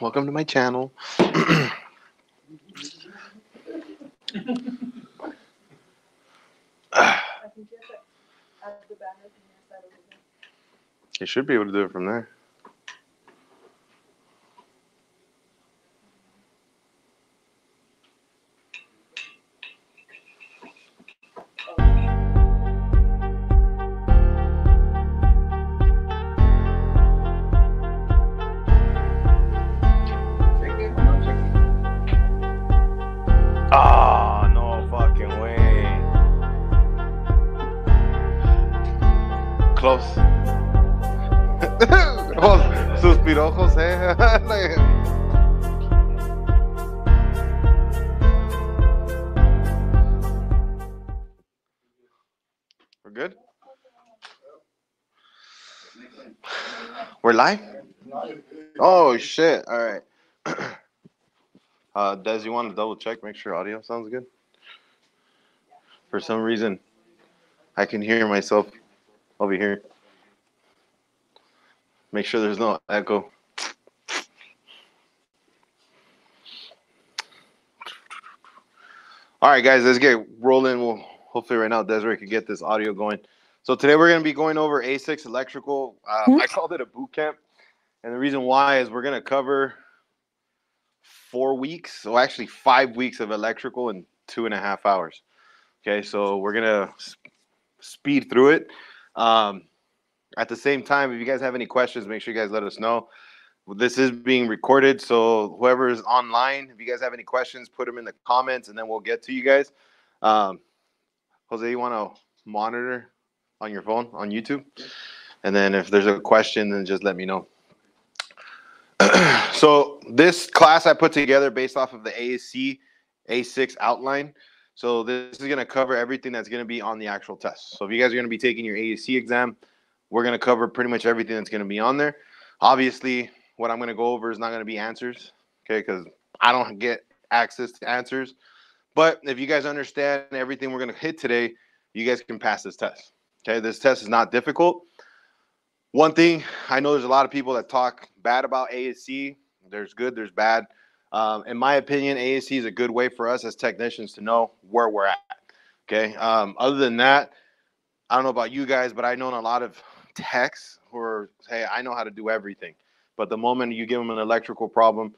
Welcome to my channel. You should be able to do it from there. Live? Oh shit. All right. Uh, Des, you want to double check, make sure audio sounds good? For some reason, I can hear myself over here. Make sure there's no echo. All right, guys, let's get rolling. We'll hopefully right now Desiree can get this audio going. So today we're going to be going over A6 electrical. Uh, I called it a boot camp, and the reason why is we're going to cover four weeks, so actually five weeks of electrical in two and a half hours. Okay, so we're gonna speed through it. Um, at the same time, if you guys have any questions, make sure you guys let us know. This is being recorded, so whoever is online, if you guys have any questions, put them in the comments, and then we'll get to you guys. Um, Jose, you want to monitor on your phone on YouTube, and then if there's a question, then just let me know. so this class I put together based off of the ASE A6 outline. So this is going to cover everything that's going to be on the actual test. So if you guys are going to be taking your ASE exam, we're going to cover pretty much everything that's going to be on there. Obviously, what I'm going to go over is not going to be answers, okay? Because I don't get access to answers. But if you guys understand everything we're going to hit today, you guys can pass this test. Okay, this test is not difficult. One thing I know there's a lot of people that talk bad about ASE. There's good, there's bad. Um, in my opinion, ASE is a good way for us as technicians to know where we're at. Okay. Um, other than that, I don't know about you guys, but I know a lot of techs who are, hey, I know how to do everything. But the moment you give them an electrical problem,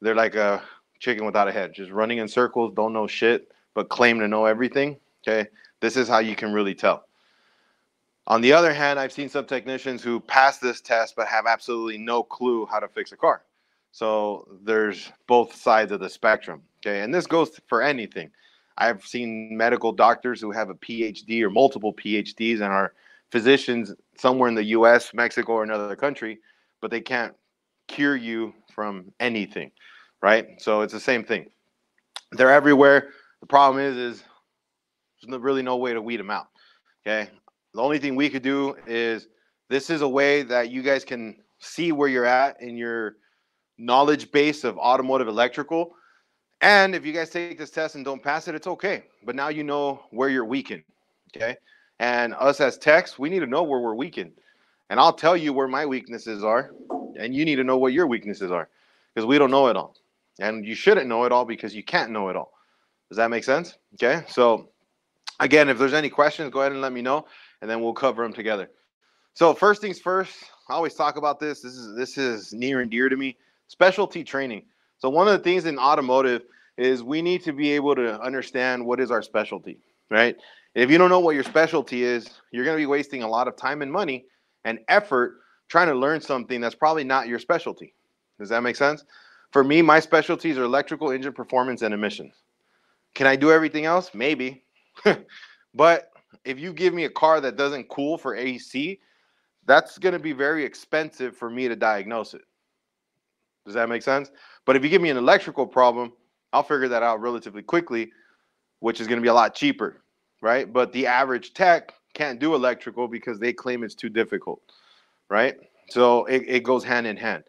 they're like a chicken without a head, just running in circles, don't know shit, but claim to know everything. Okay. This is how you can really tell. On the other hand, I've seen some technicians who pass this test but have absolutely no clue how to fix a car. So there's both sides of the spectrum. Okay. And this goes for anything. I've seen medical doctors who have a PhD or multiple PhDs and are physicians somewhere in the US, Mexico, or another country, but they can't cure you from anything. Right. So it's the same thing. They're everywhere. The problem is, is there's really no way to weed them out. Okay. The only thing we could do is this is a way that you guys can see where you're at in your knowledge base of automotive electrical. And if you guys take this test and don't pass it, it's okay. But now you know where you're weakened. Okay. And us as techs, we need to know where we're weakened. And I'll tell you where my weaknesses are. And you need to know what your weaknesses are because we don't know it all. And you shouldn't know it all because you can't know it all. Does that make sense? Okay. So, again, if there's any questions, go ahead and let me know and then we'll cover them together. So first things first, I always talk about this. This is this is near and dear to me. Specialty training. So one of the things in automotive is we need to be able to understand what is our specialty, right? If you don't know what your specialty is, you're going to be wasting a lot of time and money and effort trying to learn something that's probably not your specialty. Does that make sense? For me, my specialties are electrical engine performance and emissions. Can I do everything else? Maybe. but if you give me a car that doesn't cool for AC, that's going to be very expensive for me to diagnose it. Does that make sense? But if you give me an electrical problem, I'll figure that out relatively quickly, which is going to be a lot cheaper, right? But the average tech can't do electrical because they claim it's too difficult, right? So it, it goes hand in hand.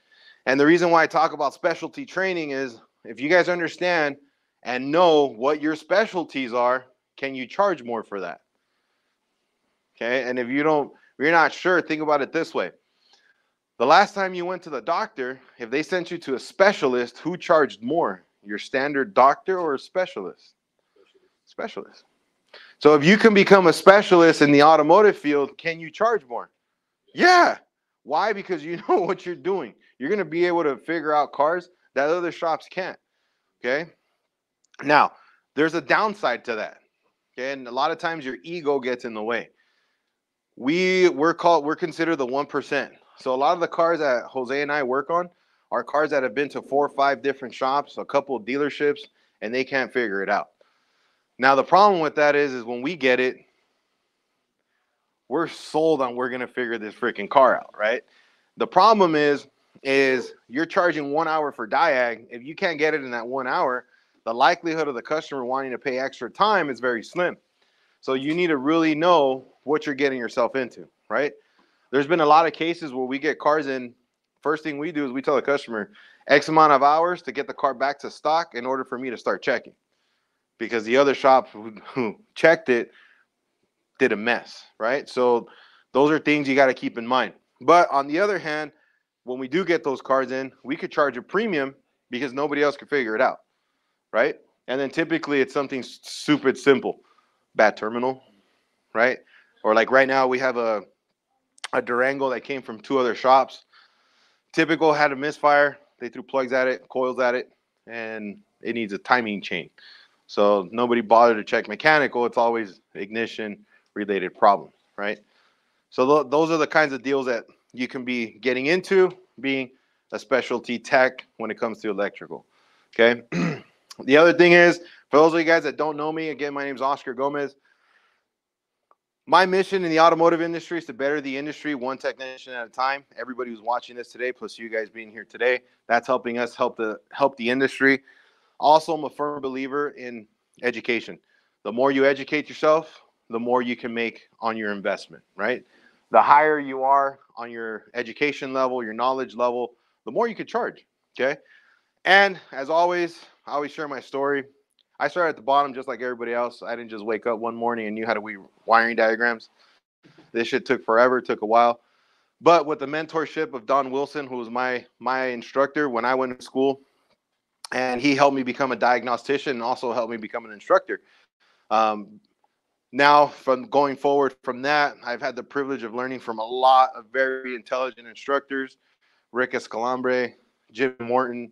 And the reason why I talk about specialty training is if you guys understand and know what your specialties are, can you charge more for that? Okay. And if you don't, if you're not sure, think about it this way. The last time you went to the doctor, if they sent you to a specialist, who charged more? Your standard doctor or a specialist? Specialist. So if you can become a specialist in the automotive field, can you charge more? Yeah. Why? Because you know what you're doing. You're going to be able to figure out cars that other shops can't. Okay. Now, there's a downside to that. Okay. And a lot of times your ego gets in the way. We we're called we're considered the one percent. So a lot of the cars that Jose and I work on are cars that have been to four or five different shops, a couple of dealerships, and they can't figure it out. Now the problem with that is, is when we get it, we're sold on we're gonna figure this freaking car out, right? The problem is, is you're charging one hour for diag. If you can't get it in that one hour, the likelihood of the customer wanting to pay extra time is very slim. So you need to really know what you're getting yourself into, right? There's been a lot of cases where we get cars in. First thing we do is we tell the customer X amount of hours to get the car back to stock in order for me to start checking because the other shop who, checked it did a mess, right? So those are things you got to keep in mind. But on the other hand, when we do get those cars in, we could charge a premium because nobody else could figure it out, right? And then typically it's something stupid simple, bad terminal, right? Or like right now we have a a Durango that came from two other shops. Typical had a misfire. They threw plugs at it, coils at it, and it needs a timing chain. So nobody bothered to check mechanical. It's always ignition related problem, right? So th- those are the kinds of deals that you can be getting into being a specialty tech when it comes to electrical. Okay. the other thing is, for those of you guys that don't know me, again, my name is Oscar Gomez. My mission in the automotive industry is to better the industry one technician at a time. Everybody who's watching this today, plus you guys being here today, that's helping us help the help the industry. Also, I'm a firm believer in education. The more you educate yourself, the more you can make on your investment, right? The higher you are on your education level, your knowledge level, the more you can charge, okay? And as always, I always share my story. I started at the bottom just like everybody else. I didn't just wake up one morning and knew how to read wiring diagrams. This shit took forever, took a while. But with the mentorship of Don Wilson, who was my my instructor when I went to school, and he helped me become a diagnostician and also helped me become an instructor. Um, now, from going forward from that, I've had the privilege of learning from a lot of very intelligent instructors, Rick Escalambre, Jim Morton,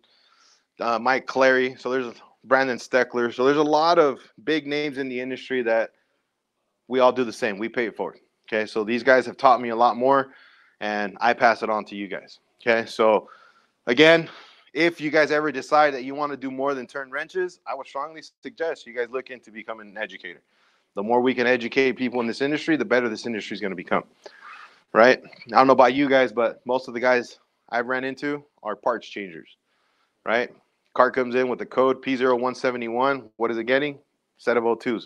uh, Mike Clary. So there's Brandon Steckler. So there's a lot of big names in the industry that we all do the same. We pay it forward. Okay, so these guys have taught me a lot more, and I pass it on to you guys. Okay, so again, if you guys ever decide that you want to do more than turn wrenches, I would strongly suggest you guys look into becoming an educator. The more we can educate people in this industry, the better this industry is going to become. Right? I don't know about you guys, but most of the guys I've ran into are parts changers. Right? Car comes in with the code P0171. What is it getting? Set of O2s.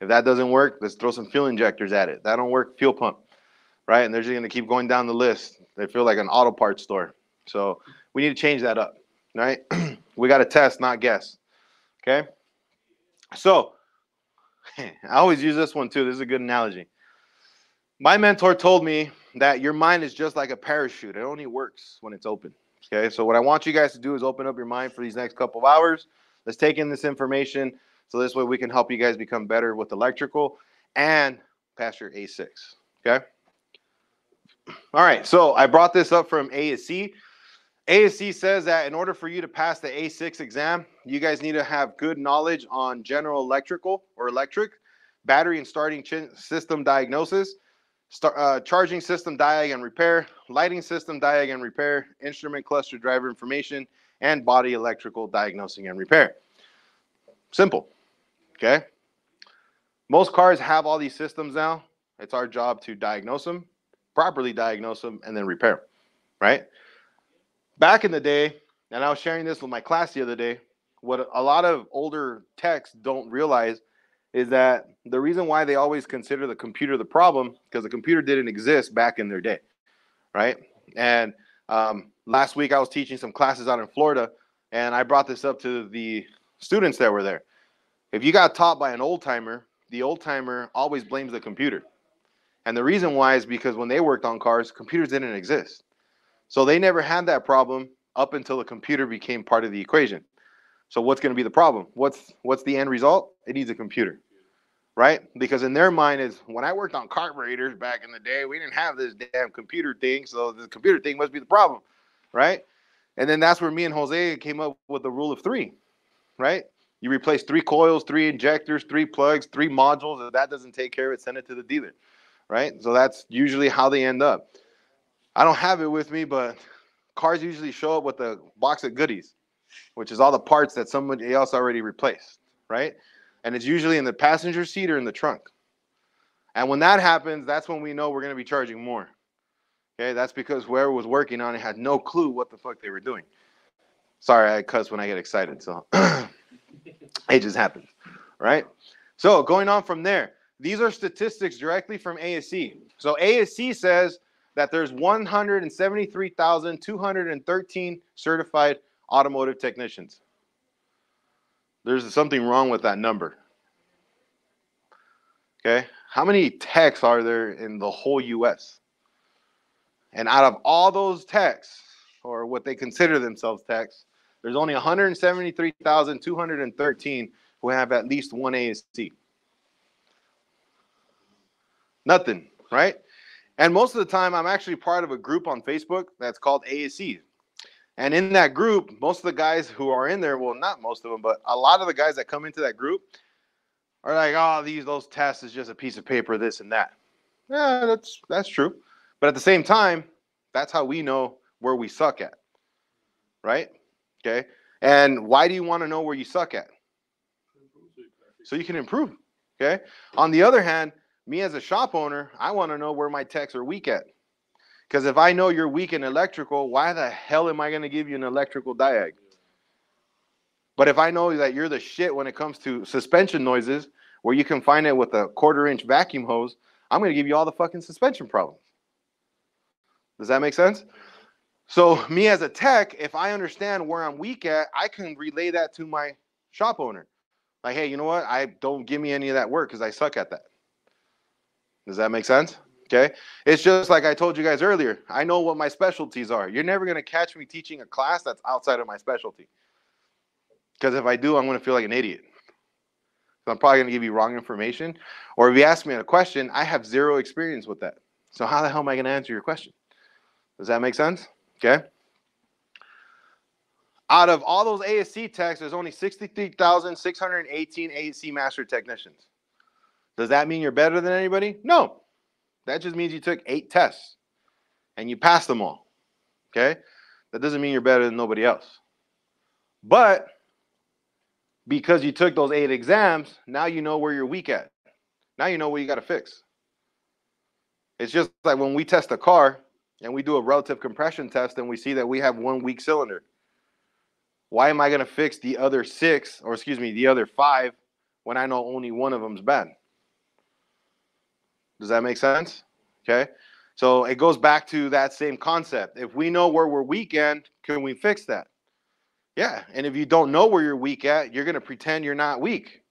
If that doesn't work, let's throw some fuel injectors at it. That don't work, fuel pump. Right? And they're just going to keep going down the list. They feel like an auto parts store. So we need to change that up right? we got to test, not guess. Okay. So I always use this one too. This is a good analogy. My mentor told me that your mind is just like a parachute, it only works when it's open. Okay. So what I want you guys to do is open up your mind for these next couple of hours. Let's take in this information so this way we can help you guys become better with electrical and pass your A6. Okay. All right. So I brought this up from A to C. ASE says that in order for you to pass the A6 exam, you guys need to have good knowledge on general electrical or electric, battery and starting system diagnosis, start, uh, charging system diag and repair, lighting system diag and repair, instrument cluster driver information, and body electrical diagnosing and repair. Simple. Okay. Most cars have all these systems now. It's our job to diagnose them, properly diagnose them, and then repair. Right back in the day, and I was sharing this with my class the other day, what a lot of older techs don't realize is that the reason why they always consider the computer the problem because the computer didn't exist back in their day, right? And um, last week I was teaching some classes out in Florida, and I brought this up to the students that were there. If you got taught by an old timer, the old timer always blames the computer. And the reason why is because when they worked on cars, computers didn't exist. So they never had that problem up until the computer became part of the equation. So what's going to be the problem? What's what's the end result? It needs a computer. Right? Because in their mind is when I worked on carburetors back in the day, we didn't have this damn computer thing, so the computer thing must be the problem, right? And then that's where me and Jose came up with the rule of 3, right? You replace three coils, three injectors, three plugs, three modules. If that doesn't take care of it, send it to the dealer, right? So that's usually how they end up. I don't have it with me, but cars usually show up with a box of goodies, which is all the parts that somebody else already replaced, right? And it's usually in the passenger seat or in the trunk. And when that happens, that's when we know we're going to be charging more. Okay, that's because whoever was working on it had no clue what the fuck they were doing. Sorry, I cuss when I get excited, so it just happens, right? So going on from there, these are statistics directly from ASE. So ASE says that there's 173,213 certified automotive technicians. There's something wrong with that number. Okay, how many techs are there in the whole US? And out of all those techs, or what they consider themselves techs, there's only 173,213 who have at least one ASE. Nothing, right? And most of the time, I'm actually part of a group on Facebook that's called ASE. And in that group, most of the guys who are in there, well, not most of them, but a lot of the guys that come into that group are like, oh, these those tests is just a piece of paper, this and that. Yeah, that's that's true. But at the same time, that's how we know where we suck at. Right? Okay. And why do you want to know where you suck at? So you can improve. Okay. On the other hand, me as a shop owner, I want to know where my techs are weak at. Because if I know you're weak in electrical, why the hell am I going to give you an electrical diag? But if I know that you're the shit when it comes to suspension noises, where you can find it with a quarter inch vacuum hose, I'm going to give you all the fucking suspension problems. Does that make sense? So, me as a tech, if I understand where I'm weak at, I can relay that to my shop owner. Like, hey, you know what? I don't give me any of that work because I suck at that. Does that make sense? Okay. It's just like I told you guys earlier. I know what my specialties are. You're never going to catch me teaching a class that's outside of my specialty. Because if I do, I'm going to feel like an idiot. So I'm probably going to give you wrong information. Or if you ask me a question, I have zero experience with that. So how the hell am I going to answer your question? Does that make sense? Okay. Out of all those ASE techs, there's only 63,618 ASE master technicians. Does that mean you're better than anybody? No. That just means you took eight tests and you passed them all. Okay? That doesn't mean you're better than nobody else. But because you took those eight exams, now you know where you're weak at. Now you know what you got to fix. It's just like when we test a car and we do a relative compression test and we see that we have one weak cylinder. Why am I going to fix the other six, or excuse me, the other five, when I know only one of them's bad? Does that make sense? Okay. So it goes back to that same concept. If we know where we're weak at, can we fix that? Yeah. And if you don't know where you're weak at, you're going to pretend you're not weak.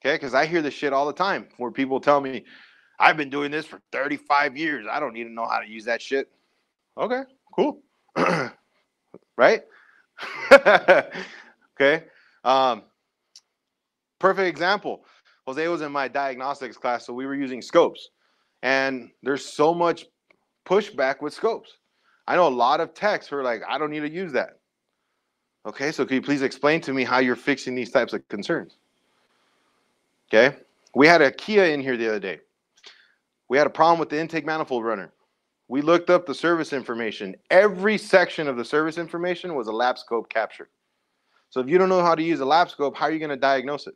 Okay. Because I hear this shit all the time where people tell me, I've been doing this for 35 years. I don't even know how to use that shit. Okay. Cool. right? okay. Um, perfect example. Jose was in my diagnostics class, so we were using scopes. And there's so much pushback with scopes. I know a lot of techs who are like, I don't need to use that. Okay, so can you please explain to me how you're fixing these types of concerns? Okay, we had a Kia in here the other day. We had a problem with the intake manifold runner. We looked up the service information. Every section of the service information was a lab scope capture. So if you don't know how to use a lab scope, how are you going to diagnose it?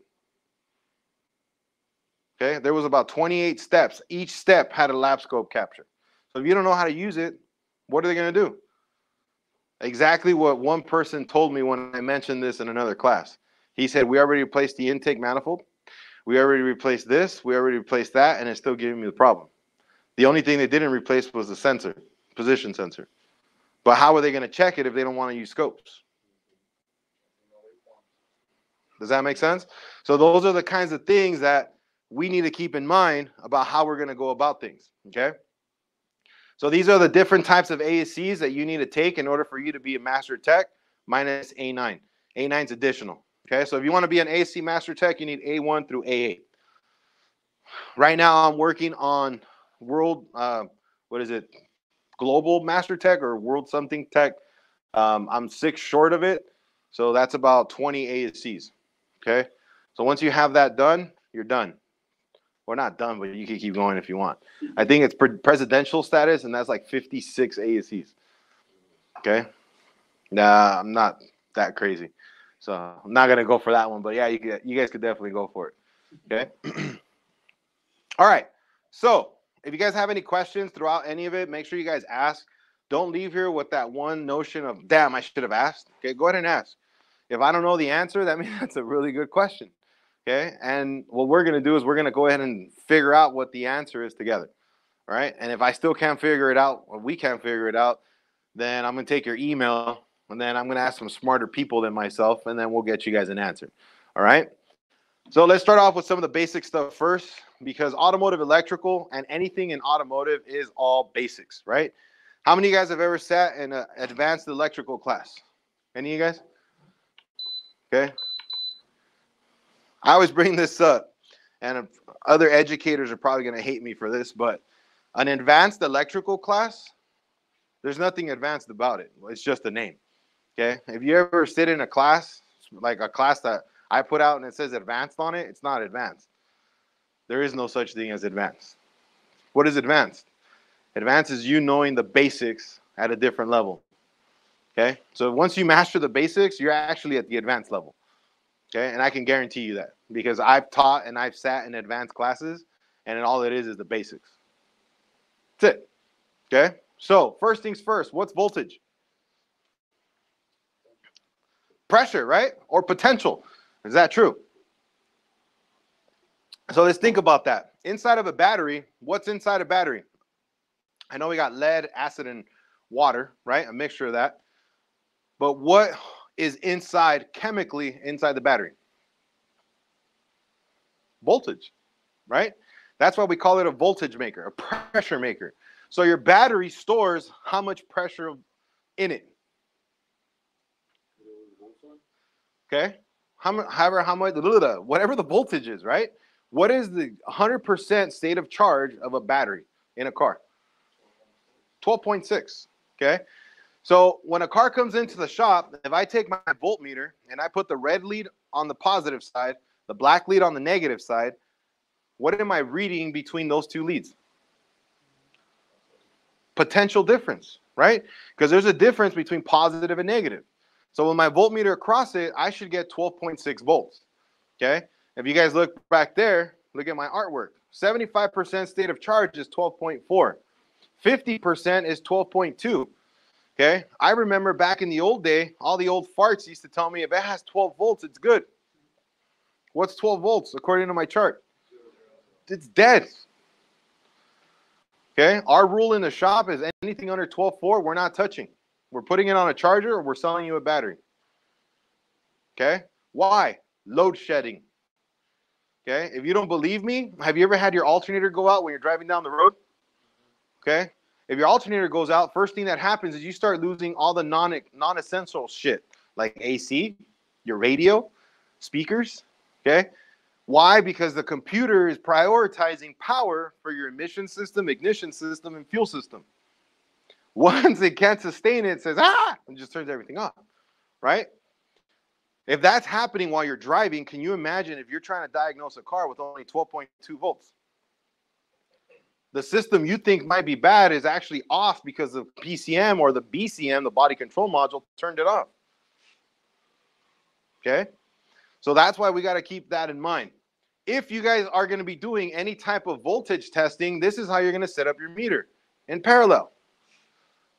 Okay, there was about 28 steps. Each step had a lab scope capture. So if you don't know how to use it, what are they going to do? Exactly what one person told me when I mentioned this in another class. He said, We already replaced the intake manifold. We already replaced this. We already replaced that, and it's still giving me the problem. The only thing they didn't replace was the sensor, position sensor. But how are they going to check it if they don't want to use scopes? Does that make sense? So those are the kinds of things that we need to keep in mind about how we're going to go about things. Okay. So these are the different types of ASEs that you need to take in order for you to be a master tech minus A9. A9 is additional. Okay, so if you want to be an ASE master tech, you need A1 through A8. Right now, I'm working on world, uh, what is it, global master tech or world something tech. Um, I'm six short of it. So that's about 20 ASEs. Okay. So once you have that done, you're done. We're not done, but you can keep going if you want. I think it's pre- presidential status, and that's like 56 ASEs. Okay. Nah, I'm not that crazy. So I'm not gonna go for that one, but yeah, you you guys could definitely go for it. Okay. All right. So if you guys have any questions throughout any of it, make sure you guys ask. Don't leave here with that one notion of damn, I should have asked. Okay, go ahead and ask. If I don't know the answer, that means that's a really good question. Okay. And what we're gonna do is we're gonna go ahead and figure out what the answer is together. All right. And if I still can't figure it out, or we can't figure it out, then I'm gonna take your email and then I'm going to ask some smarter people than myself, and then we'll get you guys an answer. All right. So let's start off with some of the basic stuff first, because automotive electrical and anything in automotive is all basics, right? How many of you guys have ever sat in an advanced electrical class? Any of you guys? Okay. I always bring this up, and other educators are probably going to hate me for this, but an advanced electrical class, there's nothing advanced about it. It's just a name. Okay. If you ever sit in a class, like a class that I put out and it says advanced on it, it's not advanced. There is no such thing as advanced. What is advanced? Advanced is you knowing the basics at a different level. Okay. So once you master the basics, you're actually at the advanced level. Okay. And I can guarantee you that because I've taught and I've sat in advanced classes and all it is is the basics. That's it. Okay. So first things first, what's voltage? pressure, right? Or potential. Is that true? So let's think about that. Inside of a battery, what's inside a battery? I know we got lead, acid, and water, right? A mixture of that. But what is inside chemically inside the battery? Voltage, right? That's why we call it a voltage maker, a pressure maker. So your battery stores how much pressure in it. Okay. How, however, how much, whatever the voltage is, right? What is the 100% state of charge of a battery in a car? 12.6. Okay. So when a car comes into the shop, if I take my voltmeter and I put the red lead on the positive side, the black lead on the negative side, what am I reading between those two leads? Potential difference, right? Because there's a difference between positive and negative. So when my voltmeter across it, I should get 12.6 volts. Okay. If you guys look back there, look at my artwork. 75% state of charge is 12.4. 50% is 12.2. Okay. I remember back in the old day, all the old farts used to tell me if it has 12 volts, it's good. What's 12 volts according to my chart? It's dead. Okay. Our rule in the shop is anything under 12.4, we're not touching. We're putting it on a charger or we're selling you a battery. Okay? Why? Load shedding. Okay? If you don't believe me, have you ever had your alternator go out when you're driving down the road? Okay? If your alternator goes out, first thing that happens is you start losing all the non non-essential shit like AC, your radio, speakers, okay? Why? Because the computer is prioritizing power for your emission system, ignition system, and fuel system. Once it can't sustain it, it says, ah, and just turns everything off, right? If that's happening while you're driving, can you imagine if you're trying to diagnose a car with only 12.2 volts? The system you think might be bad is actually off because the PCM or the BCM, the body control module, turned it off. Okay? So that's why we got to keep that in mind. If you guys are going to be doing any type of voltage testing, this is how you're going to set up your meter in parallel.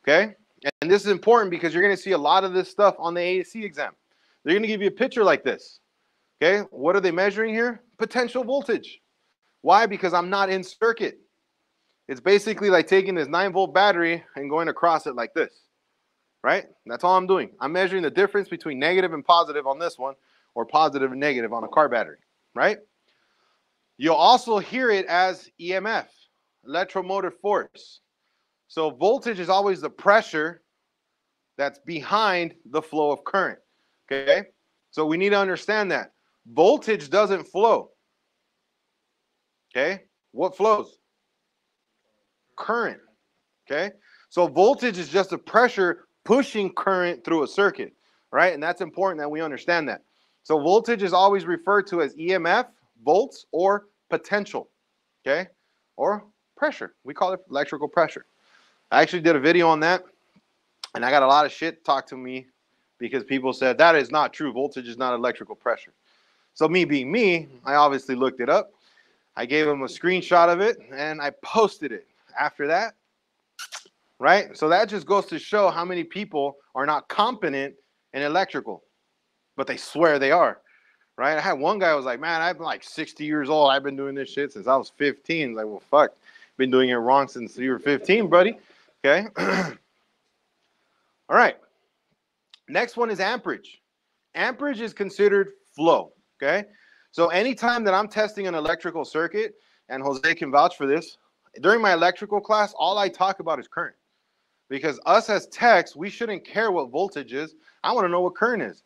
Okay. And this is important because you're going to see a lot of this stuff on the ASE exam. They're going to give you a picture like this. Okay. What are they measuring here? Potential voltage. Why? Because I'm not in circuit. It's basically like taking this 9 volt battery and going across it like this. Right? That's all I'm doing. I'm measuring the difference between negative and positive on this one or positive and negative on a car battery. Right? You'll also hear it as EMF, electromotive force. So voltage is always the pressure that's behind the flow of current. Okay? So we need to understand that. Voltage doesn't flow. Okay? What flows? Current. Okay? So voltage is just a pressure pushing current through a circuit, right? And that's important that we understand that. So voltage is always referred to as EMF, volts, or potential, okay? Or pressure. We call it electrical pressure. I actually did a video on that, and I got a lot of shit talked to me because people said that is not true. Voltage is not electrical pressure. So me being me, I obviously looked it up. I gave them a screenshot of it, and I posted it. After that, right? So that just goes to show how many people are not competent in electrical, but they swear they are, right? I had one guy was like, "Man, I've been like 60 years old. I've been doing this shit since I was 15." Like, well, fuck, been doing it wrong since you were 15, buddy. Okay. All right. Next one is amperage. Amperage is considered flow. Okay. So anytime that I'm testing an electrical circuit, and Jose can vouch for this, during my electrical class, all I talk about is current because us as techs, we shouldn't care what voltage is. I want to know what current is.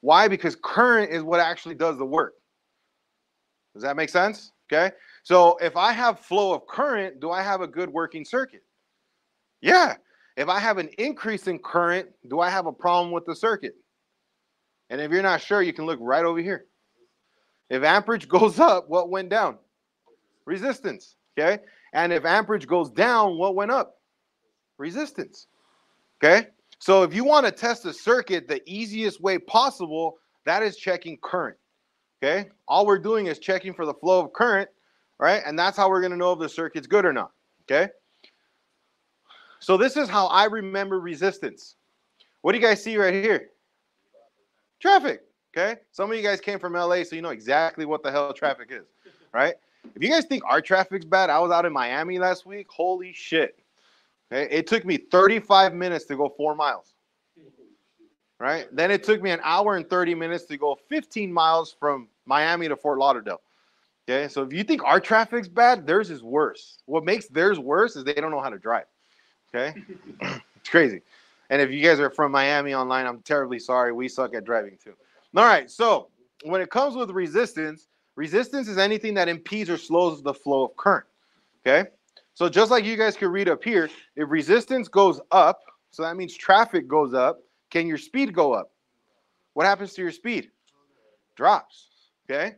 Why? Because current is what actually does the work. Does that make sense? Okay. So if I have flow of current, do I have a good working circuit? Yeah. If I have an increase in current, do I have a problem with the circuit? And if you're not sure, you can look right over here. If amperage goes up, what went down? Resistance. Okay. And if amperage goes down, what went up? resistance. Okay? So if you want to test a circuit the easiest way possible, that is checking current. Okay? All we're doing is checking for the flow of current, right? And that's how we're going to know if the circuit's good or not. Okay? So this is how I remember resistance. What do you guys see right here? Traffic. Okay? Some of you guys came from LA, so you know exactly what the hell traffic is, right? If you guys think our traffic's bad, I was out in Miami last week. Holy shit. Okay? It took me 35 minutes to go four miles. Right? Then it took me an hour and 30 minutes to go 15 miles from Miami to Fort Lauderdale. Okay, so if you think our traffic's bad, theirs is worse. What makes theirs worse is they don't know how to drive. Okay, it's crazy. And if you guys are from Miami online, I'm terribly sorry. We suck at driving too. All right, so when it comes with resistance, resistance is anything that impedes or slows the flow of current. Okay, so just like you guys can read up here, if resistance goes up, so that means traffic goes up, can your speed go up? What happens to your speed? Drops. Okay.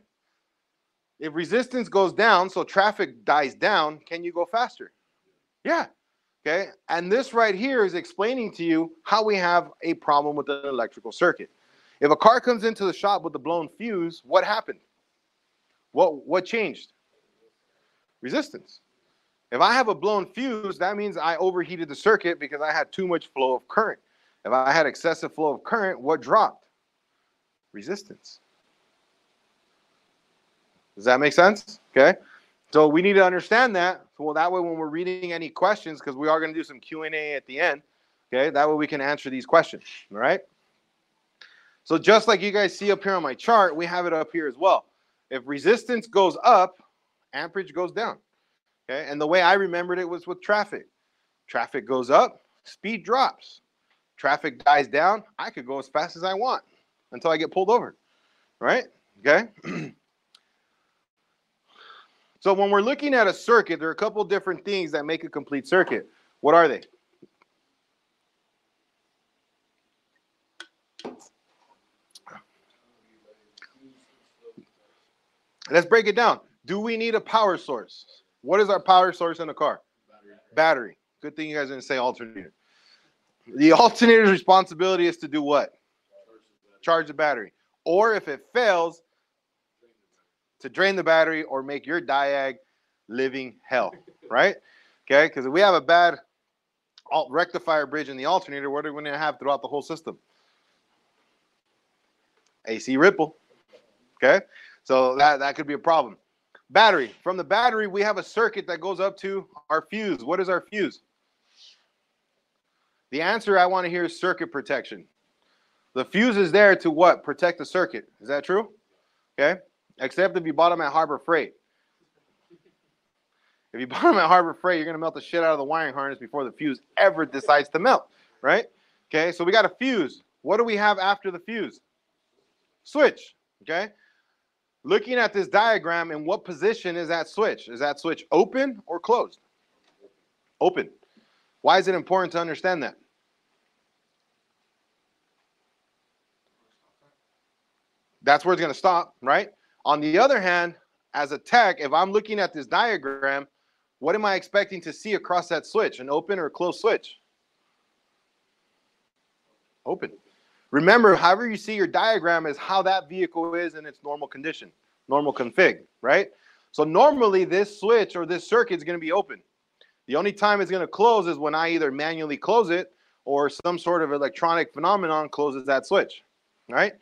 If resistance goes down, so traffic dies down, can you go faster? Yeah. Okay. And this right here is explaining to you how we have a problem with an electrical circuit. If a car comes into the shop with a blown fuse, what happened? What what changed? Resistance. If I have a blown fuse, that means I overheated the circuit because I had too much flow of current. If I had excessive flow of current, what dropped? Resistance. Does that make sense? Okay. So we need to understand that. Well, that way when we're reading any questions, because we are going to do some Q&A at the end, okay, that way we can answer these questions. All right. So just like you guys see up here on my chart, we have it up here as well. If resistance goes up, amperage goes down. Okay, and the way I remembered it was with traffic. Traffic goes up, speed drops. Traffic dies down, I could go as fast as I want until I get pulled over. Right? Okay. so when we're looking at a circuit, there are a couple different things that make a complete circuit. What are they? Let's break it down. Do we need a power source? What is our power source in a car? Battery. Battery. Good thing you guys didn't say alternator. The alternator's responsibility is to do what? Charge the battery. Or if it fails, to drain the battery or make your diag living hell, right? Okay, because if we have a bad rectifier bridge in the alternator, what are we going to have throughout the whole system? AC ripple. Okay, so that, that could be a problem. Battery. From the battery, we have a circuit that goes up to our fuse. What is our fuse? The answer I want to hear is circuit protection. The fuse is there to what? Protect the circuit. Is that true? Okay. Except if you bought them at Harbor Freight. If you bought them at Harbor Freight, you're gonna melt the shit out of the wiring harness before the fuse ever decides to melt, right? Okay, so we got a fuse. What do we have after the fuse? Switch. Okay. Looking at this diagram, in what position is that switch? Is that switch open or closed? Open. Why is it important to understand that? That's where it's going to stop, right? On the other hand, as a tech, if I'm looking at this diagram, what am I expecting to see across that switch? An open or a closed switch? Open. Remember, however you see your diagram is how that vehicle is in its normal condition, normal config, right? So normally this switch or this circuit is going to be open. The only time it's going to close is when I either manually close it or some sort of electronic phenomenon closes that switch, right?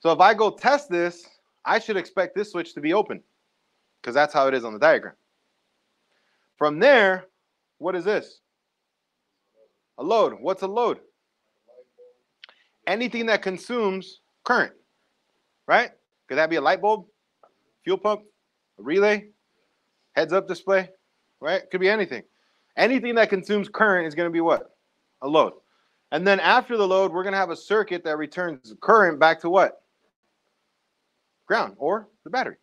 So if I go test this, I should expect this switch to be open because that's how it is on the diagram. From there, what is this? A load. What's a load? Anything that consumes current, right? Could that be a light bulb, fuel pump, a relay, heads up display, right? Could be anything. Anything that consumes current is going to be what? A load. And then after the load, we're going to have a circuit that returns current back to what? ground or the battery.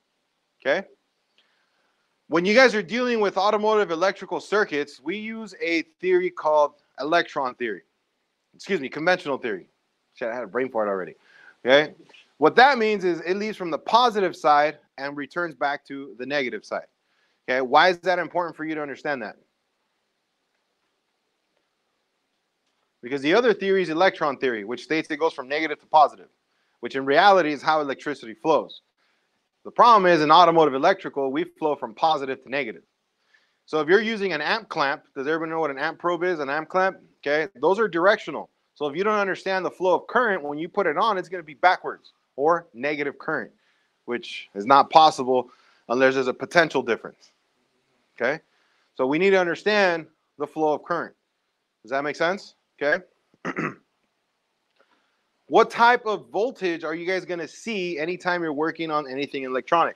Okay. When you guys are dealing with automotive electrical circuits, we use a theory called electron theory. Excuse me, conventional theory. Shit, I had a brain fart already. Okay. What that means is it leaves from the positive side and returns back to the negative side. Okay. Why is that important for you to understand that? Because the other theory is electron theory, which states it goes from negative to positive which in reality is how electricity flows. The problem is in automotive electrical, we flow from positive to negative. So if you're using an amp clamp, does everyone know what an amp probe is? An amp clamp? Okay, those are directional. So if you don't understand the flow of current, when you put it on, it's going to be backwards or negative current, which is not possible unless there's a potential difference. Okay, so we need to understand the flow of current. Does that make sense? Okay. What type of voltage are you guys going to see anytime you're working on anything electronic?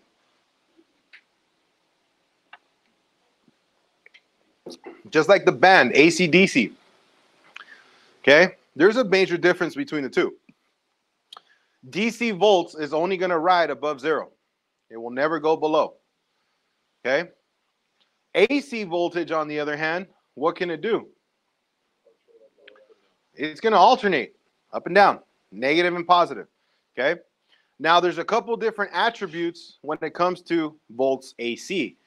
Just like the band, AC-DC. Okay? There's a major difference between the two. DC volts is only going to ride above zero. It will never go below. Okay? AC voltage, on the other hand, what can it do? It's going to alternate up and down negative and positive. Okay. Now there's a couple different attributes when it comes to volts AC.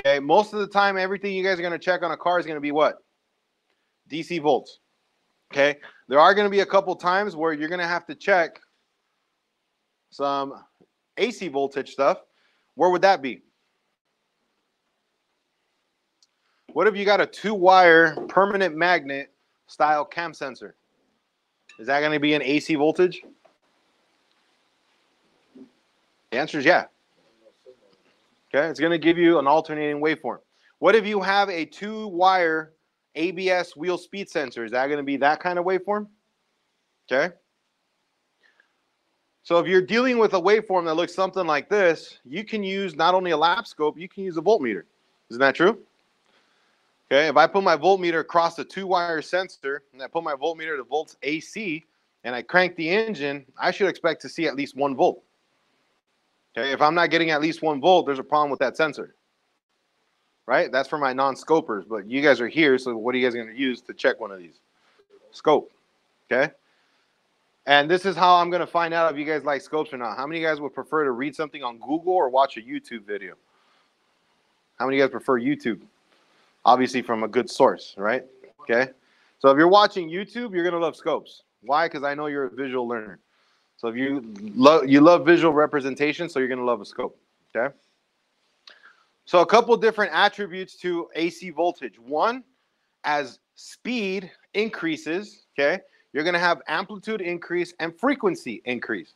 Okay. Most of the time, everything you guys are going to check on a car is going to be what? DC volts. Okay. There are going to be a couple times where you're going to have to check some AC voltage stuff. Where would that be? What if you got a two wire permanent magnet style cam sensor? Is that going to be an AC voltage? The answer is yeah. Okay, it's going to give you an alternating waveform. What if you have a two wire ABS wheel speed sensor? Is that going to be that kind of waveform? Okay. So if you're dealing with a waveform that looks something like this, you can use not only a lab scope, you can use a voltmeter. Isn't that true? Okay, if I put my voltmeter across the two wire sensor and I put my voltmeter to volts AC and I crank the engine, I should expect to see at least one volt. Okay, if I'm not getting at least one volt, there's a problem with that sensor. Right? That's for my non scopers, but you guys are here, so what are you guys going to use to check one of these? Scope. Okay. And this is how I'm going to find out if you guys like scopes or not. How many of you guys would prefer to read something on Google or watch a YouTube video? How many of you guys prefer YouTube? obviously from a good source, right? Okay. So if you're watching YouTube, you're gonna love scopes. Why? Because I know you're a visual learner. So if you love you love visual representation, so you're gonna love a scope. Okay. So a couple different attributes to AC voltage. One, as speed increases, okay, you're gonna have amplitude increase and frequency increase.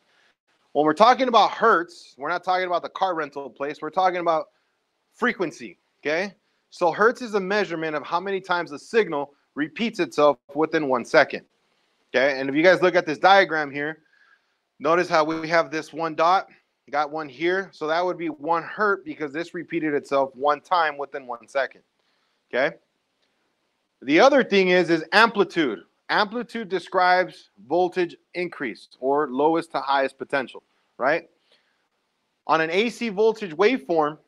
When we're talking about hertz, we're not talking about the car rental place. We're talking about frequency. Okay. So hertz is a measurement of how many times the signal repeats itself within one second. Okay, and if you guys look at this diagram here, notice how we have this one dot, got one here. So that would be one hertz because this repeated itself one time within one second. Okay. The other thing is is amplitude. Amplitude describes voltage increase or lowest to highest potential, right? On an AC voltage waveform,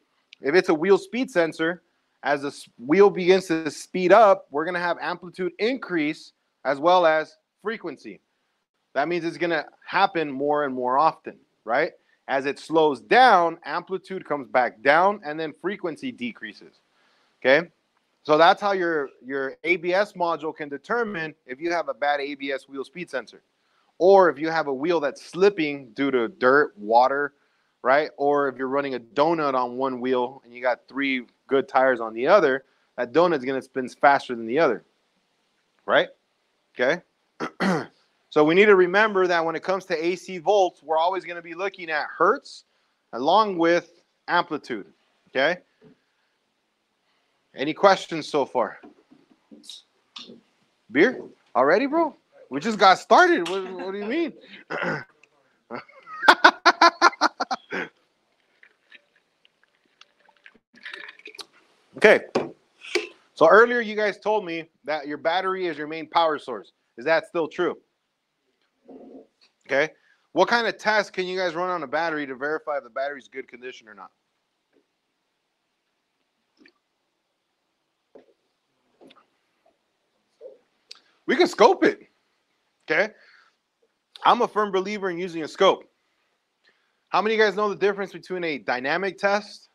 if it's a wheel speed sensor, as the wheel begins to speed up, we're going to have amplitude increase as well as frequency. That means it's going to happen more and more often, right? As it slows down, amplitude comes back down and then frequency decreases. Okay? So that's how your your ABS module can determine if you have a bad ABS wheel speed sensor or if you have a wheel that's slipping due to dirt, water, right? Or if you're running a donut on one wheel and you got three good tires on the other, that donut's going to spin faster than the other, right? Okay. so we need to remember that when it comes to AC volts, we're always going to be looking at hertz along with amplitude. Okay. Any questions so far? Beer already, bro? We just got started. What, what do you mean? okay. So earlier you guys told me that your battery is your main power source. Is that still true? Okay. What kind of test can you guys run on a battery to verify if the battery's good condition or not? We can scope it. Okay. I'm a firm believer in using a scope. How many of you guys know the difference between a dynamic test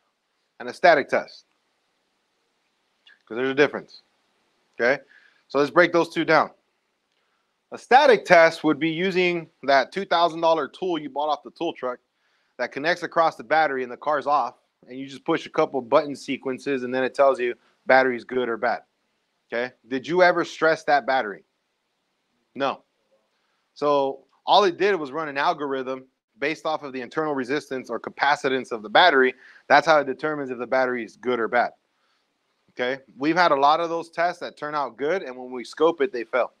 and a static test? Because there's a difference. Okay. So let's break those two down. A static test would be using that $2,000 tool you bought off the tool truck that connects across the battery and the car's off, and you just push a couple button sequences and then it tells you battery's good or bad. Okay. Did you ever stress that battery? No. So all it did was run an algorithm based off of the internal resistance or capacitance of the battery. That's how it determines if the battery is good or bad. Okay. We've had a lot of those tests that turn out good, and when we scope it, they fail.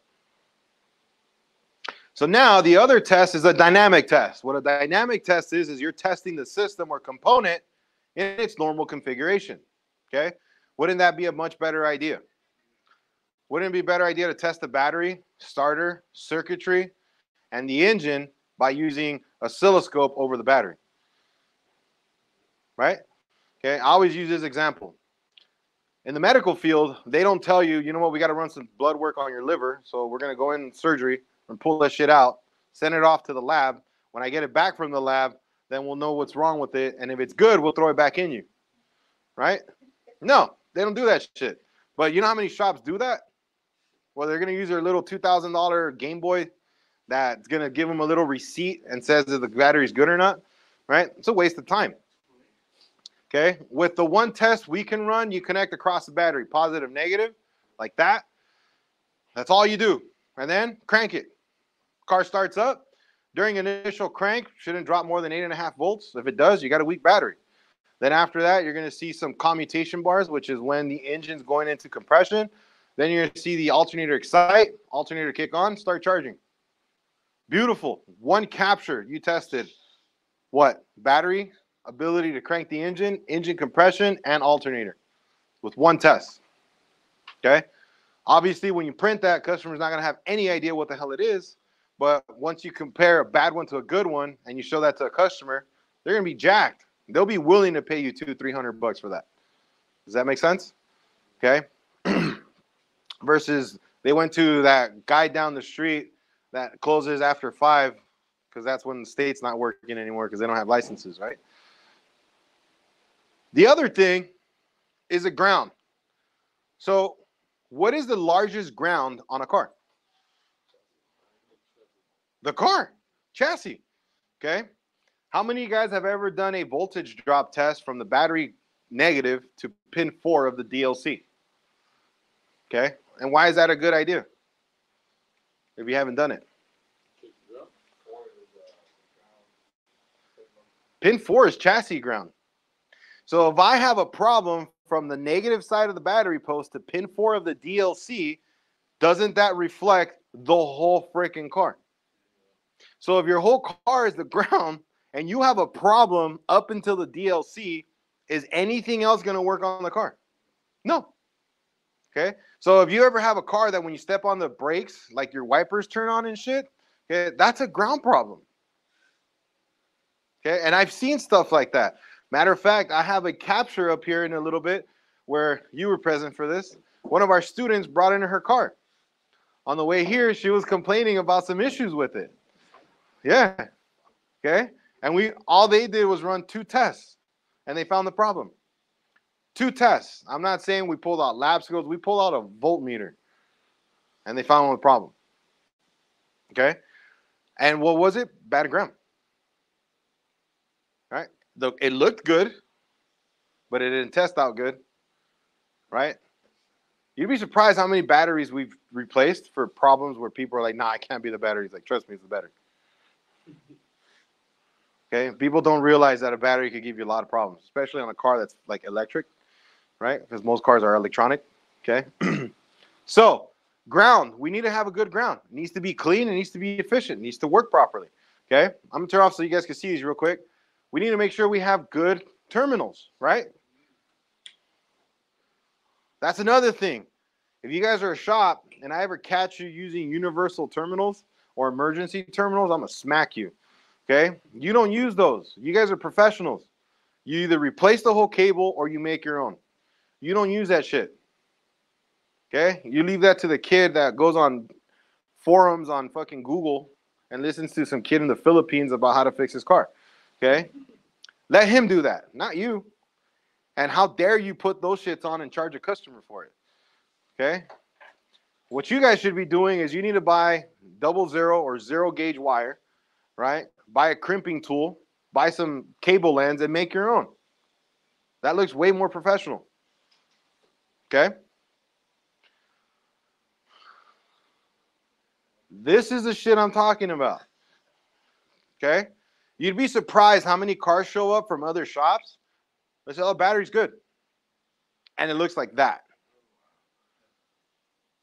So now the other test is a dynamic test. What a dynamic test is, is you're testing the system or component in its normal configuration. Okay. Wouldn't that be a much better idea? Wouldn't it be a better idea to test the battery, starter, circuitry, and the engine by using oscilloscope over the battery? Right? Okay, I always use this example. In the medical field, they don't tell you, you know what, we got to run some blood work on your liver. So we're going to go in surgery and pull that shit out, send it off to the lab. When I get it back from the lab, then we'll know what's wrong with it. And if it's good, we'll throw it back in you. Right? No, they don't do that shit. But you know how many shops do that? Well, they're going to use their little $2,000 Game Boy that's going to give them a little receipt and says if the battery's good or not, right? It's a waste of time. Okay. With the one test we can run, you connect across the battery, positive, negative, like that. That's all you do. And then crank it. Car starts up. During initial crank, shouldn't drop more than eight and a half volts. If it does, you got a weak battery. Then after that, you're going to see some commutation bars, which is when the engine's going into compression. Then you're going to see the alternator excite, alternator kick on, start charging. Beautiful. One capture. You tested what? Battery, ability to crank the engine, engine compression, and alternator with one test. Okay. Obviously, when you print that, customer's not going to have any idea what the hell it is. But once you compare a bad one to a good one and you show that to a customer, they're to be jacked. They'll be willing to pay you two, three hundred bucks for that. Does that make sense? Okay. versus they went to that guy down the street that closes after five because that's when the state's not working anymore because they don't have licenses, right? The other thing is a ground. So, what is the largest ground on a car? The car, chassis. Okay. How many of you guys have ever done a voltage drop test from the battery negative to pin four of the DLC? Okay. And why is that a good idea? If you haven't done it. Pin four is chassis ground. So if I have a problem from the negative side of the battery post to pin four of the DLC, doesn't that reflect the whole freaking car? So if your whole car is the ground and you have a problem up until the DLC, is anything else going to work on the car? No. Okay. So if you ever have a car that when you step on the brakes, like your wipers turn on and shit, okay, that's a ground problem. Okay. And I've seen stuff like that. Matter of fact, I have a capture up here in a little bit where you were present for this. One of our students brought in her car. On the way here, she was complaining about some issues with it. Yeah. Okay. And we all they did was run two tests and they found the problem. Two tests. I'm not saying we pulled out lab scopes, we pulled out a voltmeter and they found the problem. Okay. And what was it? Bad ground. Right? The, it looked good, but it didn't test out good. Right? You'd be surprised how many batteries we've replaced for problems where people are like, nah, I can't be the batteries. Like, trust me, it's the battery. Okay, people don't realize that a battery could give you a lot of problems, especially on a car that's like electric, right? Because most cars are electronic. Okay, so ground, we need to have a good ground. It needs to be clean. It needs to be efficient. It needs to work properly. Okay, I'm gonna turn off so you guys can see these real quick. We need to make sure we have good terminals, right? That's another thing. If you guys are a shop and I ever catch you using universal terminals or emergency terminals, I'm gonna smack you. Okay? You don't use those. You guys are professionals. You either replace the whole cable or you make your own. You don't use that shit. Okay? You leave that to the kid that goes on forums on fucking Google and listens to some kid in the Philippines about how to fix his car. Okay? Let him do that, not you. And how dare you put those shits on and charge a customer for it? Okay? What you guys should be doing is you need to buy double zero or zero gauge wire, right? buy a crimping tool, buy some cable lands, and make your own. That looks way more professional. Okay? This is the shit I'm talking about. Okay? You'd be surprised how many cars show up from other shops. They say, oh, battery's good. And it looks like that.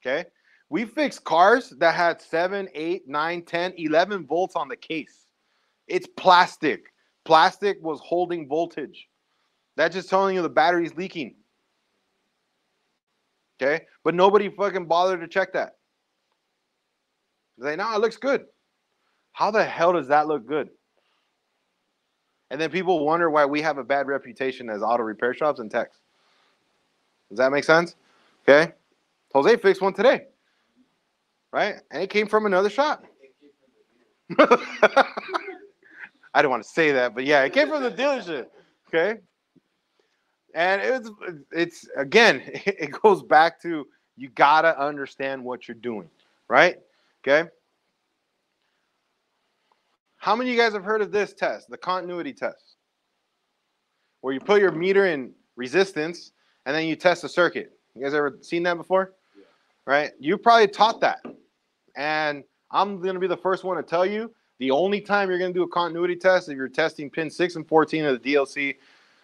Okay? We fixed cars that had 7, 8, 9, 10, 11 volts on the case. It's plastic. Plastic was holding voltage. That's just telling you the battery's leaking. Okay? But nobody fucking bothered to check that. They know it looks good. How the hell does that look good? And then people wonder why we have a bad reputation as auto repair shops and techs. Does that make sense? Okay. Jose fixed one today. Right? And it came from another shop. I don't want to say that, but yeah, it came from the dealership. Okay. And it's it's again, it goes back to you gotta understand what you're doing, right? Okay. How many of you guys have heard of this test, the continuity test? Where you put your meter in resistance and then you test the circuit. You guys ever seen that before? Yeah. Right? You probably taught that. And I'm going to be the first one to tell you the only time you're going to do a continuity test if you're testing pin 6 and 14 of the DLC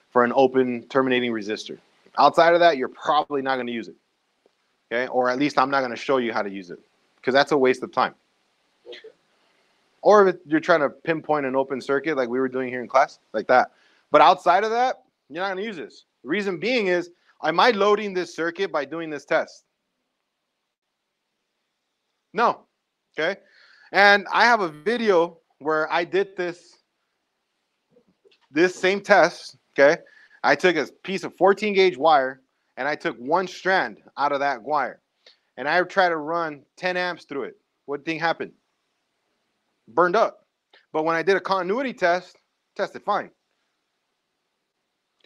for an open terminating resistor. Outside of that, you're probably not going to use it. Okay? Or at least I'm not going to show you how to use it because that's a waste of time. Okay. Or if you're trying to pinpoint an open circuit like we were doing here in class, like that. But outside of that, you're not going to use this. The reason being is, am I loading this circuit by doing this test? No. Okay? And I have a video where I did this this same test, okay? I took a piece of 14 gauge wire and I took one strand out of that wire. And I tried to run 10 amps through it. What thing happened? Burned up. But when I did a continuity test, tested fine.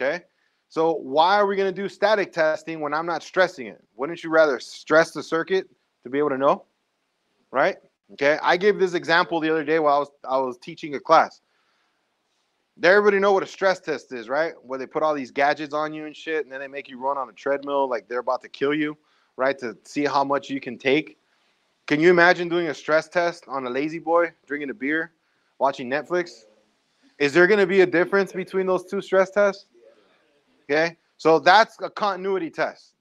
Okay? So why are we going to do static testing when I'm not stressing it? Wouldn't you rather stress the circuit to be able to know? Right? Okay, I gave this example the other day while I was I was teaching a class. Everybody know what a stress test is, right? Where they put all these gadgets on you and shit, and then they make you run on a treadmill like they're about to kill you, right? To see how much you can take. Can you imagine doing a stress test on a lazy boy, drinking a beer, watching Netflix? Is there going to be a difference between those two stress tests? Okay, so that's a continuity test.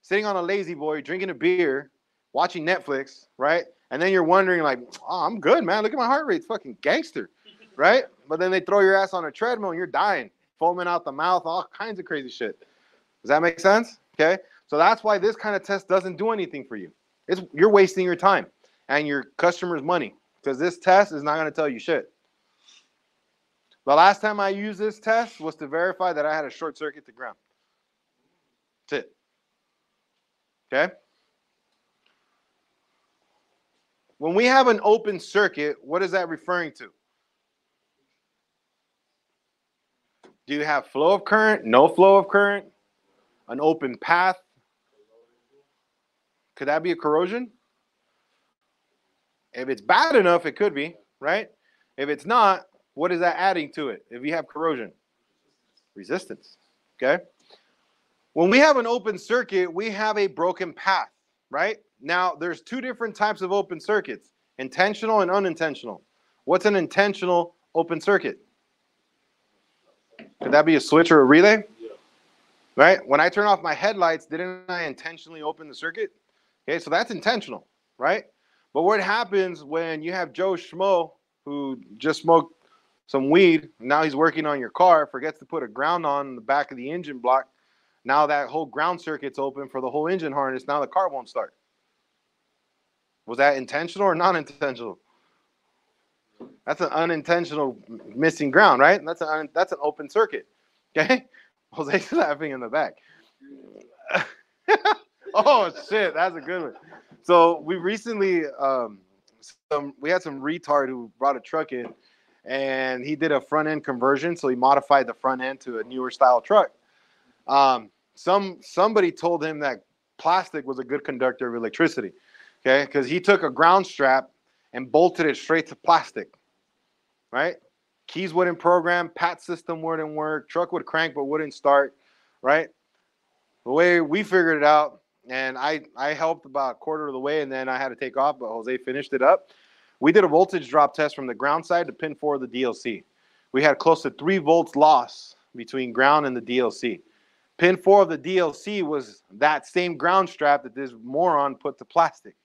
Sitting on a lazy boy, drinking a beer, watching Netflix, right? And then you're wondering, like, oh, I'm good, man. Look at my heart rate. It's fucking gangster, right? But then they throw your ass on a treadmill and you're dying, foaming out the mouth, all kinds of crazy shit. Does that make sense? Okay. So that's why this kind of test doesn't do anything for you. It's you're wasting your time and your customer's money because this test is not going to tell you shit. The last time I used this test was to verify that I had a short circuit to ground. That's it. Okay? When we have an open circuit, what is that referring to? Do you have flow of current, no flow of current, an open path? Could that be a corrosion? If it's bad enough, it could be, right? If it's not, what is that adding to it if you have corrosion? Resistance. Okay? When we have an open circuit, we have a broken path, right? Now, there's two different types of open circuits intentional and unintentional. What's an intentional open circuit? Could that be a switch or a relay? Yeah. Right? When I turn off my headlights, didn't I intentionally open the circuit? Okay, so that's intentional, right? But what happens when you have Joe Schmo who just smoked some weed, now he's working on your car, forgets to put a ground on the back of the engine block. Now that whole ground circuit's open for the whole engine harness. Now the car won't start. Was that intentional or non intentional? That's an unintentional missing ground, right? That's an that's an open circuit. Okay, Jose's laughing in the back. oh shit, that's a good one. So we recently um, some we had some retard who brought a truck in, and he did a front end conversion. So he modified the front end to a newer style truck. Um, some somebody told him that plastic was a good conductor of electricity. Okay, because he took a ground strap and bolted it straight to plastic. Right? Keys wouldn't program, PATS system wouldn't work, truck would crank but wouldn't start. Right? The way we figured it out, and I I helped about a quarter of the way, and then I had to take off, but Jose finished it up. We did a voltage drop test from the ground side to pin four of the DLC. We had close to three volts loss between ground and the DLC. Pin four of the DLC was that same ground strap that this moron put to plastic.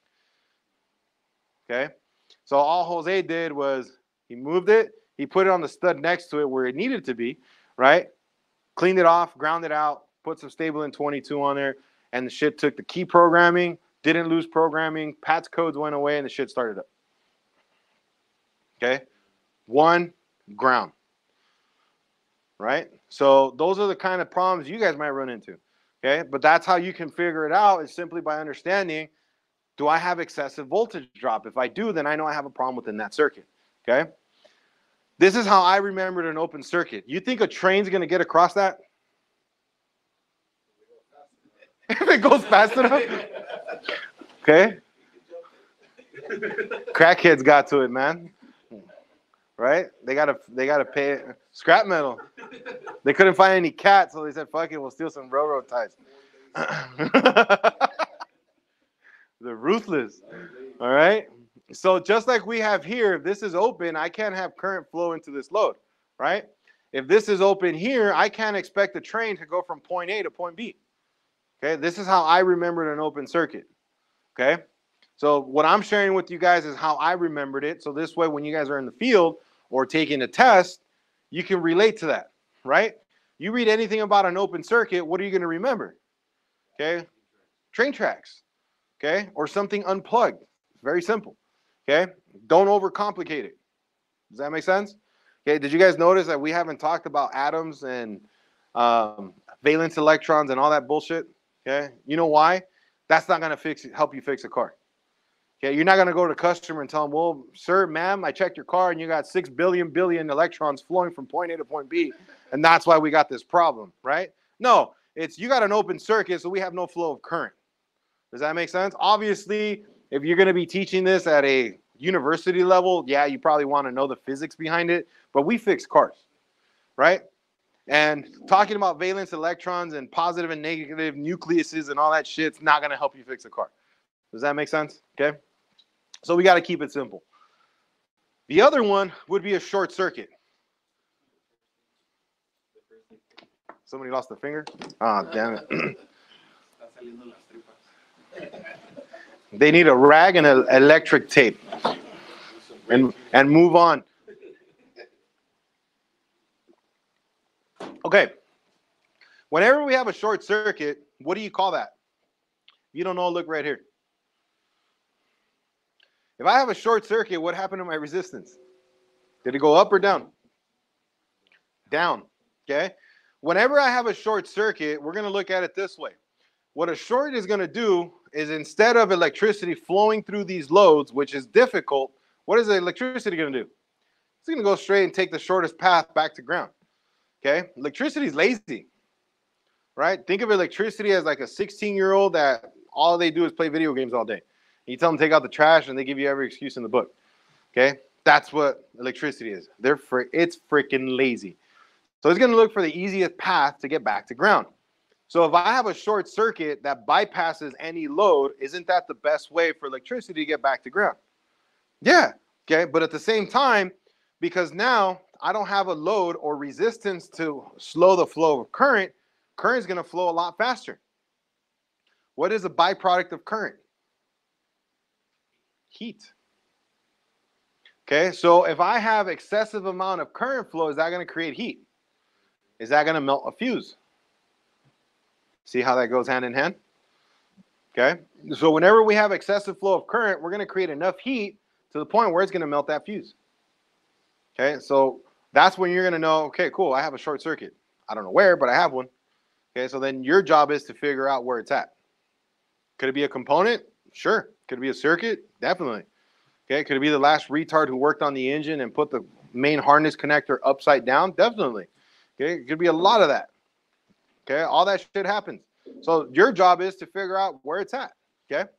Okay, so all Jose did was he moved it, he put it on the stud next to it where it needed to be, right? Cleaned it off, ground it out, put some Stabilant 22 on there, and the shit took the key programming, didn't lose programming, PATS codes went away, and the shit started up. Okay, one ground, right? So those are the kind of problems you guys might run into. Okay, but that's how you can figure it out is simply by understanding do I have excessive voltage drop? If I do, then I know I have a problem within that circuit. Okay. This is how I remembered an open circuit. You think a train's going to get across that? if it goes fast enough? Okay. Crackheads got to it, man. Right? They gotta they gotta pay scrap metal. They couldn't find any cats, so they said, "Fuck it, we'll steal some railroad ties." They're ruthless. All right. So just like we have here, if this is open, I can't have current flow into this load, right? If this is open here, I can't expect the train to go from point A to point B. Okay, this is how I remembered an open circuit. Okay, so what I'm sharing with you guys is how I remembered it. So this way, when you guys are in the field or taking a test, you can relate to that, right? You read anything about an open circuit, what are you going to remember? Okay, train tracks okay, or something unplugged. Very simple, okay? Don't overcomplicate it. Does that make sense? Okay, did you guys notice that we haven't talked about atoms and um, valence electrons and all that bullshit? Okay, you know why? That's not gonna fix help you fix a car. Okay, you're not gonna go to the customer and tell them, "Well, sir, ma'am, I checked your car and you got six billion billion electrons flowing from point A to point B, and that's why we got this problem." Right? No, it's you got an open circuit, so we have no flow of current. Does that make sense? Obviously, if you're going to be teaching this at a university level, yeah, you probably want to know the physics behind it, but we fix cars, right? And talking about valence electrons and positive and negative nucleuses and all that shit's not going to help you fix a car. Does that make sense? Okay. So we got to keep it simple. The other one would be a short circuit. Somebody lost a finger? Oh, damn it. They need a rag and an electric tape and, and move on. Okay. Whenever we have a short circuit, what do you call that? If you don't know, look right here. If I have a short circuit, what happened to my resistance? Did it go up or down? Down. Okay. Whenever I have a short circuit, we're going to look at it this way. What a short is going to do is instead of electricity flowing through these loads, which is difficult, what is the electricity going to do? It's going to go straight and take the shortest path back to ground. Okay. Electricity is lazy, right? Think of electricity as like a 16 year old that all they do is play video games all day. You tell them take out the trash and they give you every excuse in the book. Okay. That's what electricity is. They're fr- it's freaking lazy. So it's going to look for the easiest path to get back to ground. So if I have a short circuit that bypasses any load, isn't that the best way for electricity to get back to ground? Yeah. Okay. But at the same time, because now I don't have a load or resistance to slow the flow of current, current is going to flow a lot faster. What is a byproduct of current? Heat. Okay, so if I have excessive amount of current flow, is that going to create heat? Is that going to melt a fuse? See how that goes hand in hand? Okay, so whenever we have excessive flow of current, we're going to create enough heat to the point where it's going to melt that fuse. Okay, so that's when you're going to know, okay, cool, I have a short circuit. I don't know where, but I have one. Okay, so then your job is to figure out where it's at. Could it be a component? Sure. Could it be a circuit? Definitely. Okay, could it be the last retard who worked on the engine and put the main harness connector upside down? Definitely. Okay, it could be a lot of that. Okay, all that shit happens. So your job is to figure out where it's at. Okay.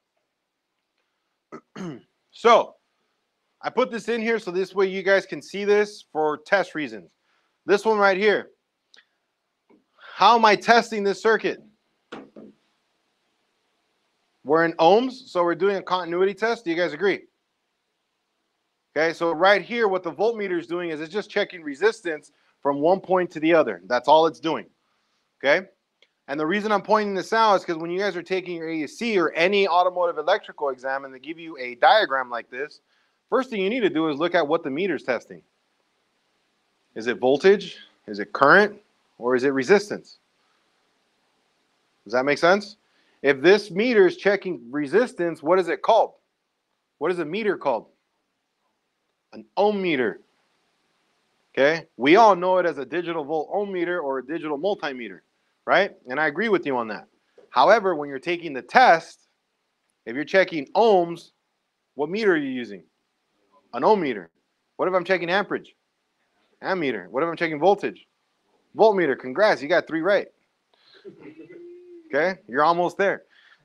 so I put this in here so this way you guys can see this for test reasons. This one right here. How am I testing this circuit? We're in ohms, so we're doing a continuity test. Do you guys agree? Okay, so right here, what the voltmeter is doing is it's just checking resistance from one point to the other. That's all it's doing. Okay, and the reason I'm pointing this out is because when you guys are taking your ASE or any automotive electrical exam and they give you a diagram like this, first thing you need to do is look at what the meter's testing. Is it voltage? Is it current? Or is it resistance? Does that make sense? If this meter is checking resistance, what is it called? What is a meter called? an ohm meter. Okay, we all know it as a digital volt ohm meter or a digital multimeter, right? And I agree with you on that. However, when you're taking the test, if you're checking ohms, what meter are you using? An ohm meter. What if I'm checking amperage? Ammeter. What if I'm checking voltage? Voltmeter. Congrats, you got three right. Okay, you're almost there.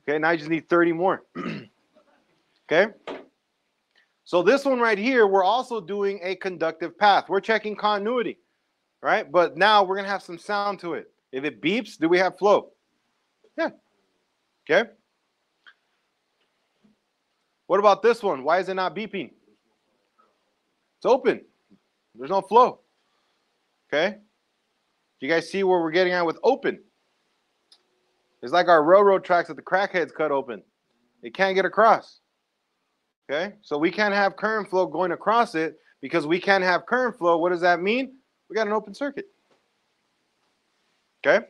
Okay, now you just need 30 more. okay. So this one right here, we're also doing a conductive path. We're checking continuity, right? But now we're going to have some sound to it. If it beeps, do we have flow? Yeah. Okay. What about this one? Why is it not beeping? It's open. There's no flow. Okay. Do you guys see where we're getting at with open? It's like our railroad tracks that the crackheads cut open. It can't get across. Okay, so we can't have current flow going across it because we can't have current flow. What does that mean? We got an open circuit. Okay.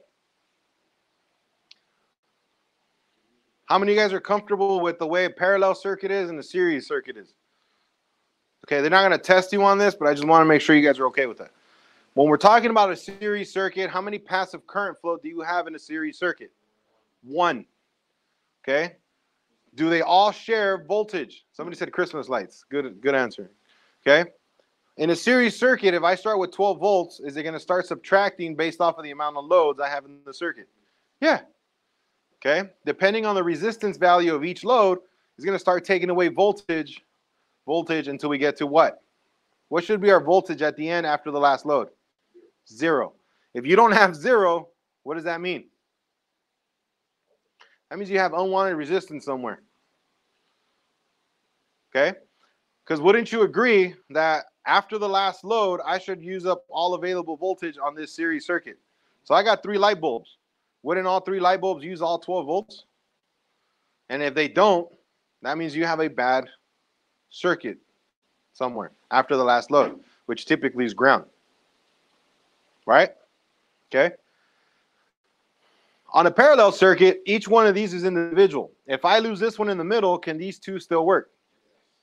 How many of you guys are comfortable with the way a parallel circuit is and the series circuit is? Okay, they're not going to test you on this, but I just want to make sure you guys are okay with that. When we're talking about a series circuit, how many passive current flow do you have in a series circuit? One. Okay, do they all share voltage? Somebody said Christmas lights. Good, good answer. Okay. In a series circuit, if I start with 12 volts, is it going to start subtracting based off of the amount of loads I have in the circuit? Yeah. Okay. Depending on the resistance value of each load, is going to start taking away voltage, voltage until we get to what? What should be our voltage at the end after the last load? Zero. If you don't have zero, what does that mean? That means you have unwanted resistance somewhere. Okay? Because wouldn't you agree that after the last load, I should use up all available voltage on this series circuit? So I got three light bulbs. Wouldn't all three light bulbs use all 12 volts? And if they don't, that means you have a bad circuit somewhere after the last load, which typically is ground. Right? Okay? On a parallel circuit, each one of these is individual. If I lose this one in the middle, can these two still work?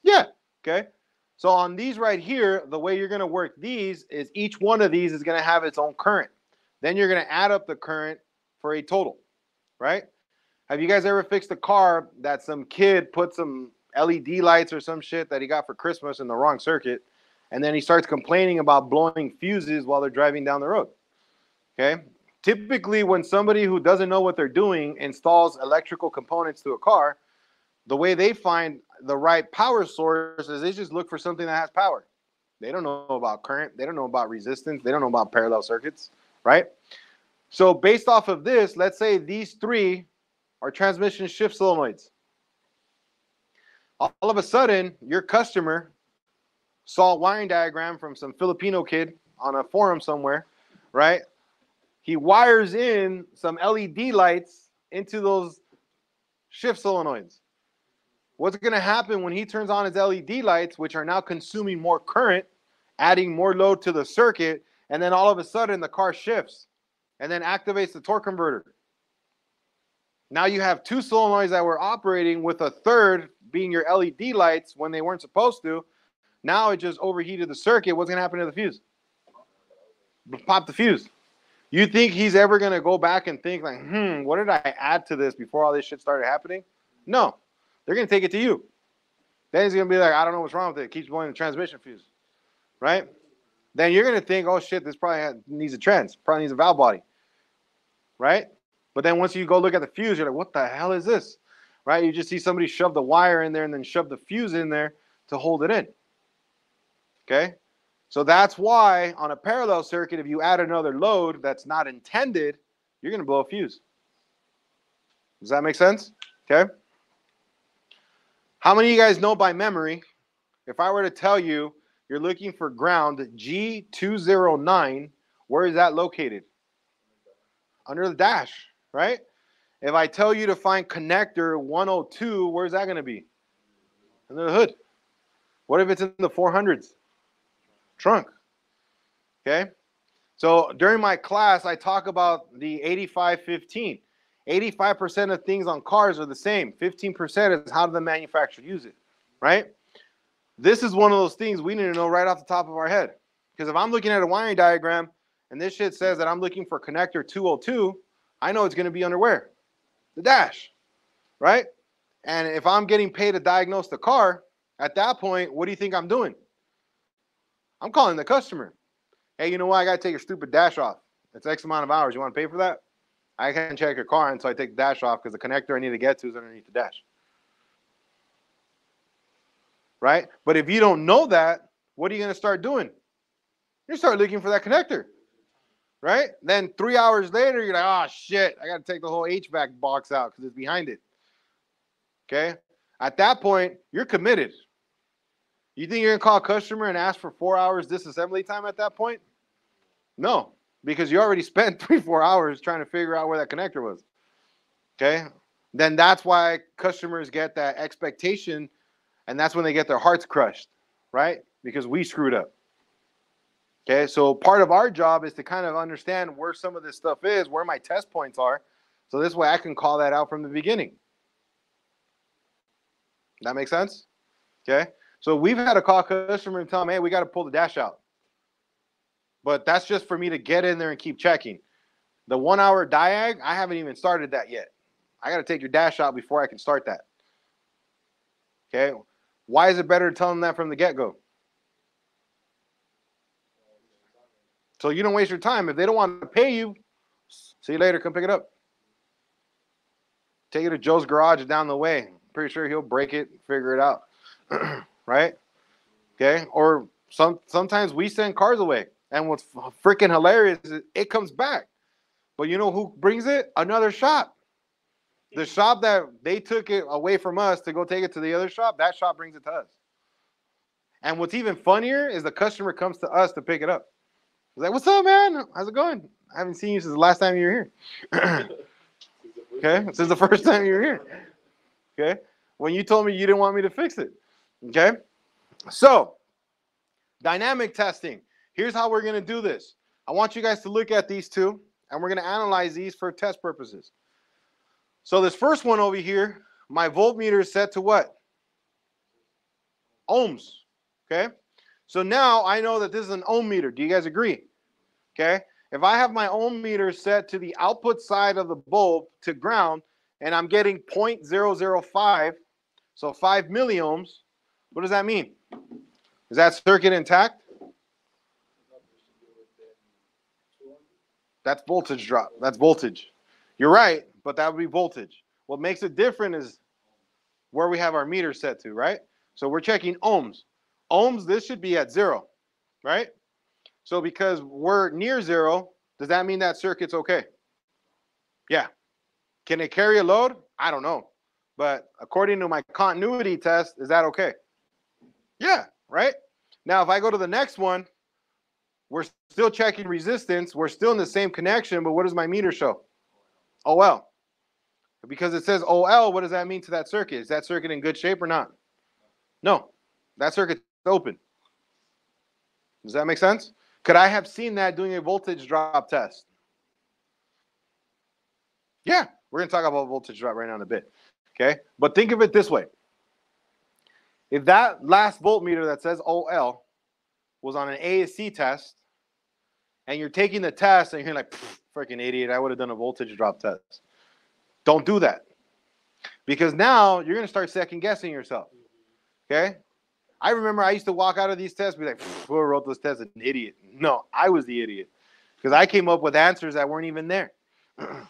Yeah. Okay. So on these right here, the way you're going to work these is each one of these is going to have its own current. Then you're going to add up the current for a total, right? Have you guys ever fixed a car that some kid put some LED lights or some shit that he got for Christmas in the wrong circuit, and then he starts complaining about blowing fuses while they're driving down the road? Okay. Typically, when somebody who doesn't know what they're doing installs electrical components to a car, the way they find the right power source is they just look for something that has power. They don't know about current, they don't know about resistance, they don't know about parallel circuits, right? So, based off of this, let's say these three are transmission shift solenoids. All of a sudden, your customer saw a wiring diagram from some Filipino kid on a forum somewhere, right? He wires in some LED lights into those shift solenoids. What's going to happen when he turns on his LED lights, which are now consuming more current, adding more load to the circuit, and then all of a sudden the car shifts and then activates the torque converter? Now you have two solenoids that were operating with a third being your LED lights when they weren't supposed to. Now it just overheated the circuit. What's going to happen to the fuse? Pop the fuse. You think he's ever going to go back and think like, hmm, what did I add to this before all this shit started happening? No, they're going to take it to you. Then he's going to be like, I don't know what's wrong with it. it keeps blowing the transmission fuse, right? Then you're going to think, oh shit, this probably needs a trans, probably needs a valve body, right? But then once you go look at the fuse, you're like, what the hell is this? Right? You just see somebody shove the wire in there and then shove the fuse in there to hold it in. Okay? So that's why on a parallel circuit, if you add another load that's not intended, you're going to blow a fuse. Does that make sense? Okay. How many of you guys know by memory? If I were to tell you you're looking for ground G209, where is that located? Under the dash right? If I tell you to find connector 102, where's that going to be? Under the hood. What if it's in the 400s? Trunk. Okay. So during my class, I talk about the 85-15. 85% of things on cars are the same. 15% is how the manufacturer use it, right? This is one of those things we need to know right off the top of our head. Because if I'm looking at a wiring diagram and this shit says that I'm looking for connector 202, I know it's going to be under where? The dash, right? And if I'm getting paid to diagnose the car, at that point, what do you think I'm doing? I'm calling the customer. Hey, you know what? I got to take your stupid dash off. It's X amount of hours. You want to pay for that? I can't check your car until I take the dash off because the connector I need to get to is underneath the dash. Right? But if you don't know that, what are you going to start doing? You start looking for that connector right? Then three hours later, you're like, oh shit, I got to take the whole HVAC box out because it's behind it. Okay. At that point, you're committed. You think you're gonna call a customer and ask for four hours disassembly time at that point? No, because you already spent three, four hours trying to figure out where that connector was. Okay. Then that's why customers get that expectation, and that's when they get their hearts crushed, right? Because we screwed up. Okay, so part of our job is to kind of understand where some of this stuff is, where my test points are. So this way I can call that out from the beginning. That makes sense? Okay. So we've had a call customer and tell them, hey, we got to pull the dash out. But that's just for me to get in there and keep checking. The one hour diag, I haven't even started that yet. I got to take your dash out before I can start that. Okay. Why is it better to tell them that from the get go? So you don't waste your time. If they don't want to pay you, see you later. Come pick it up. Take it to Joe's garage down the way. Pretty sure he'll break it, figure it out. right? Okay. Or some sometimes we send cars away. And what's freaking hilarious is it comes back. But you know who brings it? Another shop. The shop that they took it away from us to go take it to the other shop, that shop brings it to us. And what's even funnier is the customer comes to us to pick it up was like, "What's up, man? How's it going? I haven't seen you since the last time you were here." okay, since the first time you were here. Okay, when you told me you didn't want me to fix it. Okay, so dynamic testing. Here's how we're gonna do this. I want you guys to look at these two. and we're going to analyze these for test purposes. So this first one over here, my voltmeter is set to what? Ohms. Okay. So now I know that this is an ohm meter. Do you guys agree? Okay. If I have my ohm meter set to the output side of the bulb to ground, and I'm getting 0.005, so 5 milliohms, what does that mean? Is that circuit intact? That's voltage drop. That's voltage. You're right, but that would be voltage. What makes it different is where we have our meter set to, right? So we're checking ohms. Ohms, this should be at zero, right? So because we're near zero, does that mean that circuit's okay? Yeah. Can it carry a load? I don't know. But according to my continuity test, is that okay? Yeah, right? Now, if I go to the next one, we're still checking resistance. We're still in the same connection, but what does my meter show? OL. Because it says OL, what does that mean to that circuit? Is that circuit in good shape or not? No, that circuit's open. Does that make sense? Could I have seen that doing a voltage drop test? Yeah, we're going to talk about voltage drop right now in a bit. Okay, but think of it this way. If that last voltmeter that says OL was on an ASE test, and you're taking the test and you're like, freaking idiot, I would have done a voltage drop test. Don't do that. Because now you're going to start second guessing yourself. Okay? I remember I used to walk out of these tests and be like, who wrote this test? An idiot. No, I was the idiot. Because I came up with answers that weren't even there. okay?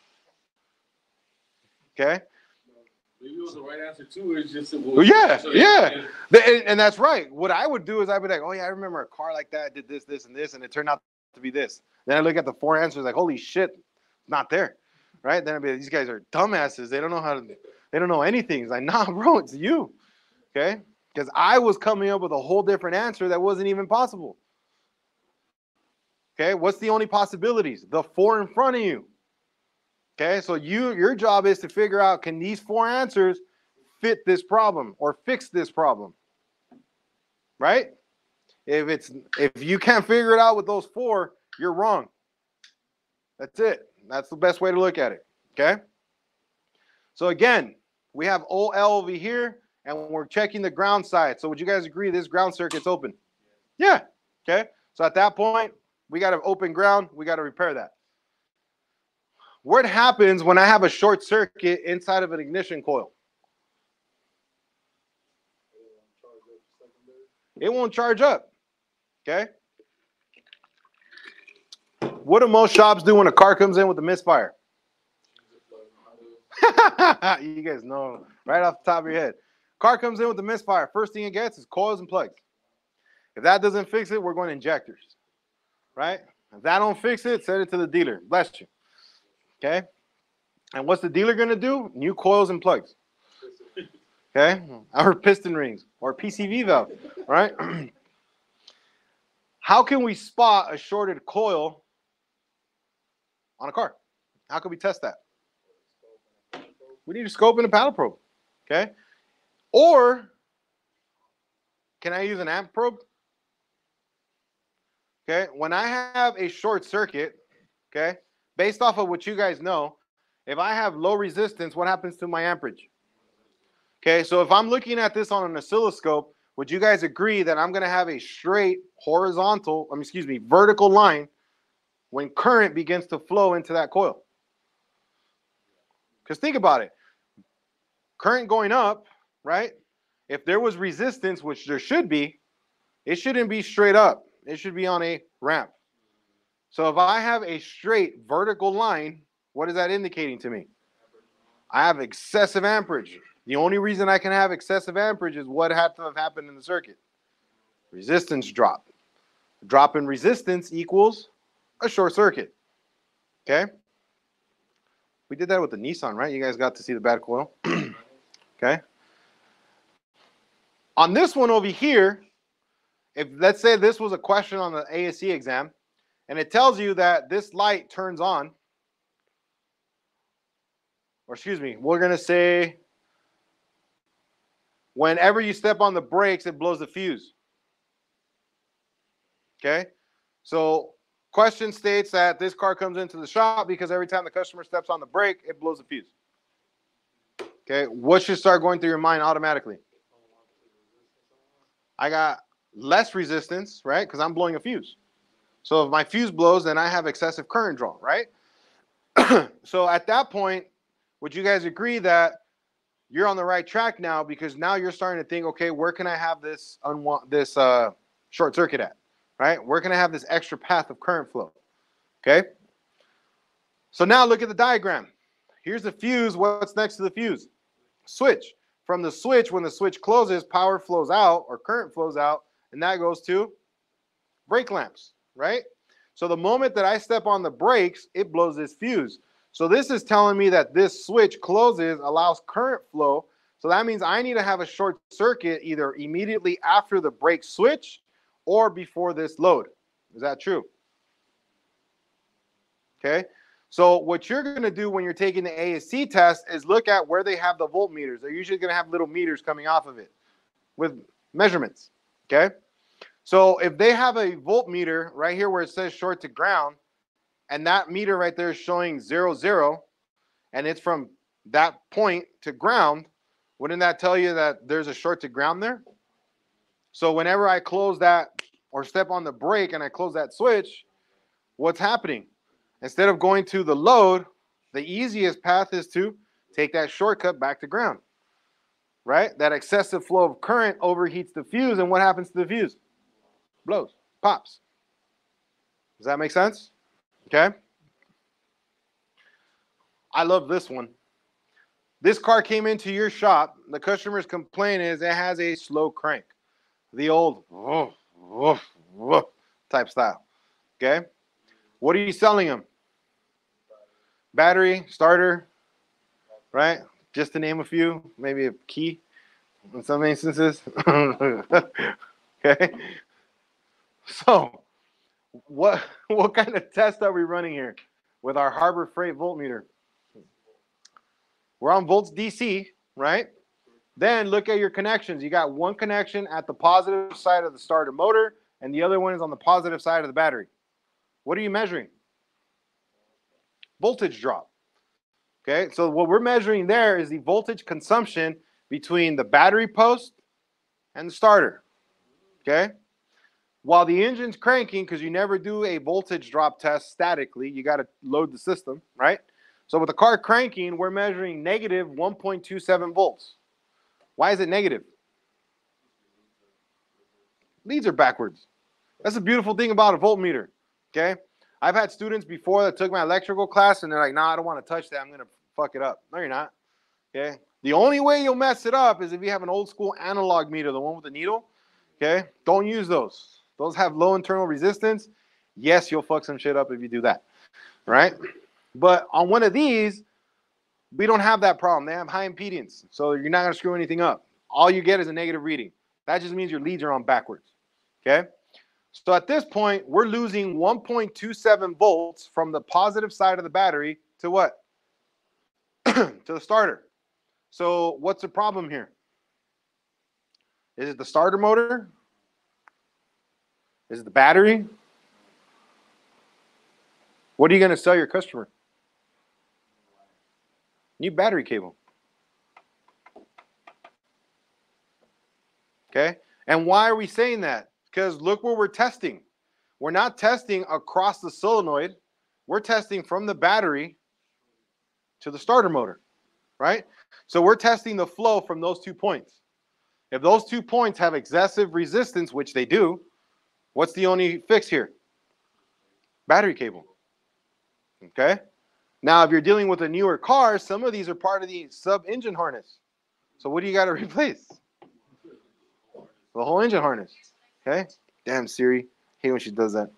Maybe it was the right answer too. It's just well, yeah, yeah, and, and, that's right. What I would do is I'd be like, oh yeah, I remember a car like that did this, this, and this, and it turned out to be this. Then I look at the four answers, like, holy shit, not there, right? Then I'd be like, these guys are dumbasses. They don't know how to, they don't know anything. It's like, nah, bro, it's you, okay? Because I was coming up with a whole different answer that wasn't even possible. Okay, what's the only possibilities? The four in front of you. Okay, so you your job is to figure out can these four answers fit this problem or fix this problem? Right? If it's if you can't figure it out with those four, you're wrong. That's it. That's the best way to look at it. Okay? So again, we have OL over here and we're checking the ground side. So would you guys agree this ground circuit's open? Yeah. Okay. So at that point, we got to open ground. We got to repair that. What happens when I have a short circuit inside of an ignition coil? It won't charge up. Okay? What do most shops do when a car comes in with a misfire? you guys know right off the top of your head. Car comes in with a misfire. First thing it gets is coils and plugs. If that doesn't fix it, we're going to injectors. Right? If that don't fix it, send it to the dealer. Bless you. Okay. And what's the dealer going to do? New coils and plugs. Okay. Our piston rings or PCV valve. Right. How can we spot a shorted coil on a car? How can we test that? We need a scope and a paddle probe. Okay. Or can I use an amp probe? Okay. When I have a short circuit, okay, based off of what you guys know, if I have low resistance, what happens to my amperage? Okay, so if I'm looking at this on an oscilloscope, would you guys agree that I'm going to have a straight horizontal, I mean, excuse me, vertical line when current begins to flow into that coil? Because think about it. Current going up, right? If there was resistance, which there should be, it shouldn't be straight up. It should be on a ramp. So if I have a straight vertical line, what is that indicating to me? I have excessive amperage. The only reason I can have excessive amperage is what had to have happened in the circuit. Resistance drop. Drop in resistance equals a short circuit. Okay? We did that with the Nissan, right? You guys got to see the bad coil. okay? On this one over here, if let's say this was a question on the ASE exam, and it tells you that this light turns on. Or excuse me, we're going to say whenever you step on the brakes, it blows the fuse. Okay? So question states that this car comes into the shop because every time the customer steps on the brake, it blows a fuse. Okay, what should start going through your mind automatically? I got less resistance, right? Because I'm blowing a fuse. So if my fuse blows, then I have excessive current draw, right? so at that point, would you guys agree that you're on the right track now because now you're starting to think, okay, where can I have this unwa- this uh, short circuit at, right? We're going to have this extra path of current flow? Okay. So now look at the diagram. Here's the fuse. What's next to the fuse? Switch. From the switch, when the switch closes, power flows out or current flows out, and that goes to brake lamps, right? So the moment that I step on the brakes, it blows this fuse. So this is telling me that this switch closes, allows current flow. So that means I need to have a short circuit either immediately after the brake switch or before this load. Is that true? Okay. So what you're going to do when you're taking the ASE test is look at where they have the voltmeters. They're usually going to have little meters coming off of it with measurements. Okay. So if they have a voltmeter right here where it says short to ground, and that meter right there is showing zero zero, and it's from that point to ground, wouldn't that tell you that there's a short to ground there? So whenever I close that or step on the brake and I close that switch, what's happening? Instead of going to the load, the easiest path is to take that shortcut back to ground. Right? That excessive flow of current overheats the fuse, and what happens to the fuse? Blows, pops. Does that make sense? Okay. I love this one. This car came into your shop. The customer's complaint is it has a slow crank, the old woof, woof, woof type style. Okay. What are you selling them? Battery, starter, right? Just to name a few, maybe a key in some instances. okay. So, what what kind of test are we running here with our Harbor Freight voltmeter? We're on volts DC, right? Then look at your connections. You got one connection at the positive side of the starter motor, and the other one is on the positive side of the battery. What are you measuring? Voltage drop. Okay, so what we're measuring there is the voltage consumption between the battery post and the starter. Okay, while the engine's cranking, because you never do a voltage drop test statically, you got to load the system, right? So with the car cranking, we're measuring negative 1.27 volts. Why is it negative? Leads are backwards. That's a beautiful thing about a voltmeter. Okay. I've had students before that took my electrical class and they're like, nah, I don't want to touch that. I'm going to fuck it up. No, you're not. Okay. The only way you'll mess it up is if you have an old school analog meter, the one with the needle. Okay. Don't use those. Those have low internal resistance. Yes, you'll fuck some shit up if you do that. Right. But on one of these, we don't have that problem. They have high impedance. So you're not going to screw anything up. All you get is a negative reading. That just means your leads are on backwards. Okay. So at this point, we're losing 1.27 volts from the positive side of the battery to what? to the starter. So what's the problem here? Is it the starter motor? Is it the battery? What are you going to sell your customer? New battery cable. Okay. And why are we saying that? Because look where we're testing. We're not testing across the solenoid. We're testing from the battery to the starter motor, right? So we're testing the flow from those two points. If those two points have excessive resistance, which they do, what's the only fix here? Battery cable. Okay. Now, if you're dealing with a newer car, some of these are part of the sub engine harness. So, what do you got to replace? The whole engine harness. Okay. Damn, Siri. Hate when she does that.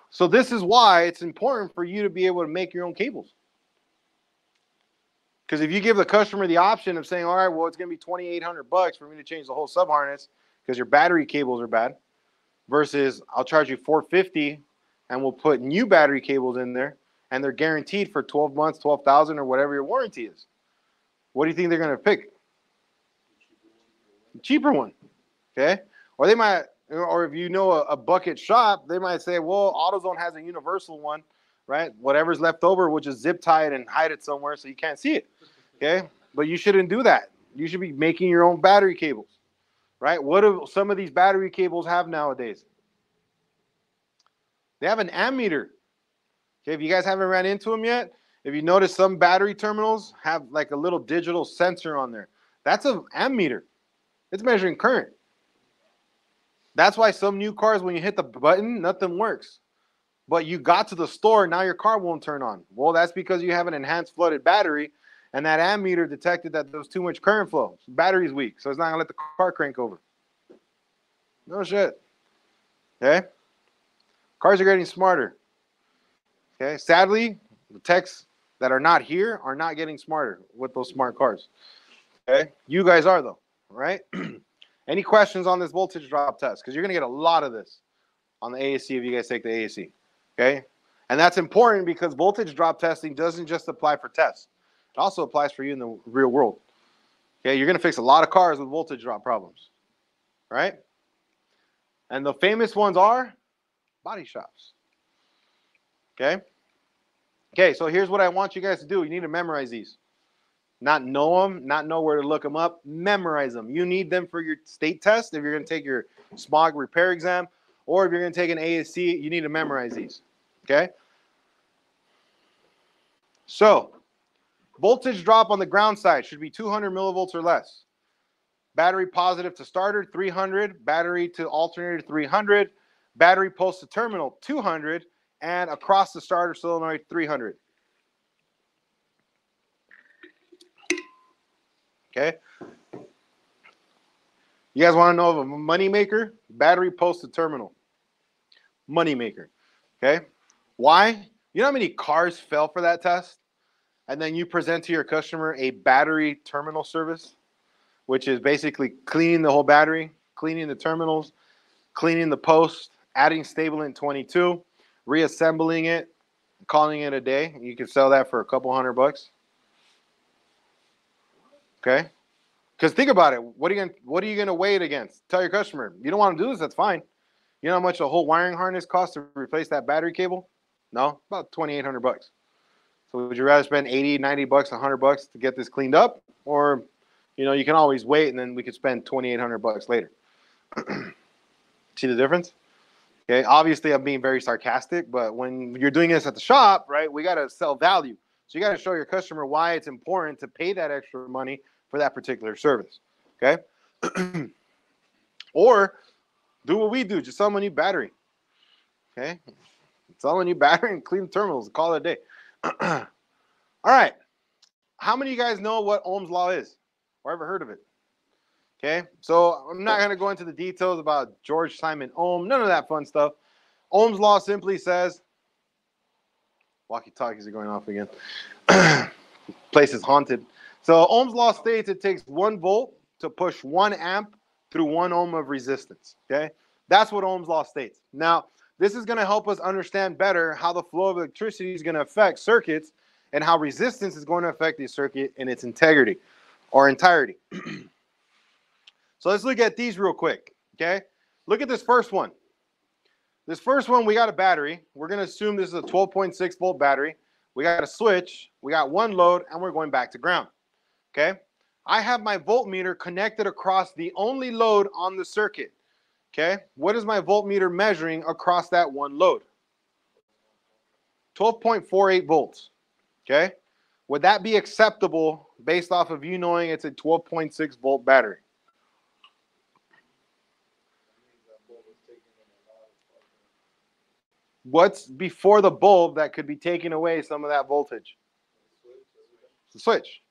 so, this is why it's important for you to be able to make your own cables. Because if you give the customer the option of saying, all right, well, it's going to be 2800 bucks for me to change the whole sub harness because your battery cables are bad, versus I'll charge you 450 and we'll put new battery cables in there and they're guaranteed for 12 months, 12,000 or whatever your warranty is. What do you think they're going to pick? The cheaper one. Okay? Or they might Or- if you know a, a bucket shop, they might say, well, AutoZone has a universal one, right? Whatever's left over, we'll just zip tie it and hide it somewhere so you can't see it. Okay. But you shouldn't do that. You should be making your own battery cables, right? What do some of these battery cables have nowadays? They have an ammeter. Okay. If you guys haven't ran into them yet, if you notice some battery terminals have like a little digital sensor on there, that's an ammeter. It's measuring current. That's why some new cars, when you hit the button, nothing works. But you got to the store, now your car won't turn on. Well, that's because you have an enhanced flooded battery, and that ammeter detected that there was too much current flow. Battery's weak, so it's not gonna let the car crank over. No shit. Okay. Cars are getting smarter. Okay. Sadly, the techs that are not here are not getting smarter with those smart cars. Okay. You guys are though, right? Any questions on this voltage drop test? Because you're going to get a lot of this on the ASE if you guys take the ASE. Okay. And that's important because voltage drop testing doesn't just apply for tests, it also applies for you in the real world. Okay. You're going to fix a lot of cars with voltage drop problems. Right. And the famous ones are body shops. Okay. Okay. So here's what I want you guys to do you need to memorize these not know them, not know where to look them up, memorize them. You need them for your state test if you're going to take your smog repair exam, or if you're going to take an ASE, you need to memorize these. Okay? So, voltage drop on the ground side should be 200 millivolts or less. Battery positive to starter 300, battery to alternator 300, battery post to terminal 200, and across the starter solenoid 300. Okay. You guys want to know of a money maker? Battery posted terminal. Money maker. Okay. Why? You know how many cars fell for that test? And then you present to your customer a battery terminal service, which is basically cleaning the whole battery, cleaning the terminals, cleaning the post, adding Stabilant 22, reassembling it, calling it a day. You can sell that for a couple hundred bucks. Okay. Because think about it. What are you gonna what are you gonna weigh it against? Tell your customer, you don't want to do this, that's fine. You know how much a whole wiring harness costs to replace that battery cable? No, about 2800 bucks. So would you rather spend 80, 90 bucks, 100 bucks to get this cleaned up? Or, you know, you can always wait and then we could spend 2800 bucks later. See the difference? Okay, obviously I'm being very sarcastic, but when you're doing this at the shop, right, we got to sell value. So you got to show your customer why it's important to pay that extra money for that particular service. Okay. or do what we do, just sell them a new battery. Okay. Sell a new battery and clean terminals. Call it a day. All right. How many of you guys know what Ohm's law is or ever heard of it? Okay. So I'm not going to go into the details about George Simon Ohm, none of that fun stuff. Ohm's law simply says walkie talkies are going off again. Place is haunted. So Ohm's law states it takes one volt to push one amp through one ohm of resistance. Okay, that's what Ohm's law states. Now, this is going to help us understand better how the flow of electricity is going to affect circuits and how resistance is going to affect the circuit in its integrity or entirety. so let's look at these real quick. Okay, look at this first one. This first one, we got a battery. We're going to assume this is a 12.6 volt battery. We got a switch, we got one load, and we're going back to ground. Okay. I have my voltmeter connected across the only load on the circuit. Okay. What is my voltmeter measuring across that one load? 12.48 volts. Okay. Would that be acceptable based off of you knowing it's a 12.6 volt battery? What's before the bulb that could be taking away some of that voltage? The switch.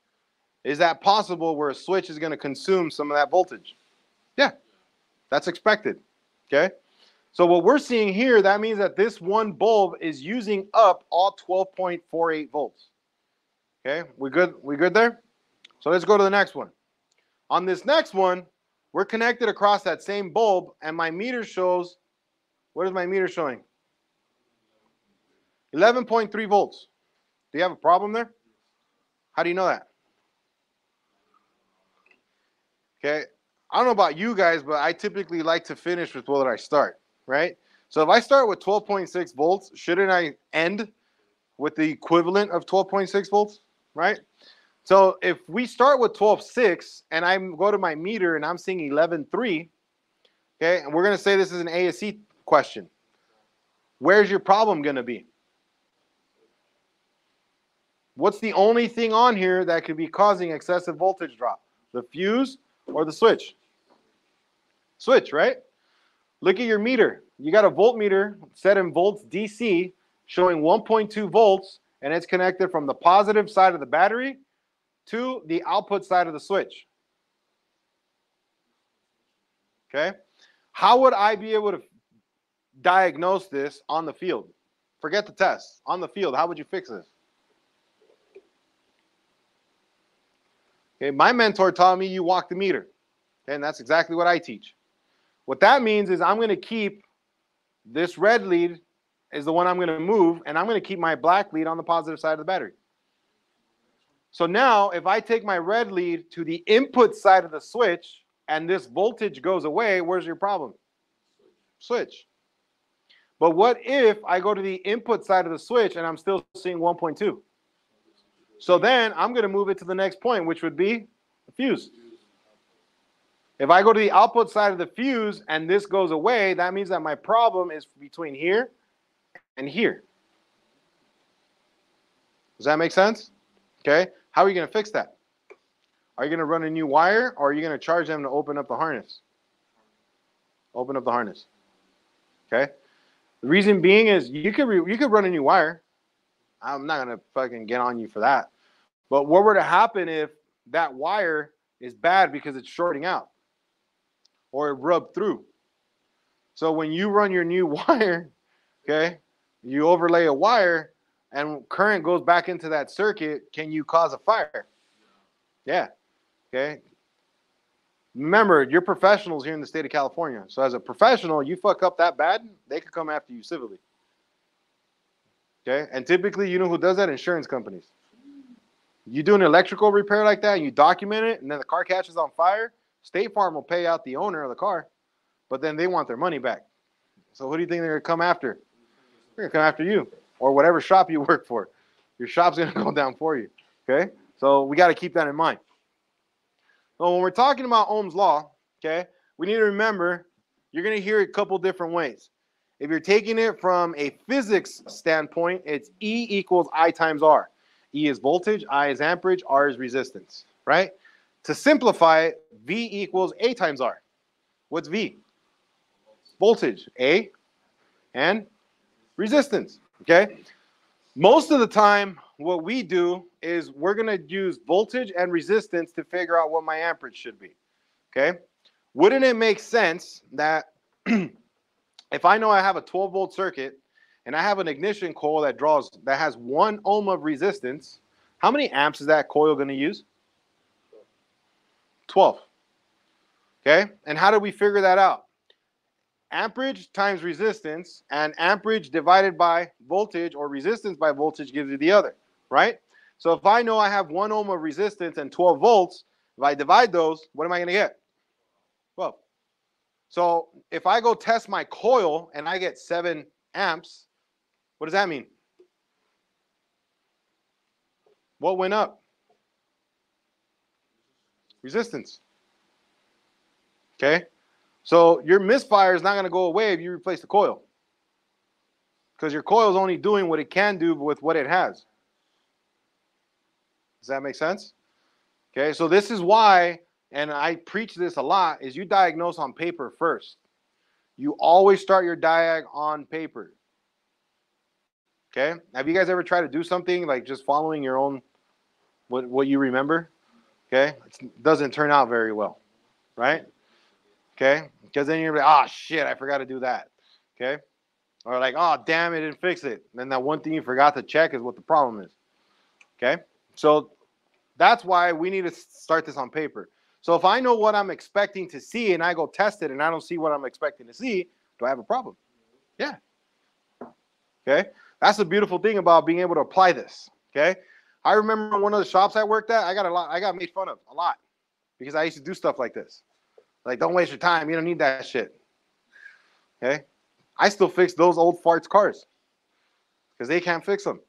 Is that possible where a switch is going to consume some of that voltage? Yeah, that's expected. Okay. So what we're seeing here, that means that this one bulb is using up all 12.48 volts. Okay, we good? We good there? So let's go to the next one. On this next one, we're connected across that same bulb, and my meter shows. What is my meter showing? 11.3 volts. Do you have a problem there? How do you know that? Okay. I don't know about you guys, but I typically like to finish with what I start, right? So if I start with 12.6 volts, shouldn't I end with the equivalent of 12.6 volts, right? So if we start with 12.6 and I go to my meter and I'm seeing 11.3, okay, and we're going to say this is an ASE question. Where's your problem going to be? What's the only thing on here that could be causing excessive voltage drop? The fuse or the switch? Switch, right? Look at your meter. You got a voltmeter set in volts DC showing 1.2 volts, and it's connected from the positive side of the battery to the output side of the switch. Okay? How would I be able to diagnose this on the field? Forget the test. On the field, how would you fix this? Okay, my mentor taught me you walk the meter. Okay, and that's exactly what I teach. What that means is I'm going to keep this red lead is the one I'm going to move, and I'm going to keep my black lead on the positive side of the battery. So now, if I take my red lead to the input side of the switch and this voltage goes away, where's your problem? Switch. But what if I go to the input side of the switch and I'm still seeing 1.2? So then I'm going to move it to the next point, which would be the fuse. If I go to the output side of the fuse and this goes away, that means that my problem is between here and here. Does that make sense? Okay. How are you going to fix that? Are you going to run a new wire or are you going to charge them to open up the harness? Open up the harness. Okay. The reason being is you could you could run a new wire. I'm not gonna fucking get on you for that. But what were to happen if that wire is bad because it's shorting out or it rubbed through? So when you run your new wire, okay, you overlay a wire and current goes back into that circuit, can you cause a fire? Yeah. Okay. Remember, you're professionals here in the state of California. So as a professional, you fuck up that bad, they could come after you civilly. Okay? And typically, you know who does that? Insurance companies. You do an electrical repair like that and you document it, and then the car catches on fire, State Farm will pay out the owner of the car, but then they want their money back. So who do you think they're gonna come after? They're gonna come after you or whatever shop you work for. Your shop's gonna go down for you. Okay? So we got to keep that in mind. So when we're talking about Ohm's law, okay, we need to remember you're gonna hear it a couple different ways. If you're taking it from a physics standpoint, it's E equals I times R. E is voltage, I is amperage, R is resistance, right? To simplify it, V equals A times R. What's V? Voltage, A, and resistance, okay? Most of the time, what we do is we're going to use voltage and resistance to figure out what my amperage should be, okay? Wouldn't it make sense that if I know I have a 12 volt circuit and I have an ignition coil that draws that has one ohm of resistance, how many amps is that coil going to use? 12. Okay, and how do we figure that out? Amperage times resistance, and amperage divided by voltage or resistance by voltage gives you the other, right? So if I know I have one ohm of resistance and 12 volts, if I divide those, what am I going to get? 12. So if I go test my coil and I get seven amps, what does that mean? What went up? Resistance. Okay? So your misfire is not going to go away if you replace the coil. Because your coil is only doing what it can do with what it has. Does that make sense? Okay, so this is why, and I preach this a lot, is you diagnose on paper first. You always start your diag on paper. Okay. Have you guys ever tried to do something like just following your own what what you remember? Okay. It doesn't turn out very well, right? Okay. Because then you're like, oh shit, I forgot to do that. Okay. Or like, oh damn, it didn't fix it. And then that one thing you forgot to check is what the problem is. Okay. So that's why we need to start this on paper. So if I know what I'm expecting to see and I go test it and I don't see what I'm expecting to see, do I have a problem? Yeah. Okay. That's the beautiful thing about being able to apply this. Okay. I remember one of the shops I worked at, I got a lot, I got made fun of a lot because I used to do stuff like this. Like, don't waste your time. You don't need that shit. Okay. I still fix those old farts cars because they can't fix them.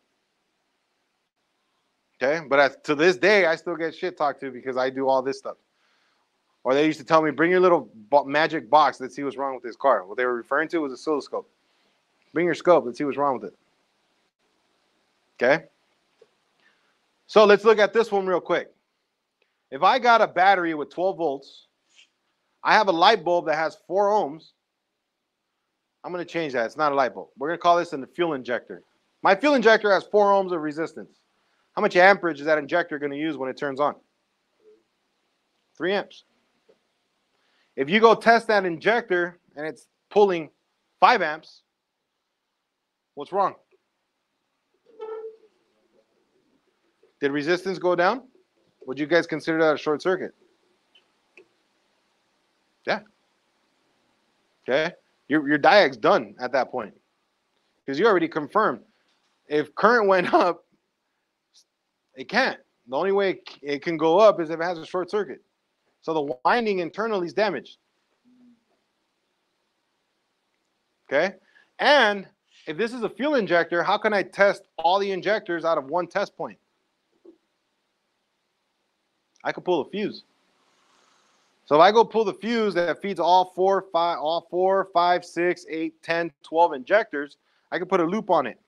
Okay. But to this day, I still get shit talked to because I do all this stuff. Or they used to tell me, bring your little magic box. Let's see what's wrong with this car. What they were referring to was a oscilloscope. Bring your scope. Let's see what's wrong with it. Okay. So let's look at this one real quick. If I got a battery with 12 volts, I have a light bulb that has four ohms. I'm going to change that. It's not a light bulb. We're going to call this a fuel injector. My fuel injector has four ohms of resistance. How much amperage is that injector going to use when it turns on? Three amps. If you go test that injector and it's pulling five amps, what's wrong? Did resistance go down? Would you guys consider that a short circuit? Yeah. Okay. Your, your diag's done at that point because you already confirmed. If current went up, it can't. The only way it can go up is if it has a short circuit. So the winding internally is damaged. Okay. And if this is a fuel injector, how can I test all the injectors out of one test point? I could pull a fuse. So if I go pull the fuse that feeds all four, five, all four, five, six, eight, 10, 12 injectors, I can put a loop on it,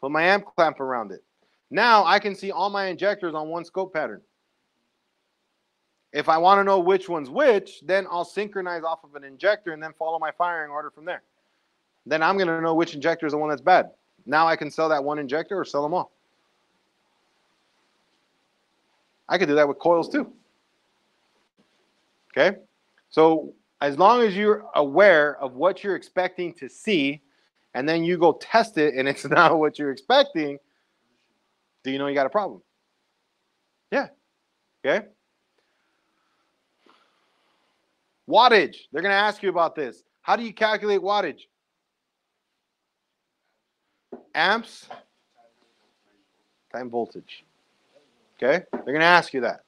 put my amp clamp around it. Now I can see all my injectors on one scope pattern. If I want to know which one's which, then I'll synchronize off of an injector and then follow my firing order from there. Then I'm going to know which injector is the one that's bad. Now I can sell that one injector or sell them all. I could do that with coils too. Okay? So as long as you're aware of what you're expecting to see, and then you go test it and it's not what you're expecting, do you know you got a problem? Yeah. Okay? Wattage. They're going to ask you about this. How do you calculate wattage? Amps time voltage. Okay? They're going to ask you that.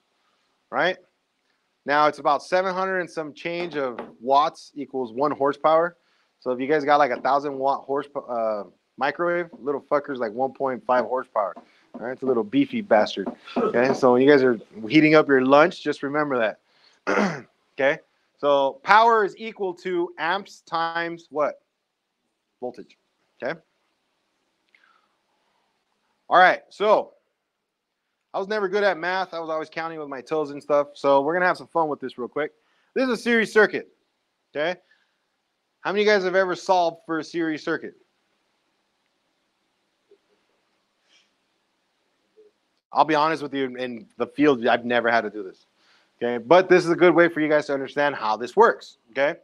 Right? Now it's about 700 and some change of watts equals one horsepower. So if you guys got like a thousand watt uh, microwave, little fucker's like 1.5 horsepower. All right, it's a little beefy bastard. Okay, so when you guys are heating up your lunch, just remember that. okay, so power is equal to amps times what? Voltage. Okay. All right, so I was never good at math. I was always counting with my toes and stuff. So we're gonna have some fun with this real quick. This is a series circuit. Okay. How many of you guys have ever solved for a series circuit? I'll be honest with you, in the field, I've never had to do this. Okay, but this is a good way for you guys to understand how this works. Okay,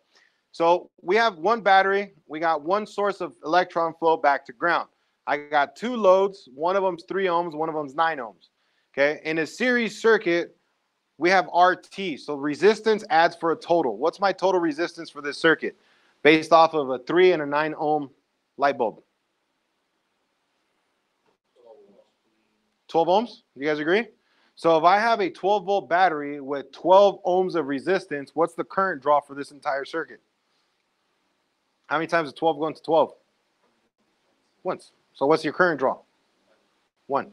so we have one battery, we got one source of electron flow back to ground. I got two loads, one of them's three ohms, one of them's nine ohms. Okay, in a series circuit, we have RT, so resistance adds for a total. What's my total resistance for this circuit? Based off of a three and a nine ohm light bulb. 12 ohms. You guys agree? So if I have a 12 volt battery with 12 ohms of resistance, what's the current draw for this entire circuit? How many times is 12 going to 12? Once. So what's your current draw? One.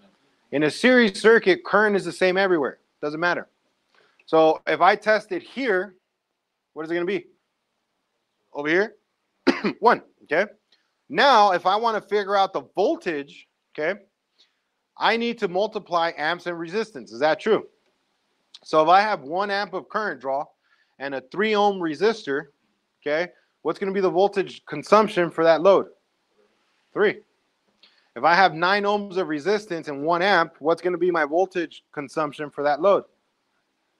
In a series circuit, current is the same everywhere. Doesn't matter. So if I test it here, what is it going to be? Over here? One. Okay. Now, if I want to figure out the voltage, okay, I need to multiply amps and resistance. Is that true? So if I have one amp of current draw and a three ohm resistor, okay, what's going to be the voltage consumption for that load? Three. If I have nine ohms of resistance and one amp, what's going to be my voltage consumption for that load?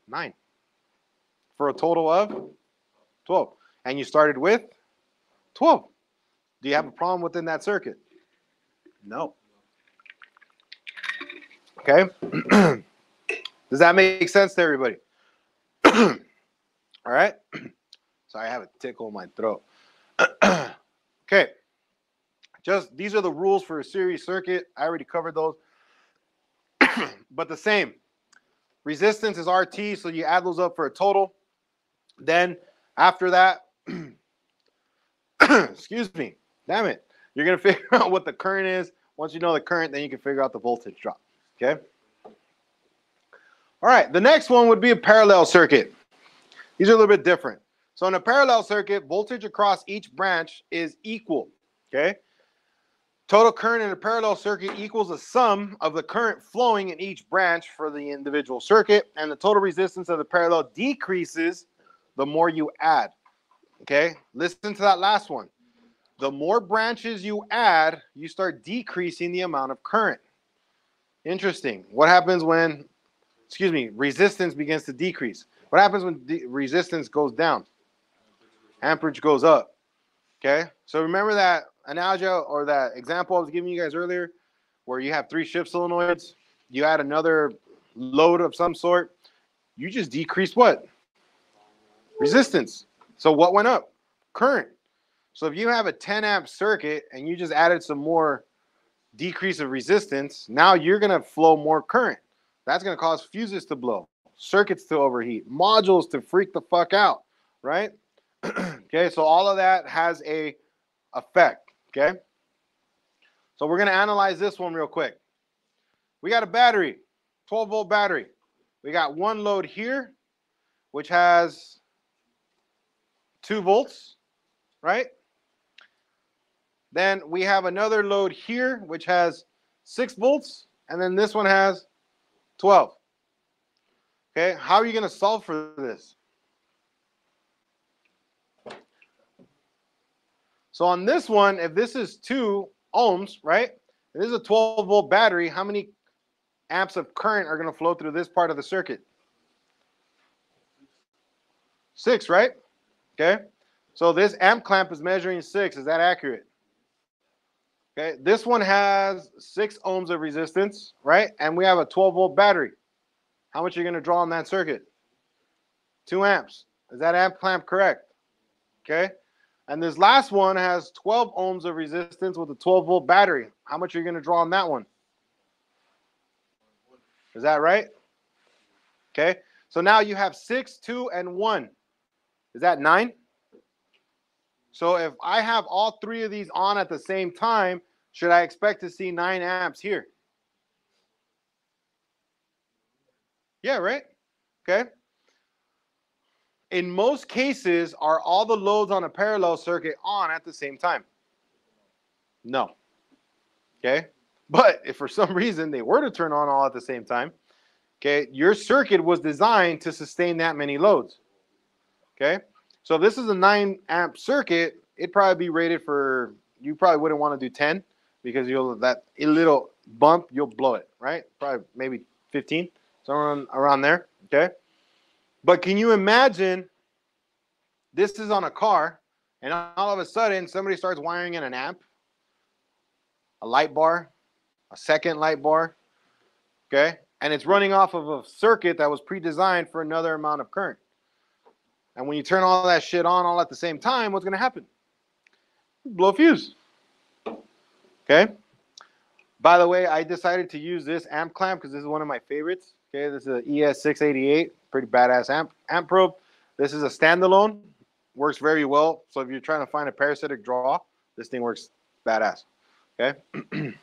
Nine. For a total of 12. And you started with 12. Do you have a problem within that circuit? No. Okay. Does that make sense to everybody? All right. Sorry, I have a tickle in my throat. okay. Just these are the rules for a series circuit. I already covered those. but the same. Resistance is RT, so you add those up for a total. Then after that, excuse me, damn it, you're gonna figure out what the current is. Once you know the current, then you can figure out the voltage drop. Okay. All right, the next one would be a parallel circuit. These are a little bit different. So in a parallel circuit, voltage across each branch is equal. Okay. Total current in a parallel circuit equals the sum of the current flowing in each branch for the individual circuit, and the total resistance of the parallel decreases the more you add. Okay, listen to that last one. The more branches you add, you start decreasing the amount of current. Interesting. What happens when, excuse me, resistance begins to decrease? What happens when de- resistance goes down? Amperage goes up. Okay, so remember that analogy or that example I was giving you guys earlier, where you have three shift solenoids, you add another load of some sort, you just decrease what? Resistance. So what went up? Current. So if you have a 10 amp circuit and you just added some more decrease of resistance, now you're going to flow more current. That's going to cause fuses to blow, circuits to overheat, modules to freak the fuck out, right? okay, so all of that has a effect, okay? So we're going to analyze this one real quick. We got a battery, 12 volt battery. We got one load here, which has two volts, right? Then we have another load here, which has six volts, and then this one has 12. Okay, how are you going to solve for this? So on this one, if this is two ohms, right? This is a 12 volt battery. How many amps of current are going to flow through this part of the circuit? Six, right? Okay. So this amp clamp is measuring six. Is that accurate? Okay. This one has six ohms of resistance, right? And we have a 12 volt battery. How much are you going to draw on that circuit? Two amps. Is that amp clamp correct? Okay. And this last one has 12 ohms of resistance with a 12 volt battery. How much are you going to draw on that one? Is that right? Okay. So now you have six, two, and one. Is that nine? So if I have all three of these on at the same time, should I expect to see nine amps here? Yeah, right? Okay. In most cases, are all the loads on a parallel circuit on at the same time? No. Okay. But if for some reason they were to turn on all at the same time, okay, your circuit was designed to sustain that many loads. Okay. So this is a nine amp circuit. It'd probably be rated for, you probably wouldn't want to do 10 because you'll, that a little bump, you'll blow it, right? Probably maybe 15, somewhere around, there. Okay. But can you imagine this is on a car and all of a sudden somebody starts wiring in an amp, a light bar, a second light bar, okay? And it's running off of a circuit that was pre-designed for another amount of current. And when you turn all that shit on all at the same time, what's going to happen? Blow fuse. Okay? By the way, I decided to use this amp clamp because this is one of my favorites. Okay, this is an ES688, pretty badass amp amp probe. This is a standalone, works very well. So if you're trying to find a parasitic draw, this thing works badass. Okay.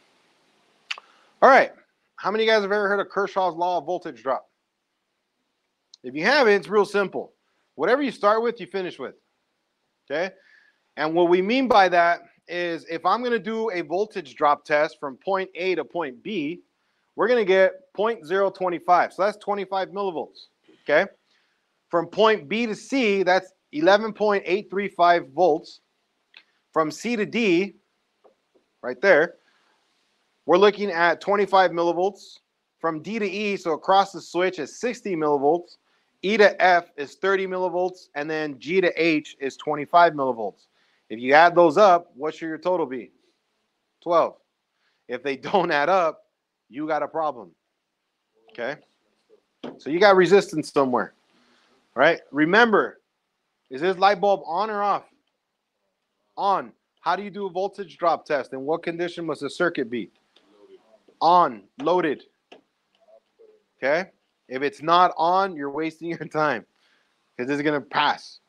All right. How many of you guys have ever heard of Kirchhoff's law of voltage drop? If you haven't, it's real simple. Whatever you start with, you finish with. Okay. And what we mean by that is if I'm going to do a voltage drop test from point A to point B, we're going to get 0.025. So that's 25 millivolts. Okay. From point B to C, that's 11.835 volts. From C to D, right there, we're looking at 25 millivolts. From D to E, so across the switch is 60 millivolts. E to F is 30 millivolts. And then G to H is 25 millivolts. If you add those up, what should your total be? 12. If they don't add up, you got a problem. Okay? So you got resistance somewhere. Right? Remember, is this light bulb on or off? On. How do you do a voltage drop test? In what condition must the circuit be? On, loaded. Okay? If it's not on, you're wasting your time. because is going to pass.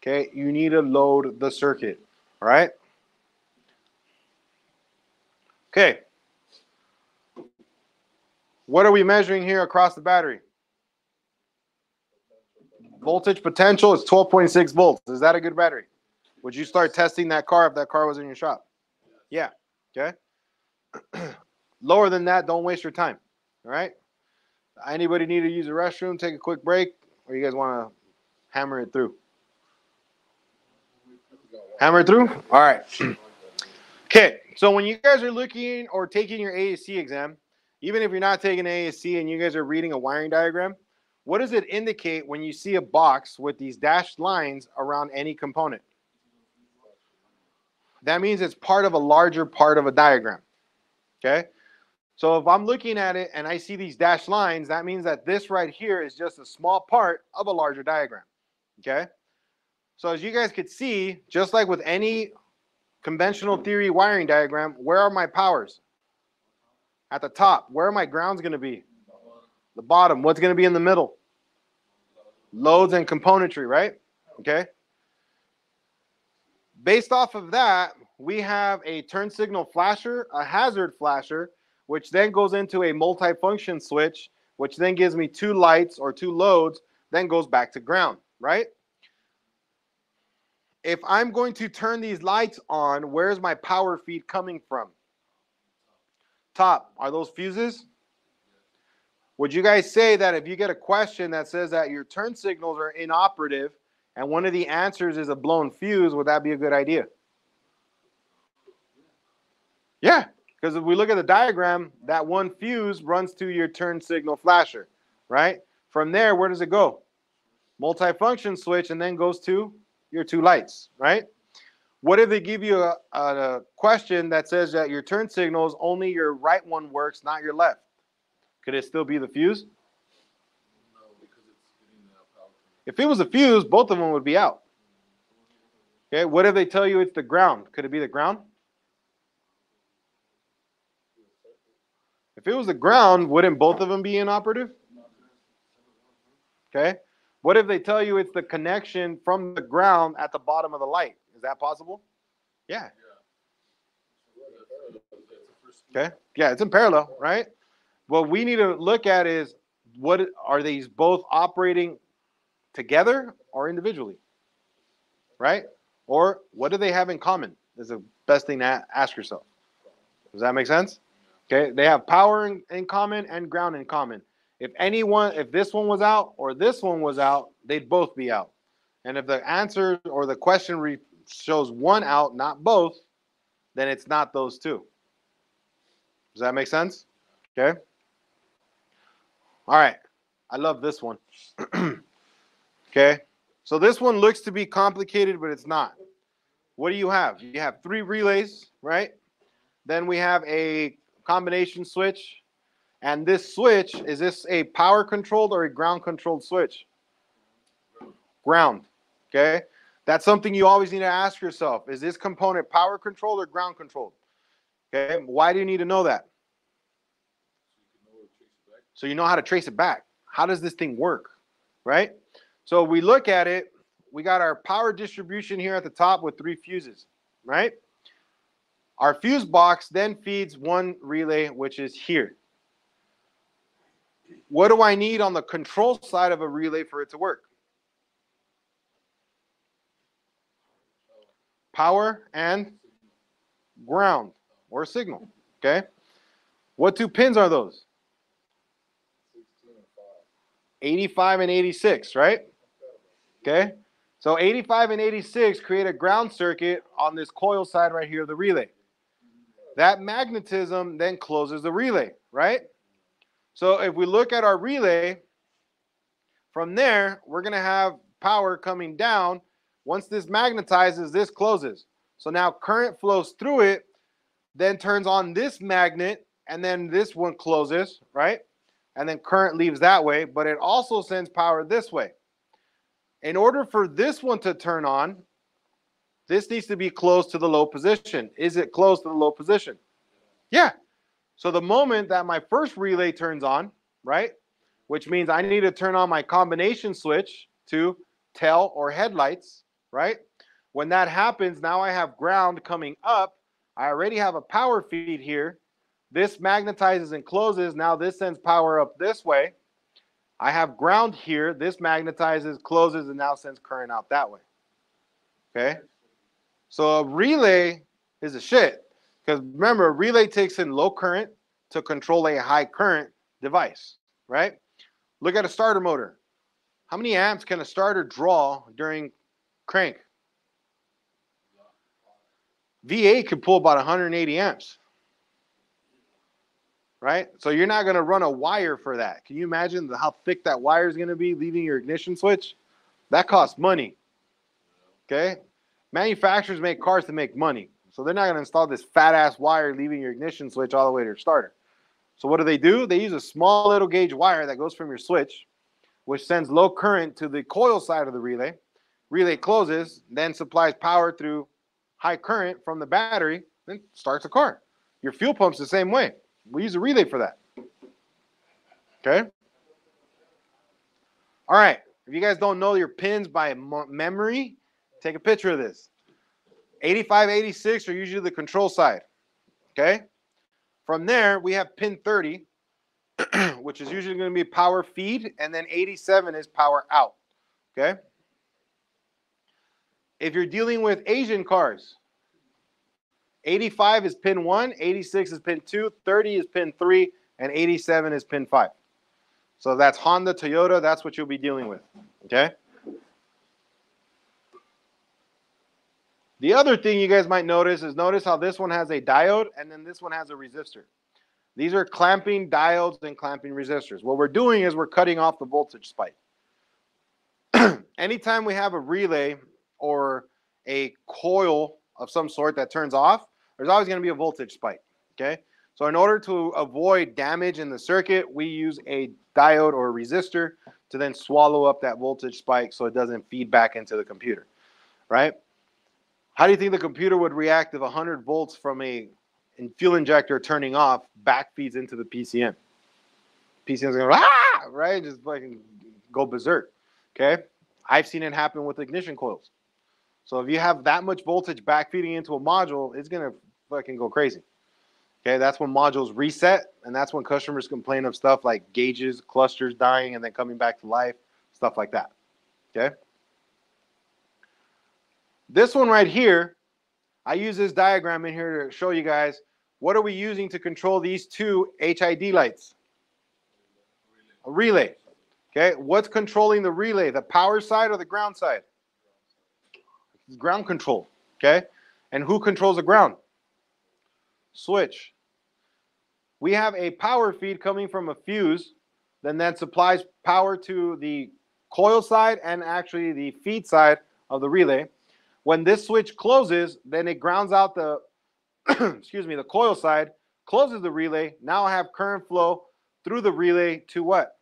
Okay, you need to load the circuit. All right. Okay. What are we measuring here across the battery? Voltage potential is 12.6 volts. Is that a good battery? Would you start testing that car if that car was in your shop? Yeah. Okay. Lower than that, don't waste your time. All right. Anybody need to use the restroom? Take a quick break, or you guys want to hammer it through? Hammer it through. All right. Okay. So when you guys are looking or taking your ASE exam, even if you're not taking ASE and you guys are reading a wiring diagram, what does it indicate when you see a box with these dashed lines around any component? That means it's part of a larger part of a diagram. Okay. So if I'm looking at it and I see these dashed lines, that means that this right here is just a small part of a larger diagram. Okay. So as you guys could see, just like with any conventional theory wiring diagram, where are my powers? At the top. Where are my grounds going to be? The bottom. What's going to be in the middle? Loads and componentry, right? Okay. Based off of that, we have a turn signal flasher, a hazard flasher, which then goes into a multifunction switch, which then gives me two lights or two loads, then goes back to ground, right? if I'm going to turn these lights on, where's my power feed coming from? Top. Are those fuses? Would you guys say that if you get a question that says that your turn signals are inoperative and one of the answers is a blown fuse, would that be a good idea? Yeah, because if we look at the diagram, that one fuse runs to your turn signal flasher, right? From there, where does it go? Multifunction switch and then goes to your two lights, right? What if they give you a, a, question that says that your turn signals only your right one works, not your left? Could it still be the fuse? No, because if it was a fuse, both of them would be out. Okay, what if they tell you it's the ground? Could it be the ground? If it was the ground, wouldn't both of them be inoperative? Okay. What if they tell you it's the connection from the ground at the bottom of the light? Is that possible? Yeah. Okay. Yeah, it's in parallel, right? What we need to look at is what are these both operating together or individually? Right? Or what do they have in common? Is the best thing to ask yourself. Does that make sense? Okay. They have power in, in common and ground in common. If anyone, if this one was out or this one was out, they'd both be out. And if the answer or the question re- shows one out, not both, then it's not those two. Does that make sense? Okay. All right. I love this one. okay. So this one looks to be complicated, but it's not. What do you have? You have three relays, right? Then we have a combination switch and this switch, is this a power controlled or a ground controlled switch? Ground. Okay. That's something you always need to ask yourself. Is this component power controlled or ground controlled? Okay. Why do you need to know that? So you know how to trace it back. How does this thing work? Right? So we look at it, we got our power distribution here at the top with three fuses, right? Our fuse box then feeds one relay, which is here. What do I need on the control side of a relay for it to work? Power and ground or signal. Okay. What two pins are those? 85 and 86, right? Okay. So 85 and 86 create a ground circuit on this coil side right here of the relay. That magnetism then closes the relay, right? So if we look at our relay, from there, we're going to have power coming down. Once this magnetizes, this closes. So now current flows through it, then turns on this magnet, and then this one closes, right? And then current leaves that way, but it also sends power this way. In order for this one to turn on, this needs to be close to the low position. Is it close to the low position? Yeah, so the moment that my first relay turns on, right, which means I need to turn on my combination switch to tail or headlights, right? When that happens, now I have ground coming up. I already have a power feed here. This magnetizes and closes. Now this sends power up this way. I have ground here. This magnetizes, closes, and now sends current out that way. Okay. So a relay is a shit. Because remember, a relay takes in low current to control a high current device, right? Look at a starter motor. How many amps can a starter draw during crank? V8 could pull about 180 amps. Right? So you're not going to run a wire for that. Can you imagine how thick that wire is going to be leaving your ignition switch? That costs money. Okay? Manufacturers make cars to make money. So they're not going to install this fat ass wire leaving your ignition switch all the way to your starter. So what do they do? They use a small little gauge wire that goes from your switch, which sends low current to the coil side of the relay. Relay closes, then supplies power through high current from the battery, then starts a car. Your fuel pump's the same way. We use a relay for that. Okay? All right. If you guys don't know your pins by memory, take a picture of this. 85, 86 are usually the control side. Okay? From there, we have pin 30, which is usually going to be power feed, and then 87 is power out. Okay? If you're dealing with Asian cars, 85 is pin 1, 86 is pin 2, 30 is pin 3, and 87 is pin 5. So that's Honda, Toyota, that's what you'll be dealing with. Okay? The other thing you guys might notice is notice how this one has a diode and then this one has a resistor. These are clamping diodes and clamping resistors. What we're doing is we're cutting off the voltage spike. Anytime we have a relay or a coil of some sort that turns off, there's always going to be a voltage spike. Okay. So in order to avoid damage in the circuit, we use a diode or a resistor to then swallow up that voltage spike so it doesn't feed back into the computer. Right? How do you think the computer would react if 100 volts from a fuel injector turning off back feeds into the PCM? PCM's going ah, right, just fucking go berserk. Okay, I've seen it happen with ignition coils. So if you have that much voltage back feeding into a module, it's gonna fucking go crazy. Okay, that's when modules reset, and that's when customers complain of stuff like gauges, clusters dying, and then coming back to life, stuff like that. Okay. This one right here, I use this diagram in here to show you guys what are we using to control these two HID lights? A relay. Okay, what's controlling the relay? The power side or the ground side? Ground control. Okay, and who controls the ground? Switch. We have a power feed coming from a fuse, then that supplies power to the coil side and actually the feed side of the relay. When this switch closes, then it grounds out the, excuse me, the coil side, closes the relay. Now I have current flow through the relay to what?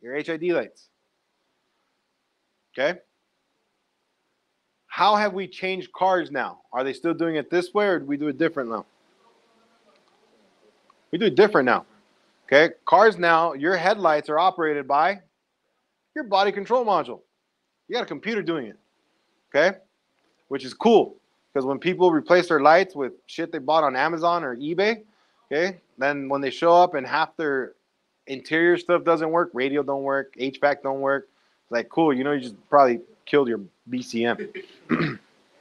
Your HID lights. Okay. How have we changed cars now? Are they still doing it this way or do we do it different now? We do it different now. Okay. Cars now, your headlights are operated by your body control module. You got a computer doing it okay? Which is cool because when people replace their lights with shit they bought on Amazon or eBay, okay, then when they show up and half their interior stuff doesn't work, radio don't work, HVAC don't work, it's like cool, you know, you just probably killed your BCM.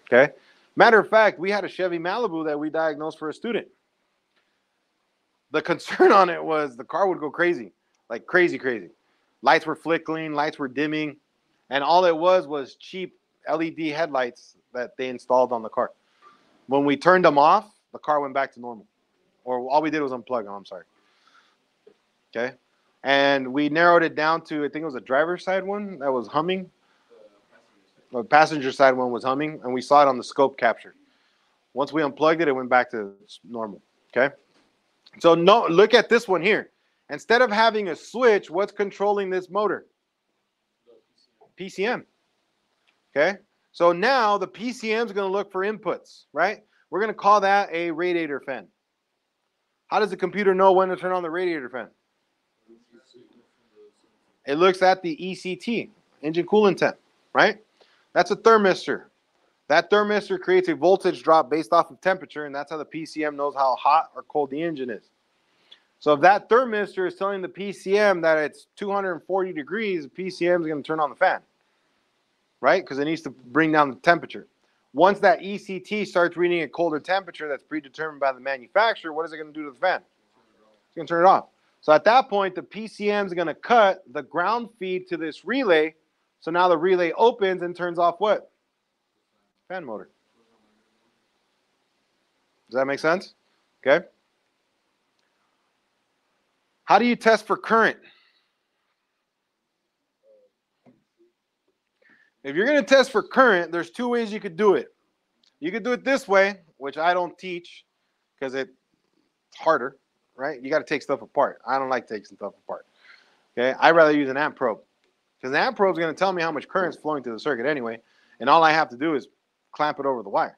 okay. Matter of fact, we had a Chevy Malibu that we diagnosed for a student. The concern on it was the car would go crazy, like crazy, crazy. Lights were flickering, lights were dimming, and all it was was cheap LED headlights that they installed on the car. When we turned them off, the car went back to normal. Or all we did was unplug them, I'm sorry. Okay. And we narrowed it down to, I think it was a driver's side one that was humming. The passenger side one was humming, and we saw it on the scope capture. Once we unplugged it, it went back to normal. Okay. So no, look at this one here. Instead of having a switch, what's controlling this motor? PCM. Okay. So now the PCM is going to look for inputs, right? We're going to call that a radiator fan. How does the computer know when to turn on the radiator fan? It looks at the ECT. engine coolant temp, right? That's a thermistor. That thermistor creates a voltage drop based off of temperature, and that's how the PCM knows how hot or cold the engine is. So if that thermistor is telling the PCM that it's 240 degrees, the PCM is going to turn on the fan, right? Because it needs to bring down the temperature. Once that ECT starts reading a colder temperature that's predetermined by the manufacturer, what is it going to do to the fan? It's going to turn it off. So at that point, the PCM is going to cut the ground feed to this relay. So now the relay opens and turns off what? Fan motor. Does that make sense? Okay. How do you test for current? If you're going to test for current, there's two ways you could do it. You could do it this way, which I don't teach because it's harder, right? You got to take stuff apart. I don't like taking stuff apart. Okay, I'd rather use an amp probe because the amp probe is going to tell me how much current is flowing through the circuit anyway, and all I have to do is clamp it over the wire,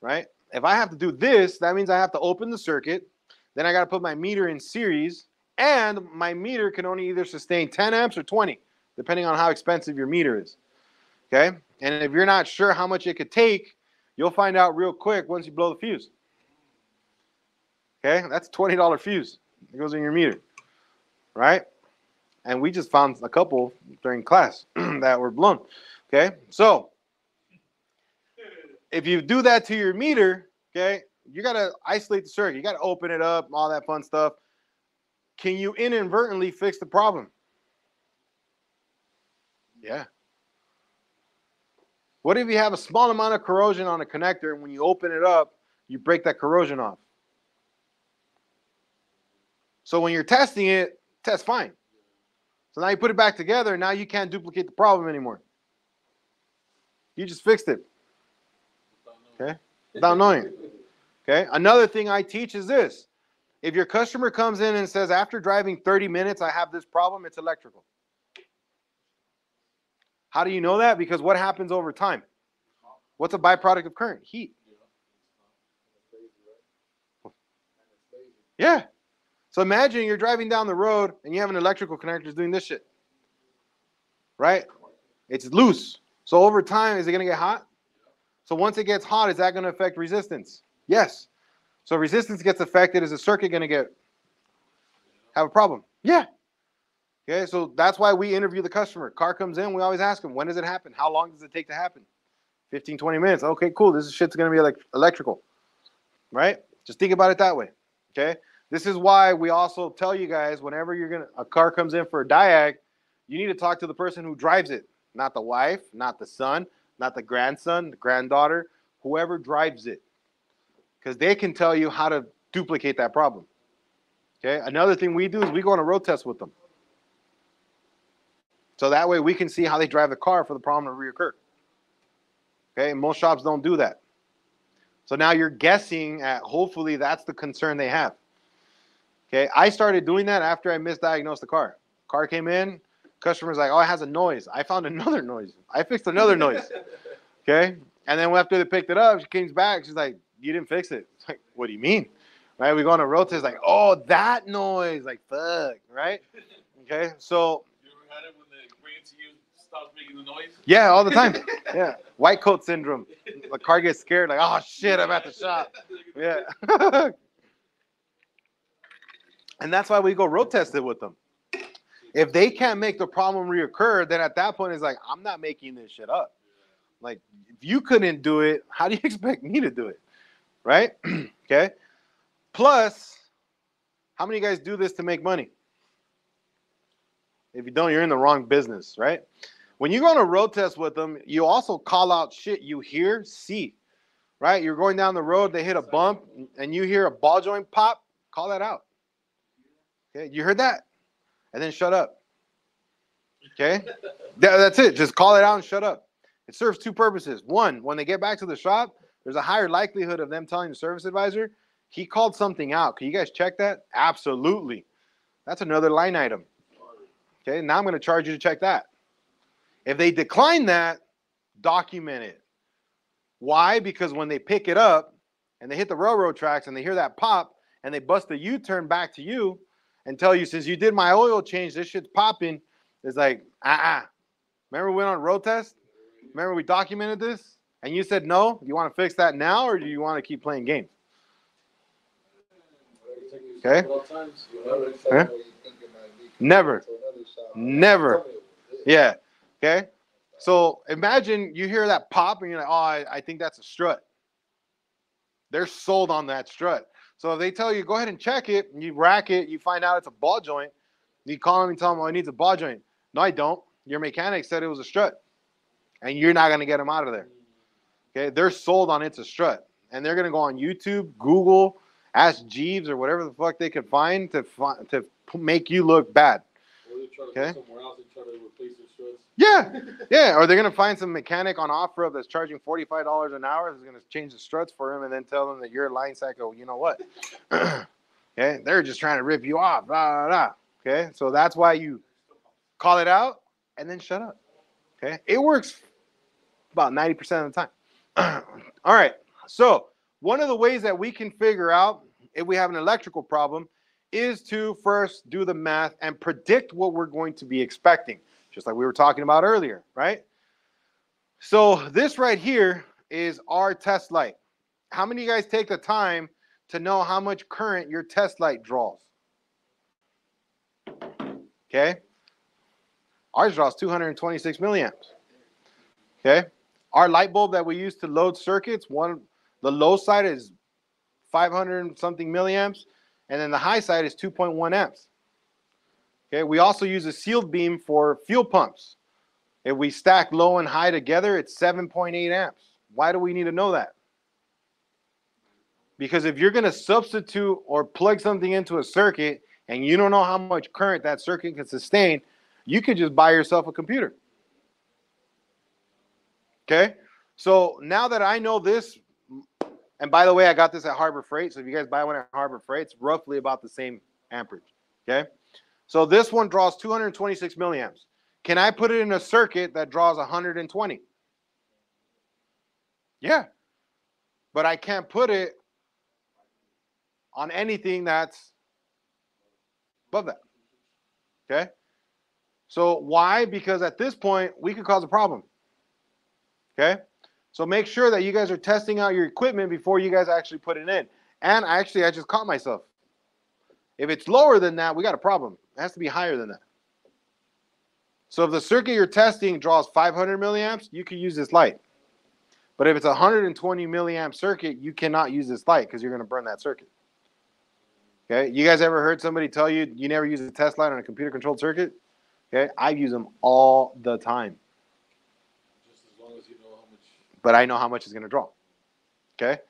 right? If I have to do this, that means I have to open the circuit, then I got to put my meter in series, and my meter can only either sustain 10 amps or 20, depending on how expensive your meter is. Okay. And if you're not sure how much it could take, you'll find out real quick once you blow the fuse. Okay. That's $20 fuse. It goes in your meter. Right. And we just found a couple during class that were blown. Okay. So if you do that to your meter, okay, you got to isolate the circuit. You got to open it up, all that fun stuff. Can you inadvertently fix the problem? Yeah. What if you have a small amount of corrosion on a connector and when you open it up, you break that corrosion off? So when you're testing it, test fine. So now you put it back together, and now you can't duplicate the problem anymore. You just fixed it. Okay? Without knowing. Okay? Another thing I teach is this. If your customer comes in and says, after driving 30 minutes, I have this problem, it's electrical. How do you know that? Because what happens over time? What's a byproduct of current? Heat. Yeah. So imagine you're driving down the road and you have an electrical connector doing this shit. Right? It's loose. So over time, is it going to get hot? So once it gets hot, is that going to affect resistance? Yes. So resistance gets affected. Is the circuit going to get have a problem? Yeah. Okay, so that's why we interview the customer. Car comes in, we always ask them, when does it happen? How long does it take to happen? 15, 20 minutes. Okay, cool. This shit's gonna be like electrical. Right? Just think about it that way. Okay. This is why we also tell you guys whenever you're gonna a car comes in for a diag, you need to talk to the person who drives it, not the wife, not the son, not the grandson, the granddaughter, whoever drives it. Because they can tell you how to duplicate that problem. Okay. Another thing we do is we go on a road test with them. So that way we can see how they drive the car for the problem to reoccur. Okay, most shops don't do that. So now you're guessing at hopefully that's the concern they have. Okay, I started doing that after I misdiagnosed the car. Car came in, customer's like, oh, it has a noise. I found another noise. I fixed another noise. Okay, and then after they picked it up, she came back. She's like, you didn't fix it. It's like, what do you mean? Right? We go on a road test, like, oh, that noise. Like, fuck, right? Okay, so stops making the noise? Yeah, all the time. yeah, white coat syndrome. The car gets scared, like, oh shit, I'm at the shop. Yeah. and that's why we go road test it with them. If they can't make the problem reoccur, then at that point it's like, I'm not making this shit up. Like, if you couldn't do it, how do you expect me to do it? Right? okay. Plus, how many guys do this to make money? If you don't, you're in the wrong business, right? When you go on a road test with them, you also call out shit you hear, see, right? You're going down the road, they hit a bump, and you hear a ball joint pop, call that out. Okay, you heard that? And then shut up. Okay, that's it. Just call it out and shut up. It serves two purposes. One, when they get back to the shop, there's a higher likelihood of them telling the service advisor, he called something out. Can you guys check that? Absolutely. That's another line item. Okay, now I'm going to charge you to check that. If they decline that, document it. Why? Because when they pick it up and they hit the railroad tracks and they hear that pop and they bust a U turn back to you and tell you, since you did my oil change, this shit's popping, it's like, ah, uh-uh. Remember we went on road test? Remember we documented this? And you said no? You want to fix that now or do you want to keep playing games? Okay. Huh? Never. Never. Yeah. Okay. So imagine you hear that pop and you're like, oh, I, I think that's a strut. They're sold on that strut. So if they tell you go ahead and check it, and you rack it, you find out it's a ball joint, you call them and tell them, oh, it needs a ball joint. No, I don't. Your mechanic said it was a strut. And you're not going to get them out of there. Okay. They're sold on it's a strut. And they're going to go on YouTube, Google, ask Jeeves or whatever the fuck they could find to fi- to make you look bad. Okay. Yeah, yeah. Or they're gonna find some mechanic on off-road that's charging forty-five dollars an hour. That's gonna change the struts for him, and then tell them that you're a line psycho. You know what? okay, they're just trying to rip you off. Blah, blah, blah. Okay, so that's why you call it out and then shut up. Okay, it works about ninety percent of the time. All right, so one of the ways that we can figure out if we have an electrical problem is to first do the math and predict what we're going to be expecting, just like we were talking about earlier, right? So this right here is our test light. How many of you guys take the time to know how much current your test light draws? Okay. Ours draws 226 milliamps. Okay. Our light bulb that we use to load circuits, one the low side is 500 something milliamps, and then the high side is 2.1 amps. Okay, we also use a sealed beam for fuel pumps. If we stack low and high together, it's 7.8 amps. Why do we need to know that? Because if you're going to substitute or plug something into a circuit and you don't know how much current that circuit can sustain, you could just buy yourself a computer. Okay? So now that I know this, and by the way, I got this at Harbor Freight. So if you guys buy one at Harbor Freight, it's roughly about the same amperage. Okay. So this one draws 226 milliamps. Can I put it in a circuit that draws 120? Yeah. But I can't put it on anything that's above that. Okay. So why? Because at this point, we could cause a problem. Okay. So make sure that you guys are testing out your equipment before you guys actually put it in. And actually, I just caught myself. If it's lower than that, we got a problem. It has to be higher than that. So if the circuit you're testing draws 500 milliamps, you can use this light. But if it's a 120 milliamp circuit, you cannot use this light because you're going to burn that circuit. Okay. You guys ever heard somebody tell you you never use a test light on a computer controlled circuit? Okay. I use them all the time. Just as long as you know how much. But I know how much it's going to draw. Okay.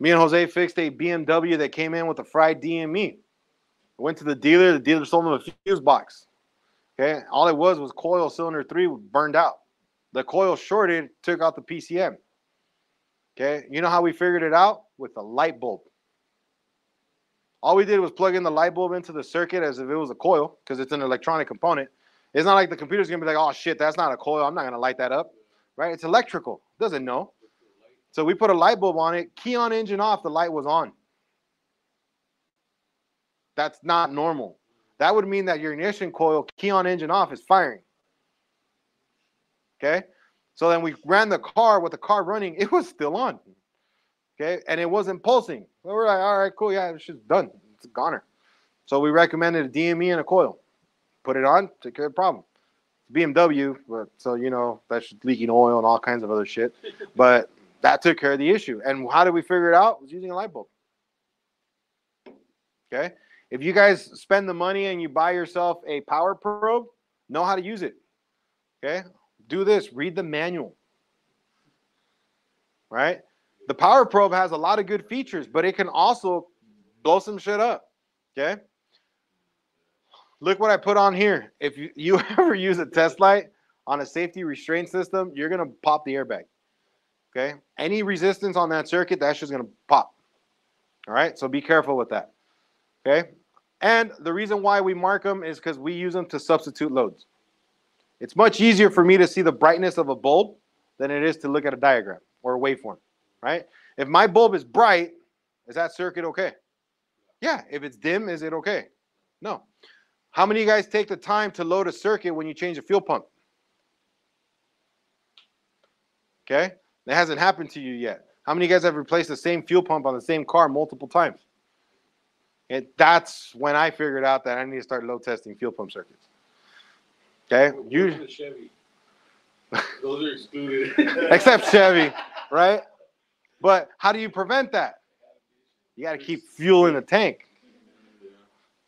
Me and Jose fixed a BMW that came in with a fried DME. I went to the dealer. The dealer sold them a fuse box. Okay. All it was was coil cylinder three burned out. The coil shorted, took out the PCM. Okay. You know how we figured it out? With a light bulb. All we did was plug in the light bulb into the circuit as if it was a coil because it's an electronic component. It's not like the computer's gonna be like, oh shit, that's not a coil. I'm not gonna light that up. Right? It's electrical. Doesn't know. So we put a light bulb on it, key on engine off, the light was on. That's not normal. That would mean that your ignition coil, key on engine off, is firing. Okay. So then we ran the car with the car running, it was still on. Okay. And it wasn't pulsing. So we're like, all right, cool. Yeah, it's just done. It's a goner. So we recommended a DME and a coil. Put it on, take care of the problem. BMW, but so you know that's leaking oil and all kinds of other shit. But that took care of the issue. And how did we figure it out? It was using a light bulb. Okay. If you guys spend the money and you buy yourself a power probe, know how to use it. Okay. Do this. Read the manual. Right. The power probe has a lot of good features, but it can also blow some shit up. Okay. Look what I put on here. If you, you ever use a test light on a safety restraint system, you're going to pop the airbag. Okay. Any resistance on that circuit, that's just going to pop. All right. So be careful with that. Okay. And the reason why we mark them is because we use them to substitute loads. It's much easier for me to see the brightness of a bulb than it is to look at a diagram or a waveform. Right. If my bulb is bright, is that circuit okay? Yeah. If it's dim, is it okay? No. How many of you guys take the time to load a circuit when you change a fuel pump? Okay, that hasn't happened to you yet. How many of you guys have replaced the same fuel pump on the same car multiple times? It, that's when I figured out that I need to start load testing fuel pump circuits. Okay, Where's you Chevy. Those are excluded. except Chevy, right? But how do you prevent that? You got to keep fuel in the tank.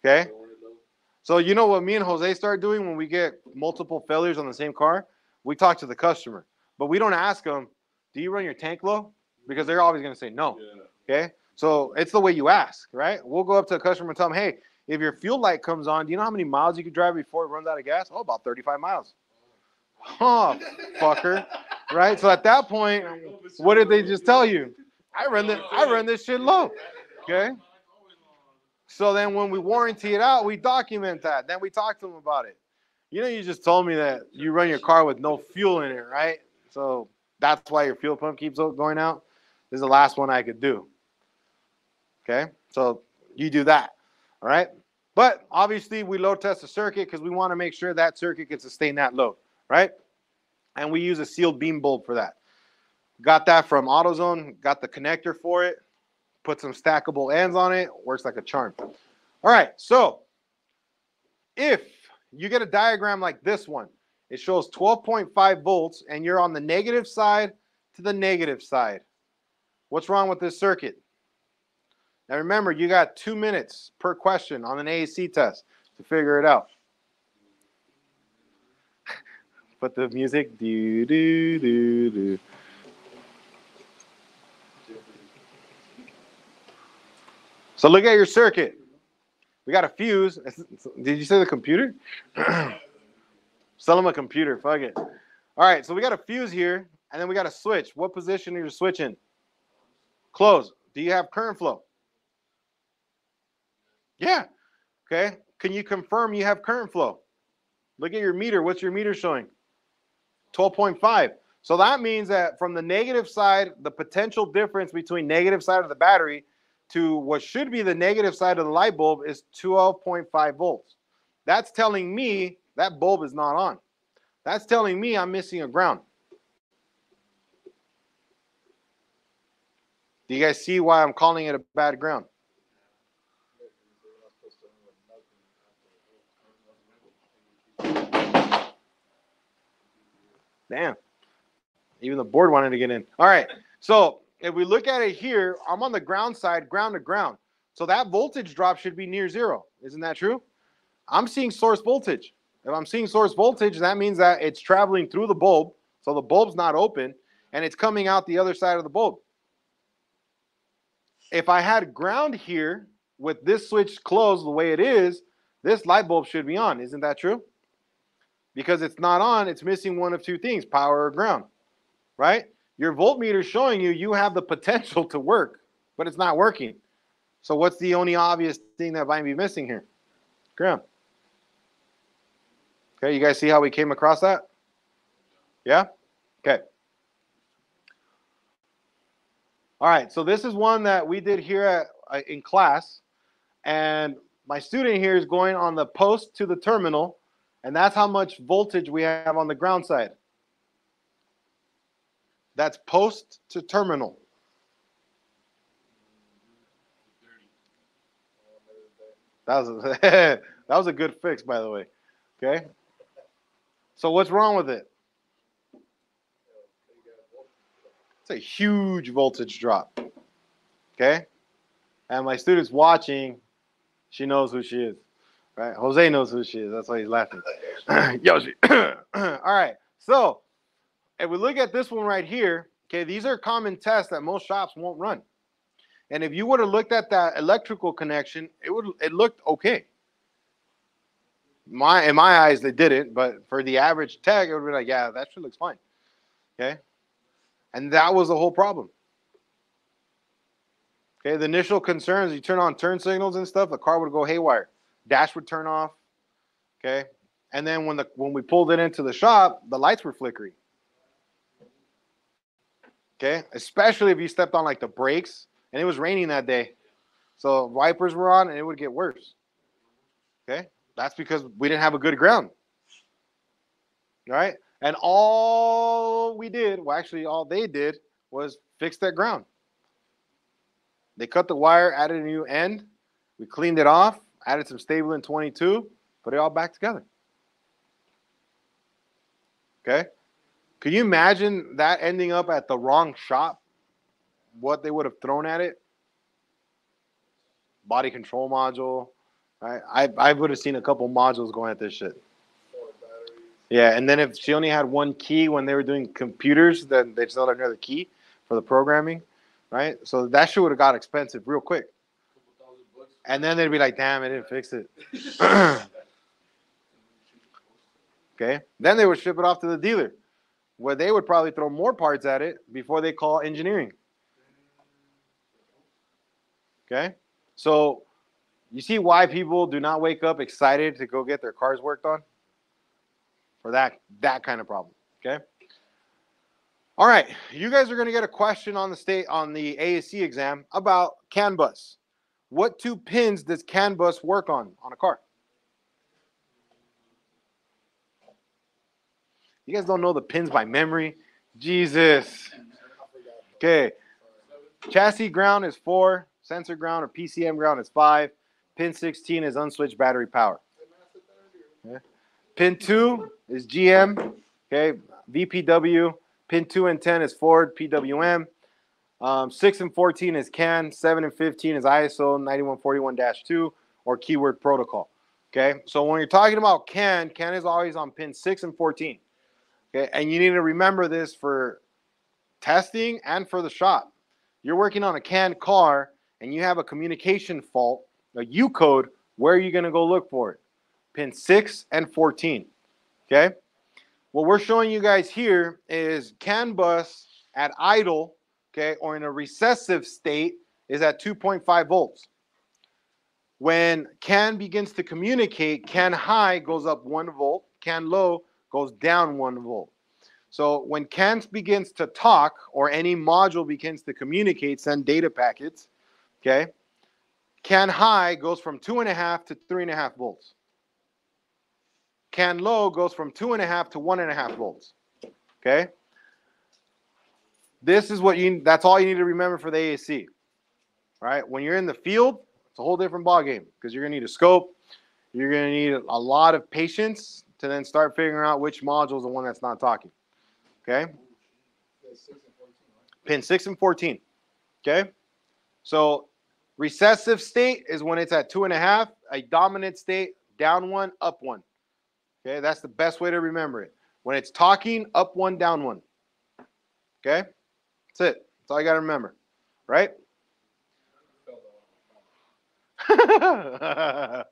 Okay. So you know what me and Jose start doing when we get multiple failures on the same car? We talk to the customer, but we don't ask them, "Do you run your tank low?" Because they're always going to say no. Okay. So it's the way you ask, right? We'll go up to a customer and tell them, "Hey, if your fuel light comes on, do you know how many miles you could drive before it runs out of gas? Oh, about 35 miles. Huh, fucker. Right? So at that point, what did they just tell you? I run this, I run this shit low. Okay. So then when we warranty it out, we document that. Then we talk to them about it. You know, you just told me that you run your car with no fuel in it, right? So that's why your fuel pump keeps going out. This is the last one I could do. Okay. So you do that. All right. But obviously, we load test the circuit because we want to make sure that circuit can sustain that load, right? And we use a sealed beam bulb for that. Got that from AutoZone, got the connector for it, put some stackable ends on it, works like a charm. All right, so if you get a diagram like this one, it shows 12.5 volts and you're on the negative side to the negative side. What's wrong with this circuit? Now remember, you got two minutes per question on an ASE test to figure it out. Put the music. Do, do, do, do. So look at your circuit. We got a fuse. Did you say the computer? Sell them a computer. Fuck it. All right, so we got a fuse here, and then we got a switch. What position are you switching? Close. Do you have current flow? Yeah. Okay. Can you confirm you have current flow? Look at your meter. What's your meter showing? 12.5. So that means that from the negative side, the potential difference between negative side of the battery to what should be the negative side of the light bulb is 12.5 volts. That's telling me that bulb is not on. That's telling me I'm missing a ground. Do you guys see why I'm calling it a bad ground? Damn. Even the board wanted to get in. All right. So if we look at it here, I'm on the ground side, ground to ground. So that voltage drop should be near zero. Isn't that true? I'm seeing source voltage. If I'm seeing source voltage, that means that it's traveling through the bulb. So the bulb's not open and it's coming out the other side of the bulb. If I had ground here with this switch closed the way it is, this light bulb should be on. Isn't that true? Because it's not on, it's missing one of two things power or ground, right? Your voltmeter is showing you you have the potential to work, but it's not working. So, what's the only obvious thing that might be missing here? Ground. Okay, you guys see how we came across that? Yeah? Okay. All right, so this is one that we did here at, uh, in class, and my student here is going on the post to the terminal, and that's how much voltage we have on the ground side. That's post to terminal. That was a, that was a good fix, by the way. Okay. So what's wrong with it? It's a huge voltage drop. Okay. And my student's watching. She knows who she is. Right? Jose knows who she is. That's why he's laughing. Yoshi. All right. So if we look at this one right here, okay, these are common tests that most shops won't run. And if you would have looked at that electrical connection, it would it looked okay. My in my eyes, they didn't, but for the average tech, it would be like, yeah, that shit looks fine. Okay. And that was the whole problem. Okay, the initial concerns, you turn on turn signals and stuff, the car would go haywire. Dash would turn off. Okay. And then when the when we pulled it into the shop, the lights were flickering. Okay, especially if you stepped on like the brakes and it was raining that day. So wipers were on and it would get worse. Okay, that's because we didn't have a good ground. All right, And all we did, well, actually, all they did was fix that ground. They cut the wire, added a new end. We cleaned it off, added some Stabilant 22, put it all back together. Okay. Can you imagine that ending up at the wrong shop? What they would have thrown at it? Body control module. Right? I, I would have seen a couple modules going at this shit. Yeah, and then if she only had one key when they were doing computers, then they just had another key for the programming, right? So that shit would have got expensive real quick. Couple thousand bucks. And then they'd be like, damn, I didn't fix it. Okay. Then they would ship it off to the dealer, where they would probably throw more parts at it before they call engineering. Okay. So you see why people do not wake up excited to go get their cars worked on? For that that kind of problem. Okay. All right. You guys are gonna get a question on the state on the ASE exam about CAN bus. What two pins does CAN bus work on on a car? You guys don't know the pins by memory? Jesus. Okay. Chassis ground is four. Sensor ground or PCM ground is five. Pin 16 is unswitched battery power. Pin two is GM. Okay. VPW. Pin two and 10 is Ford PWM. Um, six and 14 is CAN. Seven and 15 is ISO 9141 2 or keyword protocol. Okay. So when you're talking about CAN, CAN is always on pin six and 14. Okay, and you need to remember this for testing and for the shop. You're working on a CAN car and you have a communication fault, a U code, where are you going to go look for it? Pin 6 and 14. Okay? What we're showing you guys here is CAN bus at idle, okay, or in a recessive state is at 2.5 volts. When CAN begins to communicate, CAN high goes up 1 volt, CAN low goes down one volt. So when CAN begins to talk or any module begins to communicate, send data packets, okay, CAN high goes from two and a half to three and a half volts. CAN low goes from two and a half to one and a half volts. Okay. This is what you that's all you need to remember for the ASE. Right. When you're in the field, it's a whole different ballgame because you're gonna need a scope, you're gonna need a lot of patience to then start figuring out which module is the one that's not talking. Okay. Pin 6 and 14. Okay. So recessive state is when it's at two and a half, a dominant state, down one, up one. Okay. That's the best way to remember it. When it's talking, up one, down one. Okay. That's it. That's all you got to remember. Right? that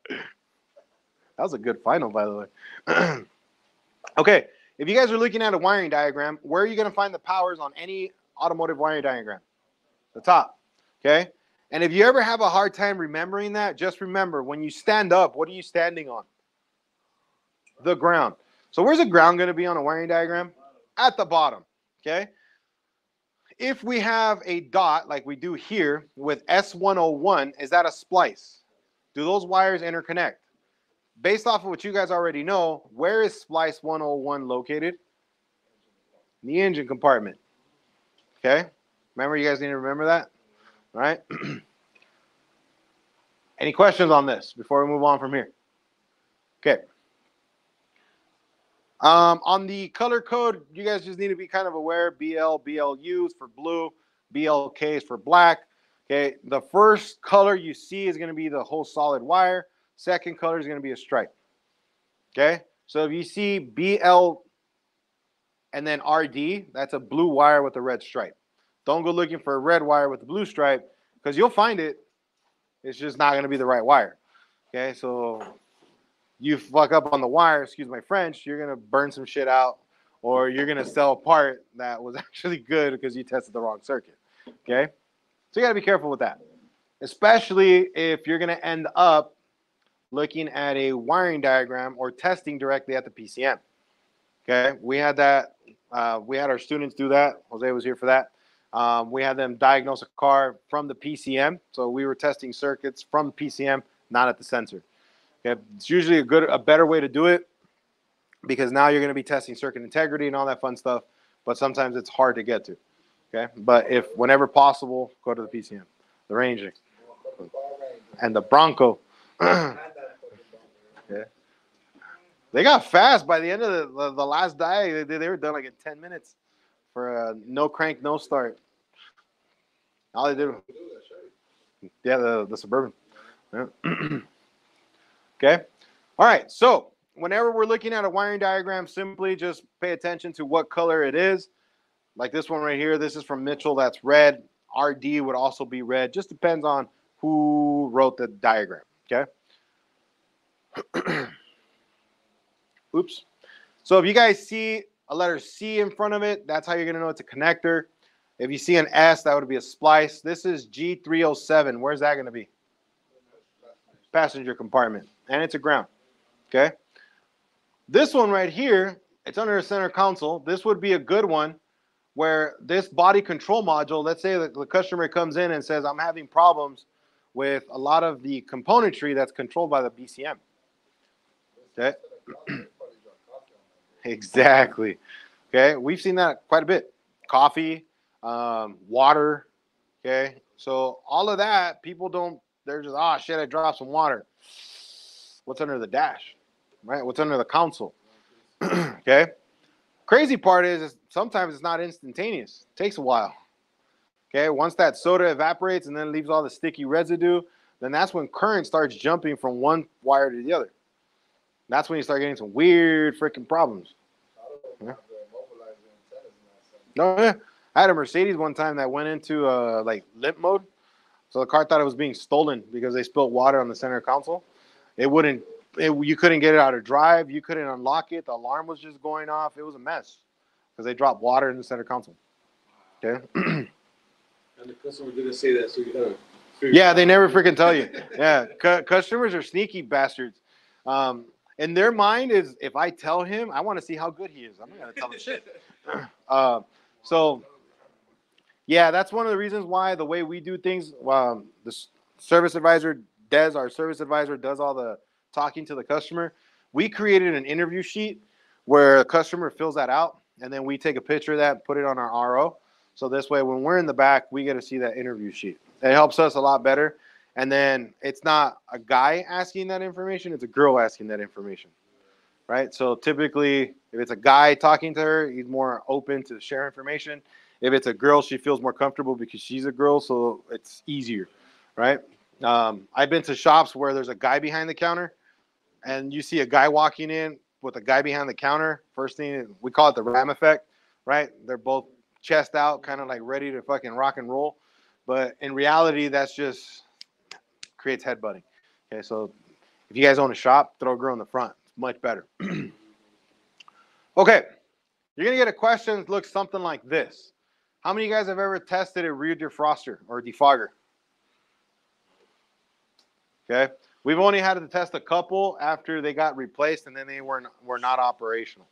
was a good final, by the way. okay, if you guys are looking at a wiring diagram, where are you going to find the powers on any automotive wiring diagram? The top. Okay, and if you ever have a hard time remembering that, just remember when you stand up, what are you standing on? The ground. So where's the ground going to be on a wiring diagram? At the bottom. Okay. If we have a dot like we do here with S101, is that a splice? Do those wires interconnect? Based off of what you guys already know, where is splice 101 located? In the engine compartment. Okay? Remember, you guys need to remember that? All right? Any questions on this before we move on from here? Okay. Um, on the color code, you guys just need to be kind of aware. BL, BLU is for blue, BLK is for black. Okay, the first color you see is going to be the whole solid wire. Second color is going to be a stripe. Okay, so if you see BL and then RD, that's a blue wire with a red stripe. Don't go looking for a red wire with a blue stripe because you'll find it. It's just not going to be the right wire. Okay, so you fuck up on the wire, excuse my French, you're gonna burn some shit out, or you're gonna sell a part that was actually good because you tested the wrong circuit. Okay, so you gotta be careful with that, especially if you're gonna end up looking at a wiring diagram or testing directly at the PCM. Okay, we had that. Uh, we had our students do that. Jose was here for that. Um, we had them diagnose a car from the PCM, so we were testing circuits from PCM, not at the sensor. Okay, it's usually a good, a better way to do it. because now you're going to be testing circuit integrity and all that fun stuff. But sometimes it's hard to get to. Okay, but if whenever possible, go to the PCM, the Ranger, and the Bronco. yeah, They got fast by the end of the, the, the last die. They, they were done like in 10 minutes for no crank, no start. All they did, yeah, the, the Suburban. Yeah. okay. All right. So, whenever we're looking at a wiring diagram, simply just pay attention to what color it is. Like this one right here, this is from Mitchell, that's red. RD would also be red. Just depends on who wrote the diagram. Okay. Oops. So if you guys see a letter C in front of it, that's how you're going to know it's a connector. If you see an S, that would be a splice. This is G307. Where's that going to be? Passenger compartment. And it's a ground. Okay. This one right here, it's under a center console. This would be a good one where this body control module, let's say the, the customer comes in and says, I'm having problems with a lot of the componentry that's controlled by the BCM. Okay. Exactly. Okay, we've seen that quite a bit. Coffee, um, water. Okay, so all of that, people don't. They're just, oh shit, I dropped some water. What's under the dash, right? What's under the console? okay. Crazy part is, is sometimes it's not instantaneous. It takes a while. Okay, once that soda evaporates and then leaves all the sticky residue, then that's when current starts jumping from one wire to the other. That's when you start getting some weird freaking problems. Yeah. No, yeah. I had a Mercedes one time that went into uh, like limp mode. So the car thought it was being stolen because they spilled water on the center console. It wouldn't. It, you couldn't get it out of drive. You couldn't unlock it. The alarm was just going off. It was a mess because they dropped water in the center console. Okay. And the customer didn't say that, so you gotta. Yeah, they never freaking tell you. Yeah, cu- customers are sneaky bastards. Um, and their mind is, if I tell him, I want to see how good he is. I'm not gonna tell him shit. Uh, so, yeah, that's one of the reasons why the way we do things. Um, the service advisor, Des, our service advisor, does all the talking to the customer. We created an interview sheet where a customer fills that out, and then we take a picture of that, and put it on our RO. So this way, when we're in the back, we get to see that interview sheet. It helps us a lot better. And then it's not a guy asking that information; it's a girl asking that information, right? So typically, if it's a guy talking to her, he's more open to share information. If it's a girl, she feels more comfortable because she's a girl, so it's easier, right? Um, I've been to shops where there's a guy behind the counter, and you see a guy walking in with a guy behind the counter. First thing we call it the ram effect, right? They're both chest out, kind of like ready to fucking rock and roll. But in reality, that's just creates headbutting. Okay, so if you guys own a shop, throw a girl in the front. It's much better. okay, you're gonna get a question that looks something like this. How many of you guys have ever tested a rear defroster or defogger? Okay, we've only had to test a couple after they got replaced and then they were not, were not operational.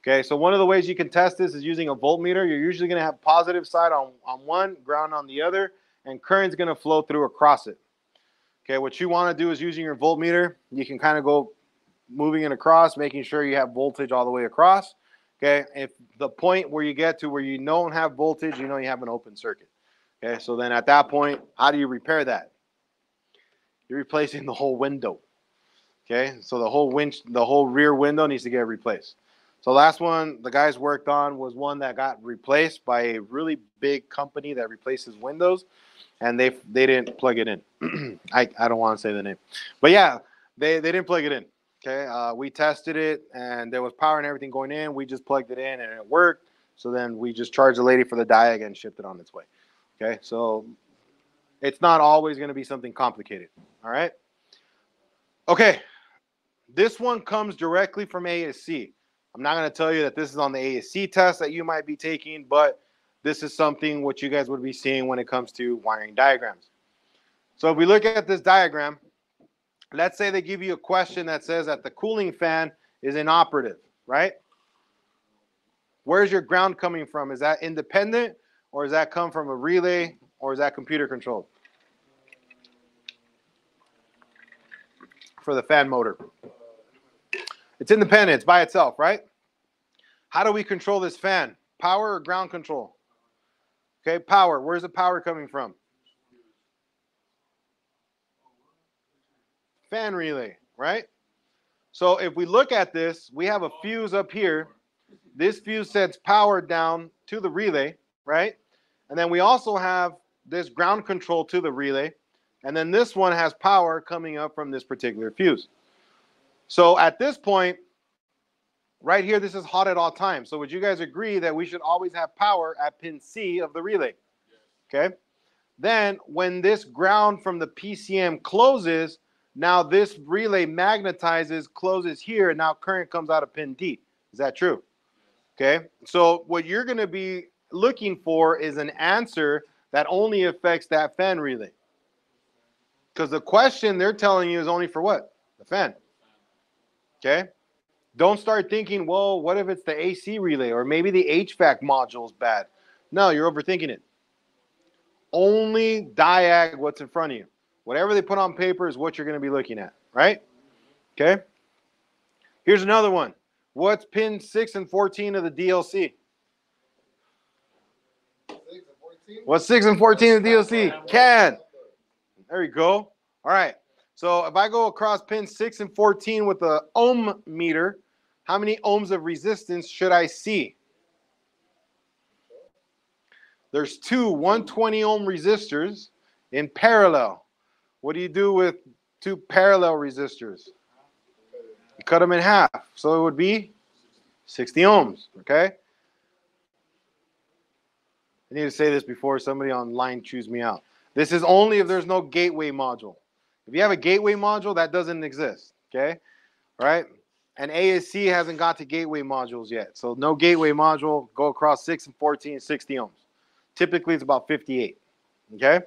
Okay, so one of the ways you can test this is using a voltmeter. You're usually going to have positive side on, on one, ground on the other, and current's going to flow through across it. Okay, what you want to do is using your voltmeter, you can kind of go moving it across, making sure you have voltage all the way across. Okay, if the point where you get to where you don't have voltage, you know you have an open circuit. Okay, so then at that point, how do you repair that? You're replacing the whole window. Okay, so the whole winch, the whole rear window needs to get replaced. So last one the guys worked on was one that got replaced by a really big company that replaces windows, and they they didn't plug it in. I, I don't want to say the name, but yeah, they they didn't plug it in. Okay, uh, we tested it and there was power and everything going in. We just plugged it in and it worked. So then we just charged the lady for the diag and shipped it on its way. Okay, so it's not always going to be something complicated. All right. Okay, this one comes directly from ASE. I'm not going to tell you that this is on the ASE test that you might be taking, but this is something what you guys would be seeing when it comes to wiring diagrams. So if we look at this diagram, let's say they give you a question that says that the cooling fan is inoperative, right? Where's your ground coming from? Is that independent or does that come from a relay or is that computer controlled? For the fan motor. It's independent, it's by itself, right? How do we control this fan? Power or ground control? Okay, power. Where's the power coming from? Fan relay, right? So if we look at this, we have a fuse up here. This fuse sends power down to the relay, right? And then we also have this ground control to the relay. And then this one has power coming up from this particular fuse. So at this point, right here, this is hot at all times. So would you guys agree that we should always have power at pin C of the relay? Okay. Then when this ground from the PCM closes, now this relay magnetizes, closes here, and now current comes out of pin D. Is that true? Okay. So what you're going to be looking for is an answer that only affects that fan relay. Because the question they're telling you is only for what? The fan. Okay. Don't start thinking, well, what if it's the AC relay or maybe the HVAC module is bad? No, you're overthinking it. Only diag what's in front of you. Whatever they put on paper is what you're going to be looking at, right? Okay. Here's another one. What's pin 6 and 14 of the DLC? What's 6 and 14 of the DLC? CAN. There you go. All right. So if I go across pin 6 and 14 with the ohm meter, how many ohms of resistance should I see? There's two 120 ohm resistors in parallel. What do you do with two parallel resistors? You cut them in half. So it would be 60 ohms, okay? I need to say this before somebody online chews me out. This is only if there's no gateway module. If you have a gateway module, that doesn't exist, okay? All right? And ASE hasn't got to gateway modules yet. So no gateway module, go across 6 and 14, 60 ohms. Typically, it's about 58, okay?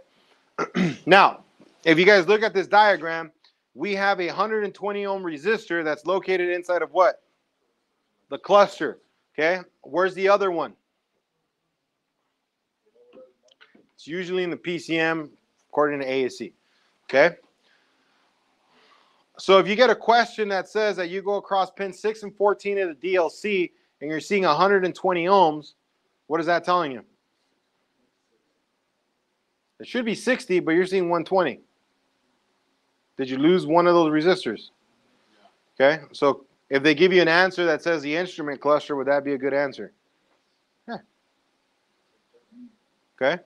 now, if you guys look at this diagram, we have a 120 ohm resistor that's located inside of what? The cluster, okay? Where's the other one? It's usually in the PCM according to ASE. Okay. So if you get a question that says that you go across pin 6 and 14 of the DLC and you're seeing 120 ohms, what is that telling you? It should be 60, but you're seeing 120. Did you lose one of those resistors? Okay. So if they give you an answer that says the instrument cluster, would that be a good answer? Yeah. Okay.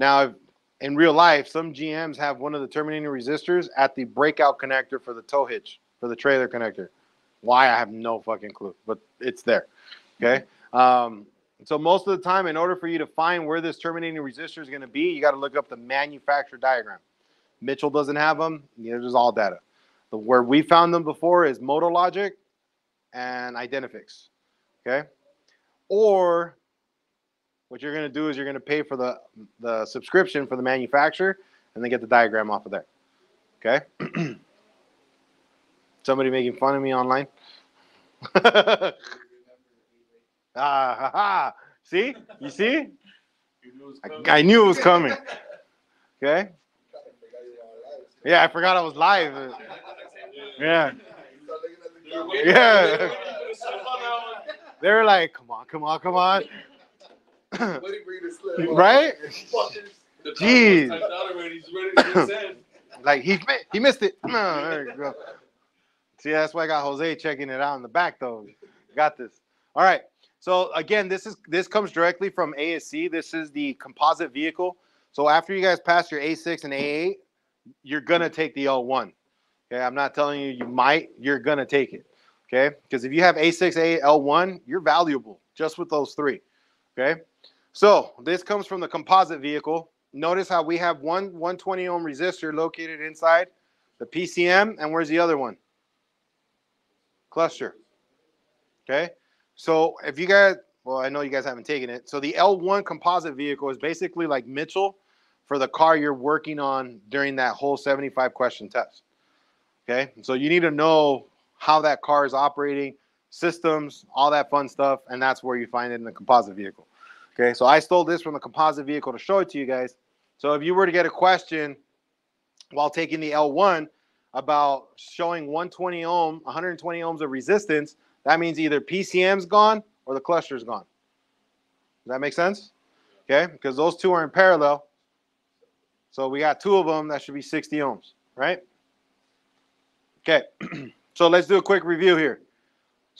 Now, in real life, some GMs have one of the terminating resistors at the breakout connector for the tow hitch, for the trailer connector. Why, I have no fucking clue, but it's there. Okay. Um, so most of the time, in order for you to find where this terminating resistor is going to be, you got to look up the manufacturer diagram. Mitchell doesn't have them. Neither does ALLDATA. The where we found them before is MotoLogic and Identifix. Okay. Or what you're going to do is you're going to pay for the the subscription for the manufacturer and then get the diagram off of there. Okay. Somebody making fun of me online. ah, ha, ha. See? You see? I, I knew it was coming. Okay. Yeah, I forgot I was live. Yeah. Yeah. They were like, come on, come on, come on. right? Jeez. like he he missed it. No, there you go. See, that's why I got Jose checking it out in the back though. Got this. All right. So again, this is this comes directly from ASE. This is the composite vehicle. So after you guys pass your A6 and A8, you're gonna take the L1. Okay, I'm not telling you you might. You're gonna take it. Okay, because if you have A6, A8, L1, you're valuable just with those three. Okay. So this comes from the composite vehicle. Notice how we have one 120 ohm resistor located inside the PCM, and where's the other one? Cluster. Okay. So if you guys, well, I know you guys haven't taken it. So the L1 composite vehicle is basically like Mitchell for the car you're working on during that whole 75 question test. Okay. So you need to know how that car is operating, systems, all that fun stuff, and that's where you find it in the composite vehicle. Okay, so I stole this from the composite vehicle to show it to you guys. So if you were to get a question while taking the L1, about showing 120 ohm, 120 ohms of resistance, that means either PCM's gone or the cluster's gone. Does that make sense? Okay, because those two are in parallel. So we got two of them, that should be 60 ohms, right? Okay, so let's do a quick review here.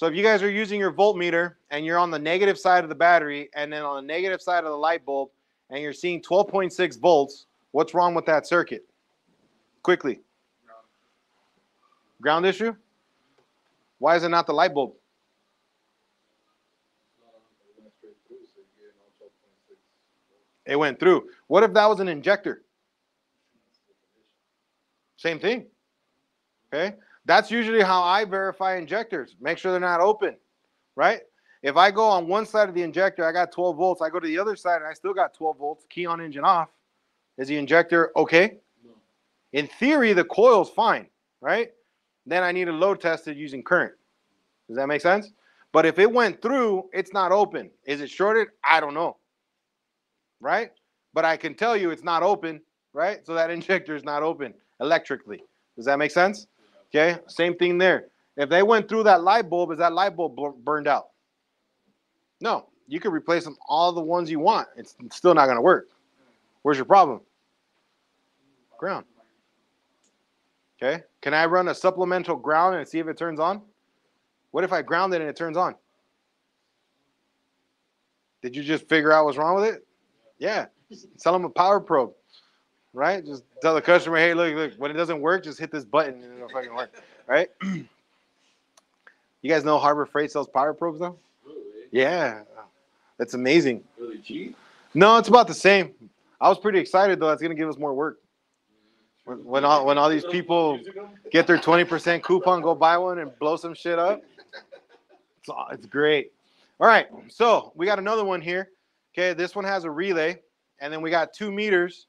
So if you guys are using your voltmeter and you're on the negative side of the battery and then on the negative side of the light bulb and you're seeing 12.6 volts, what's wrong with that circuit? Quickly. Ground issue? Why is it not the light bulb? It went through. What if that was an injector? Same thing. Okay. That's usually how I verify injectors. Make sure they're not open, right? If I go on one side of the injector, I got 12 volts. I go to the other side and I still got 12 volts. Key on, engine off. Is the injector okay? No. In theory, the coil's fine, right? Then I need to load test it using current. Does that make sense? But if it went through, it's not open. Is it shorted? I don't know. Right? But I can tell you it's not open, right? So that injector is not open electrically. Does that make sense? Okay, same thing there. If they went through that light bulb, is that light bulb burned out? No, you could replace them all the ones you want. It's still not going to work. Where's your problem? Ground. Okay, can I run a supplemental ground and see if it turns on? What if I ground it and it turns on? Did you just figure out what's wrong with it? Yeah, sell them a power probe right? Just tell the customer, hey, look, look, when it doesn't work, just hit this button and it'll fucking work, right? you guys know Harbor Freight sells power probes though? Really? Yeah, that's amazing. Really cheap? No, it's about the same. I was pretty excited though. That's gonna give us more work. When, when all when all these people get their twenty percent coupon, go buy one and blow some shit up. It's, it's great. All right, so we got another one here. Okay, this one has a relay, and then we got two meters.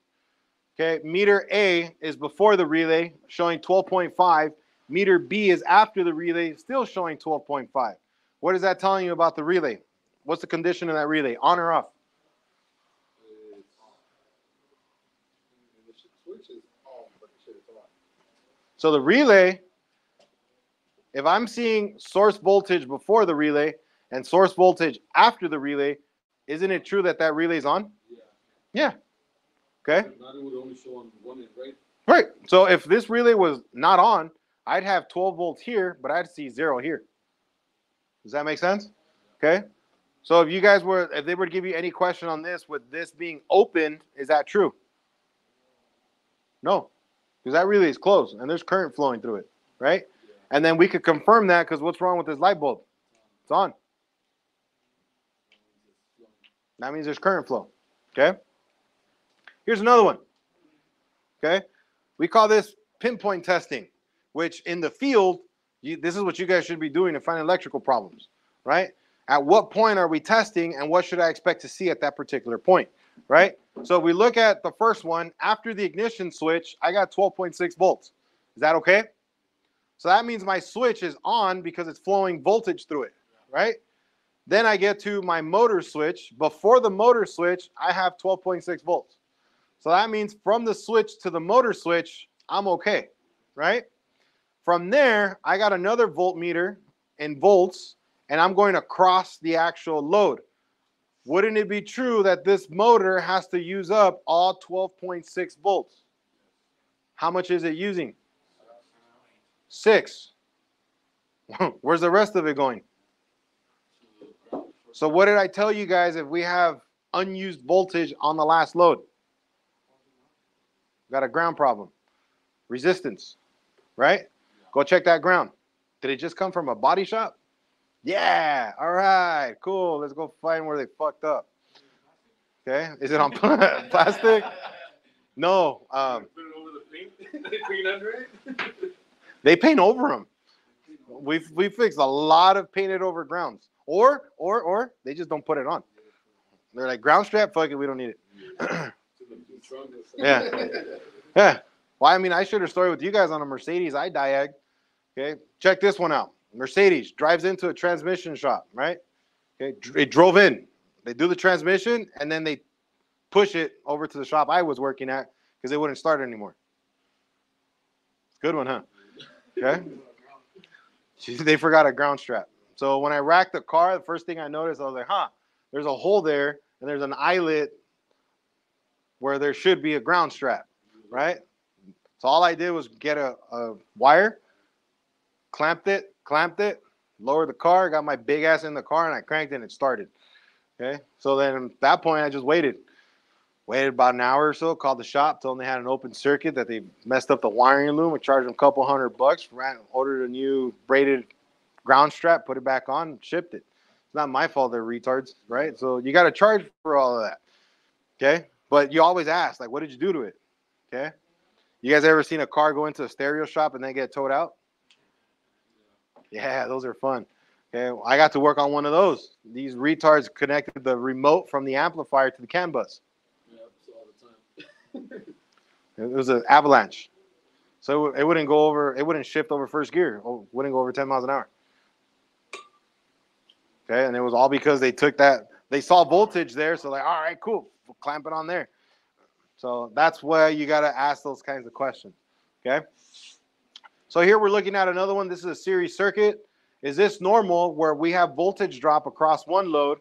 Okay, meter A is before the relay, showing 12.5. Meter B is after the relay, still showing 12.5. What is that telling you about the relay? What's the condition of that relay? On or off? The switch is on, but the shit is on. So the relay, if I'm seeing source voltage before the relay and source voltage after the relay, isn't it true that that relay is on? Yeah. Okay. If Not it would only show on one end, right? Right. So if this relay was not on, I'd have 12 volts here, but I'd see zero here. Does that make sense? Okay. So if you guys were, if they were to give you any question on this, with this being open, is that true? No, because that relay is closed and there's current flowing through it, right? And then we could confirm that because what's wrong with this light bulb? It's on. That means there's current flow. Okay. Here's another one. Okay. We call this pinpoint testing, which in the field, you, this is what you guys should be doing to find electrical problems, right? At what point are we testing and what should I expect to see at that particular point, right? So we look at the first one after the ignition switch, I got 12.6 volts. Is that okay? So that means my switch is on because it's flowing voltage through it, right? Then I get to my motor switch. Before the motor switch, I have 12.6 volts. So that means from the switch to the motor switch, I'm okay, right? From there, I got another voltmeter in volts, and I'm going to cross the actual load. Wouldn't it be true that this motor has to use up all 12.6 volts? How much is it using? Six. Where's the rest of it going? So what did I tell you guys if we have unused voltage on the last load? Got a ground problem. Resistance, right? Go check that ground. Did it just come from a body shop? Yeah. All right. Cool. Let's go find where they fucked up. Okay. Is it on plastic? No. Um, over the paint, they paint under it. they paint over them. We've we fixed a lot of painted over grounds, or or or they just don't put it on. They're like ground strap. Fuck it, we don't need it. Yeah. Yeah. Well, I mean, I shared a story with you guys on a Mercedes I diag. Okay. Check this one out. Mercedes drives into a transmission shop, right? Okay. It drove in. They do the transmission and then they push it over to the shop I was working at because they wouldn't start anymore. Good one, huh? Okay. they forgot a ground strap. So when I racked the car, the first thing I noticed, I was like, huh, there's a hole there and there's an eyelet where there should be a ground strap, right? So all I did was get a, a wire, clamped it, clamped it, lowered the car, got my big ass in the car, and I cranked it and it started. Okay. So then at that point, I just waited. Waited about an hour or so, called the shop, told them they had an open circuit, that they messed up the wiring loom. I charged them a couple hundred bucks, ran, ordered a new braided ground strap, put it back on, shipped it. It's not my fault they're retards, right? So you got to charge for all of that. Okay. But you always ask, like, what did you do to it? Okay. You guys ever seen a car go into a stereo shop and then get towed out? Yeah, those are fun. Okay, I got to work on one of those. These retards connected the remote from the amplifier to the CAN bus. Yeah, all the time. It was an Avalanche, so it wouldn't go over. It wouldn't shift over first gear. It wouldn't go over ten miles an hour. Okay, and it was all because they took that. They saw voltage there, so like, all right, cool, clamp it on there. So that's why you got to ask those kinds of questions. Okay. So here we're looking at another one. This is a series circuit. Is this normal where we have voltage drop across one load,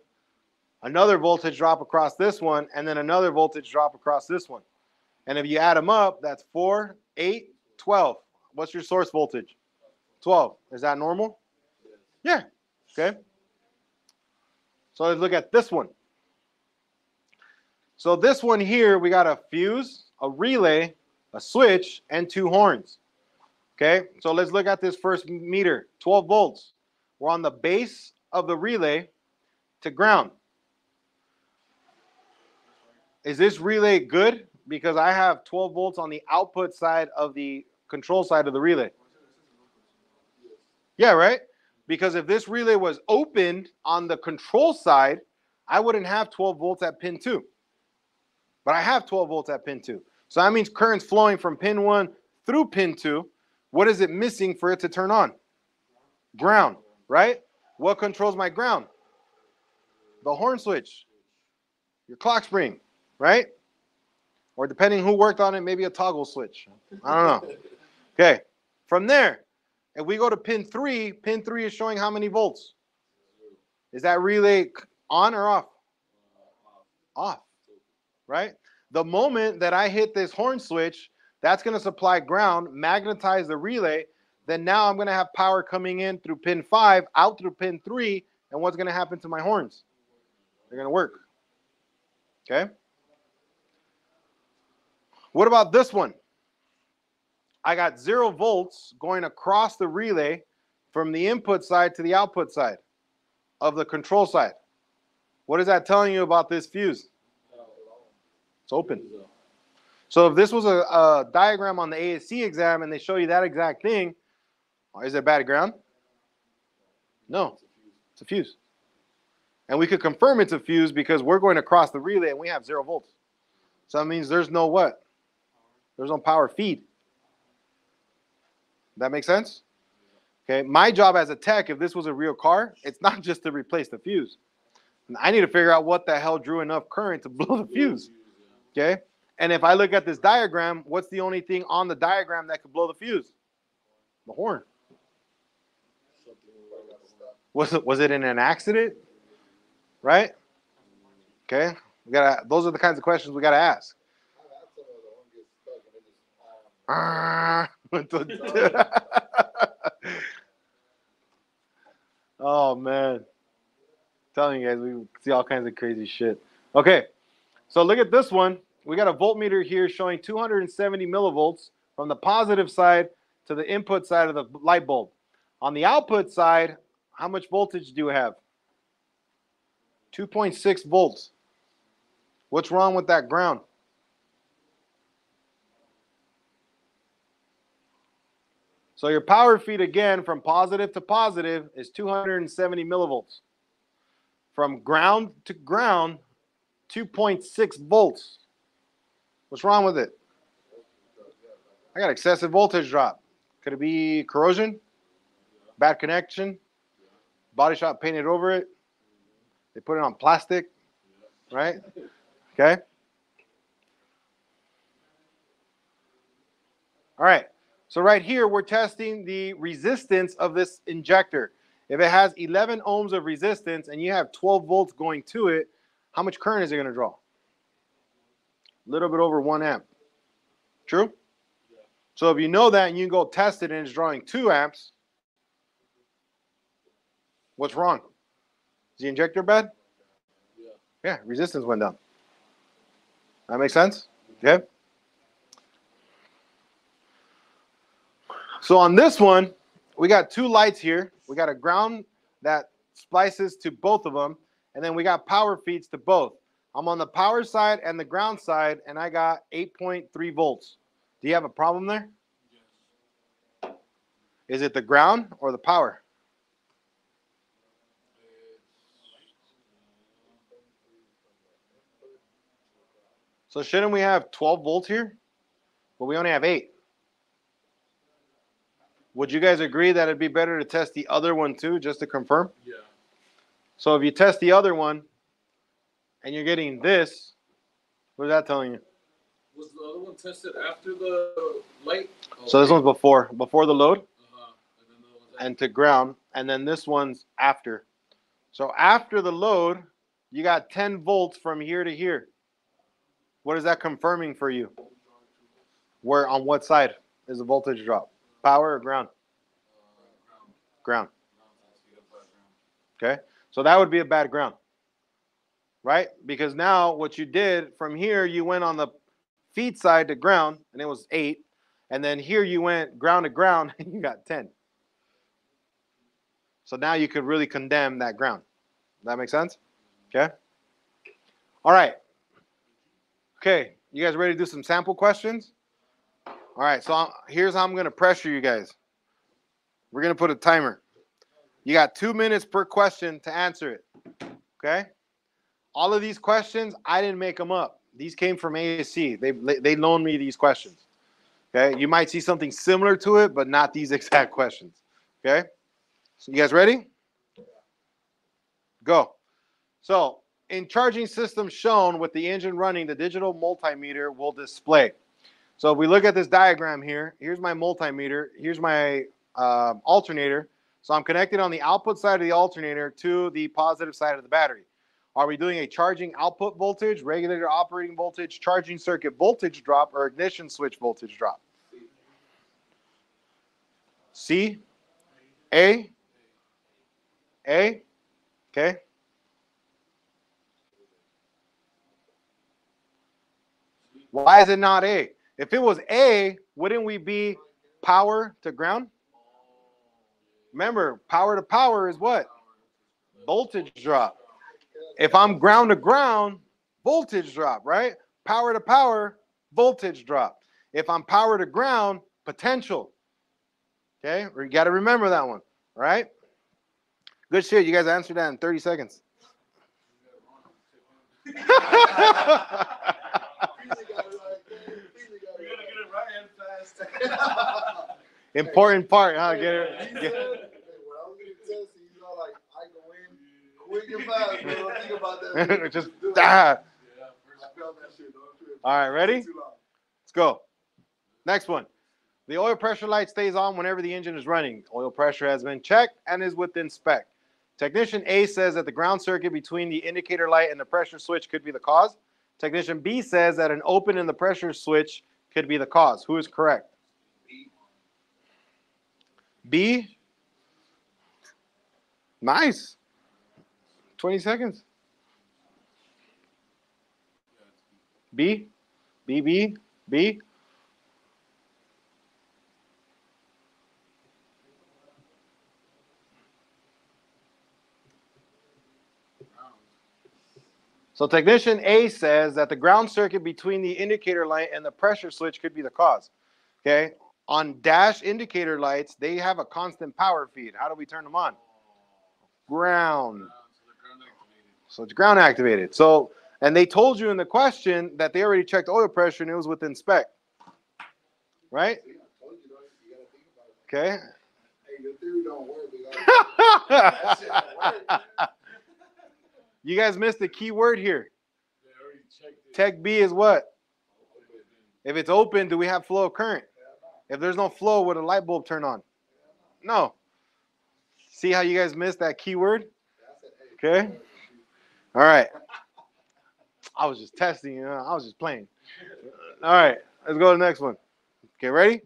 another voltage drop across this one, and then another voltage drop across this one? And if you add them up, that's 4, 8, 12. What's your source voltage? 12. Is that normal? Yeah. Okay. So let's look at this one. So this one here, we got a fuse, a relay, a switch, and two horns. Okay, so let's look at this first meter, 12 volts. We're on the base of the relay to ground. Is this relay good? Because I have 12 volts on the output side of the control side of the relay. Yeah, right? Because if this relay was opened on the control side, I wouldn't have 12 volts at pin 2. But I have 12 volts at pin 2. So that means current's flowing from pin 1 through pin 2. What is it missing for it to turn on? Ground, right? What controls my ground? The horn switch, your clock spring, right? Or depending who worked on it, maybe a toggle switch. I don't know. Okay, from there, if we go to pin three, pin three is showing how many volts? Is that relay on or off? Uh, off, right? The moment that I hit this horn switch, that's going to supply ground, magnetize the relay. Then now I'm going to have power coming in through pin five, out through pin three. And what's going to happen to my horns? They're going to work. Okay. What about this one? I got zero volts going across the relay from the input side to the output side of the control side. What is that telling you about this fuse? It's open. So if this was a, a, diagram on the ASE exam and they show you that exact thing, is it bad ground? No, it's a fuse. And we could confirm it's a fuse because we're going across the relay and we have zero volts. So that means there's no what? There's no power feed. That makes sense? Okay, my job as a tech, if this was a real car, it's not just to replace the fuse. I need to figure out what the hell drew enough current to blow the fuse. Okay, and if I look at this diagram, what's the only thing on the diagram that could blow the fuse? The horn. Was it was it in an accident? Right? Okay. We gotta those are the kinds of questions we gotta ask. oh man. I'm telling you guys, we see all kinds of crazy shit. Okay. So look at this one we got a voltmeter here showing 270 millivolts from the positive side to the input side of the light bulb. On the output side, how much voltage do you have? 2.6 volts. What's wrong with that ground? So your power feed again from positive to positive is 270 millivolts. From ground to ground, 2.6 volts. What's wrong with it? I got excessive voltage drop. Could it be corrosion? Bad connection? Body shop painted over it? They put it on plastic, right? Okay. All right. So right here, we're testing the resistance of this injector. If it has 11 ohms of resistance and you have 12 volts going to it, how much current is it going to draw? A little bit over one amp. True? So if you know that and you go test it and it's drawing two amps, what's wrong? Is the injector bad? Yeah. Yeah, resistance went down. That makes sense? Okay. So on this one, we got two lights here. We got a ground that splices to both of them, and then we got power feeds to both. I'm on the power side and the ground side, and I got 8.3 volts. Do you have a problem there? Is it the ground or the power? So shouldn't we have 12 volts here? But we only have eight. Would you guys agree that it'd be better to test the other one too, just to confirm? Yeah. So if you test the other one and you're getting this, what is that telling you? Was the other one tested after the light? So this one's before, before the load Uh-huh. And then the other one's and to ground, and then this one's after. So after the load, you got 10 volts from here to here. What is that confirming for you? Where on what side is the voltage drop? Power or ground? Ground. Okay. So that would be a bad ground. Right? Because now what you did from here, you went on the feed side to ground and it was eight. And then here you went ground to ground and you got 10. So now you could really condemn that ground. That make sense? Okay. All right. Okay. You guys ready to do some sample questions? All right. So I'm- here's how I'm going to pressure you guys. We're going to put a timer. You got two minutes per question to answer it. Okay. All of these questions, I didn't make them up. These came from ASE. They they loaned me these questions. Okay. You might see something similar to it, but not these exact questions. Okay. So you guys ready? Go. So in charging system shown with the engine running, the digital multimeter will display. So if we look at this diagram here, here's my multimeter, here's my uh, alternator. So I'm connected on the output side of the alternator to the positive side of the battery. Are we doing a charging output voltage, regulator operating voltage, charging circuit voltage drop, or ignition switch voltage drop? C, A, A, okay. Why is it not A? If it was A, wouldn't we be power to ground? Remember, power to power is what? Voltage drop. If I'm ground to ground, voltage drop, right? Power to power, voltage drop. If I'm power to ground, potential. Okay, you got to remember that one, right? Good shit. You guys answered that in 30 seconds. Important part, huh? Get it. Get, When I was getting tested, you know, like I go in quick and fast, bro. Don't think about that. just it. ah. I felt that shit. Don't trip. All right, ready? Let's go. Next one. The oil pressure light stays on whenever the engine is running. Oil pressure has been checked and is within spec. Technician A says that the ground circuit between the indicator light and the pressure switch could be the cause. Technician B says that an open in the pressure switch could be the cause. Who is correct? B. Nice. 20 seconds. B. B, B, B. So technician A says that the ground circuit between the indicator light and the pressure switch could be the cause. Okay. On dash indicator lights, they have a constant power feed. How do we turn them on? Ground. So it's ground activated. So, and they told you in the question that they already checked oil pressure and it was within spec. Right? Okay. You guys missed the key word here. Tech B is what? If it's open, do we have flow of current? If there's no flow, would a light bulb turn on? No. See how you guys missed that keyword? Okay. All right. I was just testing, you know. I was just playing. All right. Let's go to the next one. Okay, ready?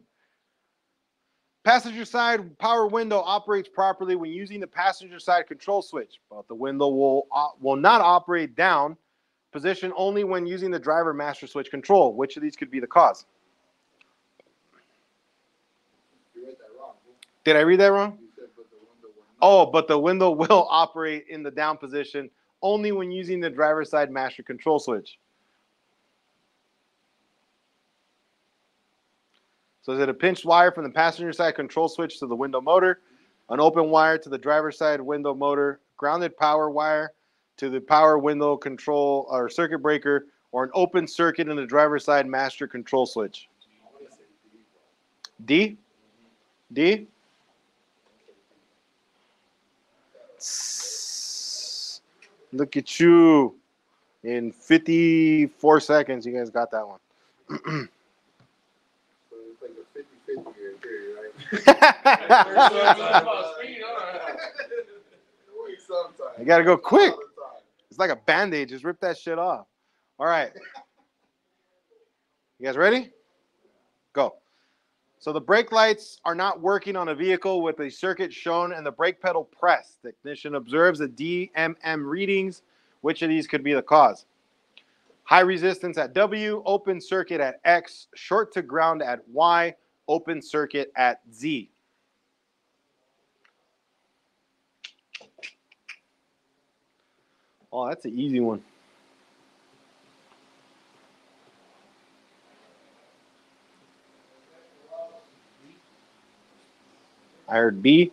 Passenger side power window operates properly when using the passenger side control switch, but the window will uh, will not operate down position only when using the driver master switch control. Which of these could be the cause? You read that wrong. Did I read that wrong? Oh, but the window will operate in the down position only when using the driver side master control switch. So is it a pinched wire from the passenger side control switch to the window motor, an open wire to the driver side window motor, grounded power wire to the power window control or circuit breaker, or an open circuit in the driver side master control switch? D. D? Look at you. In 54 seconds, you guys got that one. You gotta go quick. It's like a band aid. Just rip that shit off. All right. You guys ready? Go. So the brake lights are not working on a vehicle with a circuit shown and the brake pedal pressed. The Technician observes the DMM readings. Which of these could be the cause? High resistance at W, open circuit at X, short to ground at Y, open circuit at Z. Oh, that's an easy one. I heard B,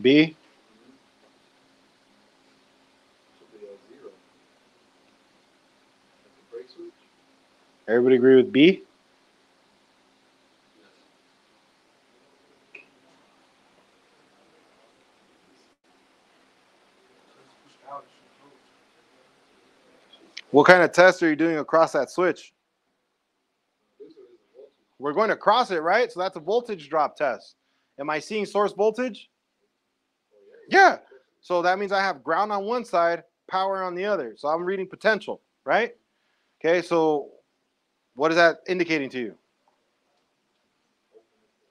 B? Everybody agree with B? What kind of test are you doing across that switch? This one is a voltage. We're going to cross it, right? So that's a voltage drop test. Am I seeing source voltage? Yeah. Yeah. So that means I have ground on one side, power on the other. So I'm reading potential, right? Okay, so what is that indicating to you?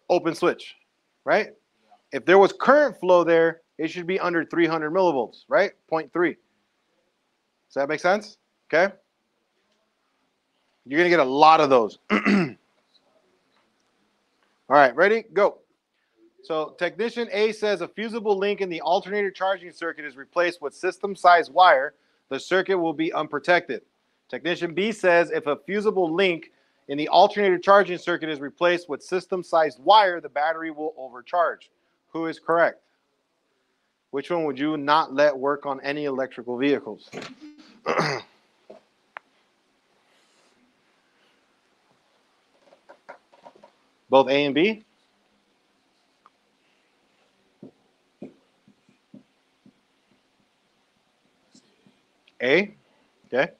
Open switch, right? If there was current flow there, it should be under 300 millivolts, right? 0.3. Does that make sense? Okay. You're going to get a lot of those. All right, ready? Go. So technician A says a fusible link in the alternator charging circuit is replaced with system size wire. The circuit will be unprotected. Technician B says if a fusible link in the alternator charging circuit is replaced with system sized wire, the battery will overcharge. Who is correct? Which one would you not let work on any electrical vehicles? Both A and B? A? Okay.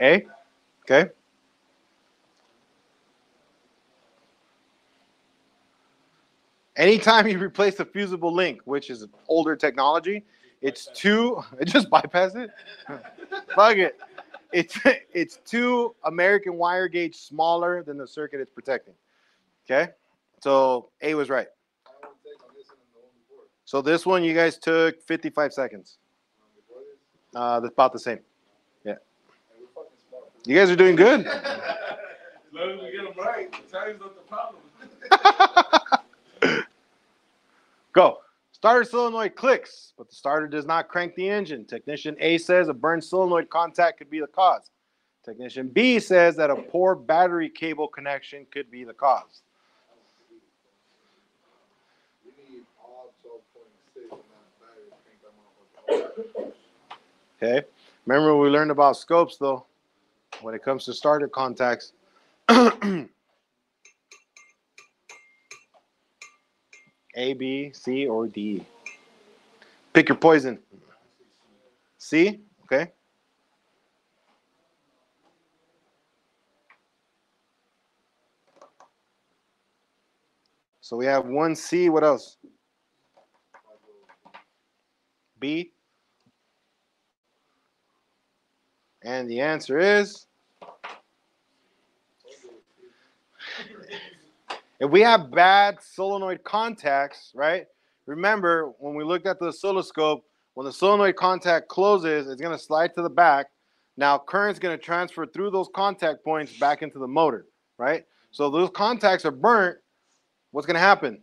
A? Okay. Anytime you replace a fusible link, which is older technology, it's two. It Just bypass it. Fuck it. It's it's two American wire gauge smaller than the circuit it's protecting. Okay, so A was right. I would take on this one and the one before. So this one you guys took 55 seconds. Before this, Uh, that's about the same. and we're fucking smart. You guys are doing good. As long as we get them right, time's not the problem. Go. Starter solenoid clicks, but the starter does not crank the engine. Technician A says a burned solenoid contact could be the cause. Technician B says that a poor battery cable connection could be the cause. Okay. Remember we learned about scopes though. When it comes to starter contacts. A, B, C, or D. Pick your poison. C? Okay. So we have one C. What else? B. And the answer is if we have bad solenoid contacts, right? Remember when we looked at the oscilloscope, when the solenoid contact closes, it's going to slide to the back. Now current's going to transfer through those contact points back into the motor, right? So those contacts are burnt. What's going to happen?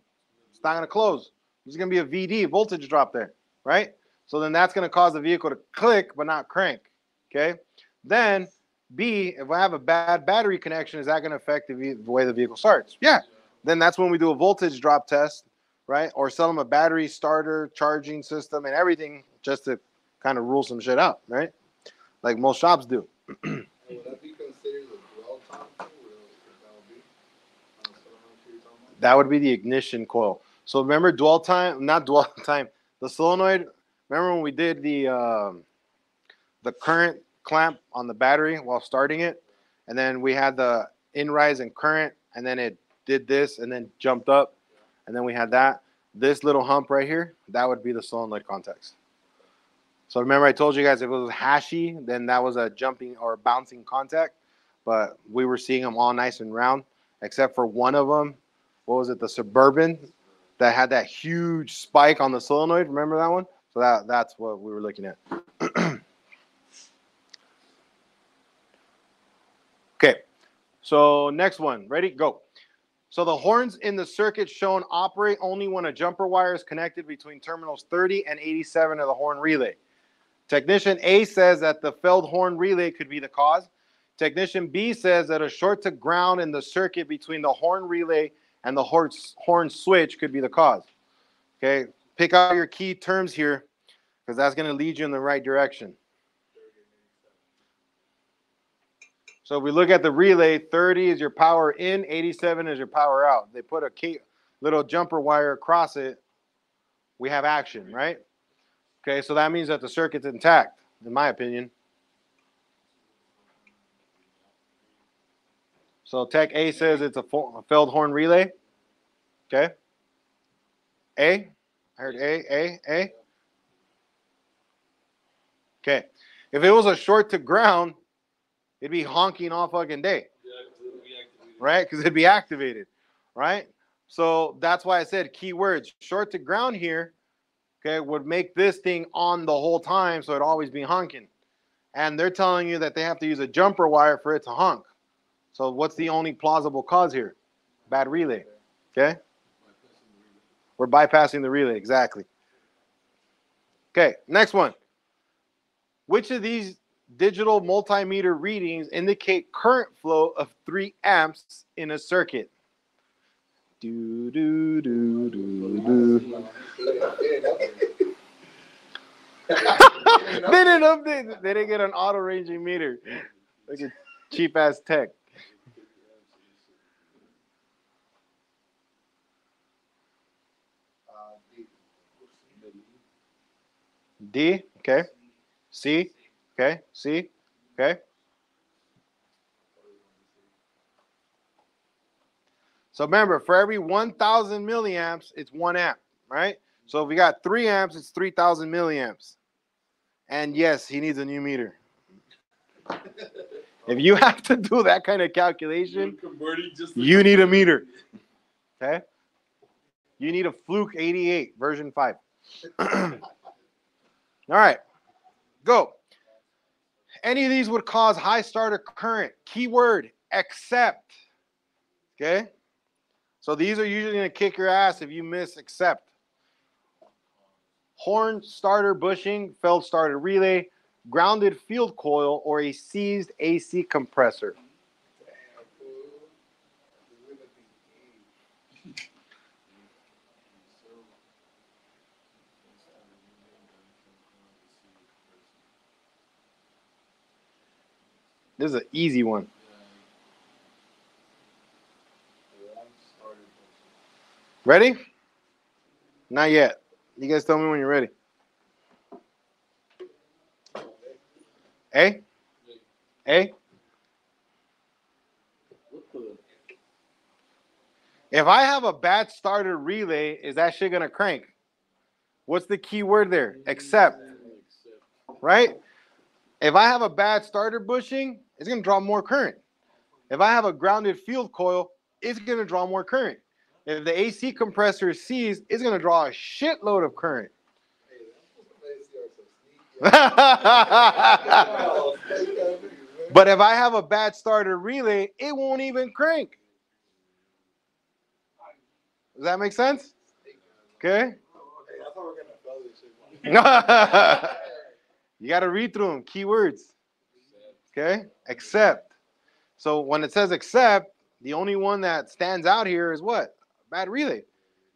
It's not going to close. There's going to be a VD voltage drop there, right? So then that's going to cause the vehicle to click but not crank. Okay. Then B, if I have a bad battery connection, is that going to affect the, the way the vehicle starts? Yeah. Then that's when we do a voltage drop test, right? Or sell them a battery starter, charging system, and everything just to kind of rule some shit out, right? Like most shops do. Would that be considered a dwell time too, or that would be? the solenoid you're talking about? That would be the ignition coil. So remember dwell time, not dwell time, the solenoid. Remember when we did the um, the current clamp on the battery while starting it, and then we had the in rise and current, and then it did this and then jumped up, and then we had that. This little hump right here, that would be the solenoid contacts. So remember I told you guys if it was hashy, then that was a jumping or bouncing contact, but we were seeing them all nice and round, except for one of them what was it, the Suburban that had that huge spike on the solenoid. Remember that one? So that that's what we were looking at. okay. So next one. Ready? Go. So the horns in the circuit shown operate only when a jumper wire is connected between terminals 30 and 87 of the horn relay. Technician A says that the failed horn relay could be the cause. Technician B says that a short to ground in the circuit between the horn relay and the horn, horn switch could be the cause. Okay, pick out your key terms here because that's going to lead you in the right direction. So we look at the relay, 30 is your power in, 87 is your power out. They put a little jumper wire across it. We have action, right? Okay, so that means that the circuit's intact, in my opinion. So Tech A says it's a failed horn relay. Okay. A. I heard A, A, A. Okay. If it was a short to ground, it'd be honking all fucking day, Yeah, 'cause it'll be activated. right? Because it'd be activated, right? So that's why I said keywords. Short to ground here, okay, would make this thing on the whole time, so it'd always be honking. And they're telling you that they have to use a jumper wire for it to honk. So what's the only plausible cause here? Bad relay. Okay. We're bypassing the relay. Exactly. Okay. Next one. Which of these digital multimeter readings indicate current flow of three amps in a circuit? Do, do, do, do, do. they didn't update. They didn't get an auto ranging meter. Like a cheap ass tech. D. Okay. C. Okay. see? Okay. So remember, for every 1,000 milliamps, it's one amp, right? So if we got three amps, it's 3,000 milliamps. And yes, he needs a new meter. If you have to do that kind of calculation, you need a meter. Okay? You need a Fluke 88 version 5. All right. Go. Any of these would cause high starter current. Keyword except. Okay? So these are usually going to kick your ass if you miss except. Horn starter bushing, failed starter relay, grounded field coil, or a seized AC compressor. Damn, fool. It's gonna be E. This is an easy one. Ready? Not yet. You guys tell me when you're ready. A? A? If I have a bad starter relay, is that shit gonna crank? What's the key word there? Except, right? If I have a bad starter bushing, it's gonna draw more current. If I have a grounded field coil, it's gonna draw more current. If the AC compressor sees, it's gonna draw a shitload of current. But if I have a bad starter relay, it won't even crank. Does that make sense? Okay. You got to read through them. Keywords. Okay. Except. So when it says except, the only one that stands out here is what? Bad relay.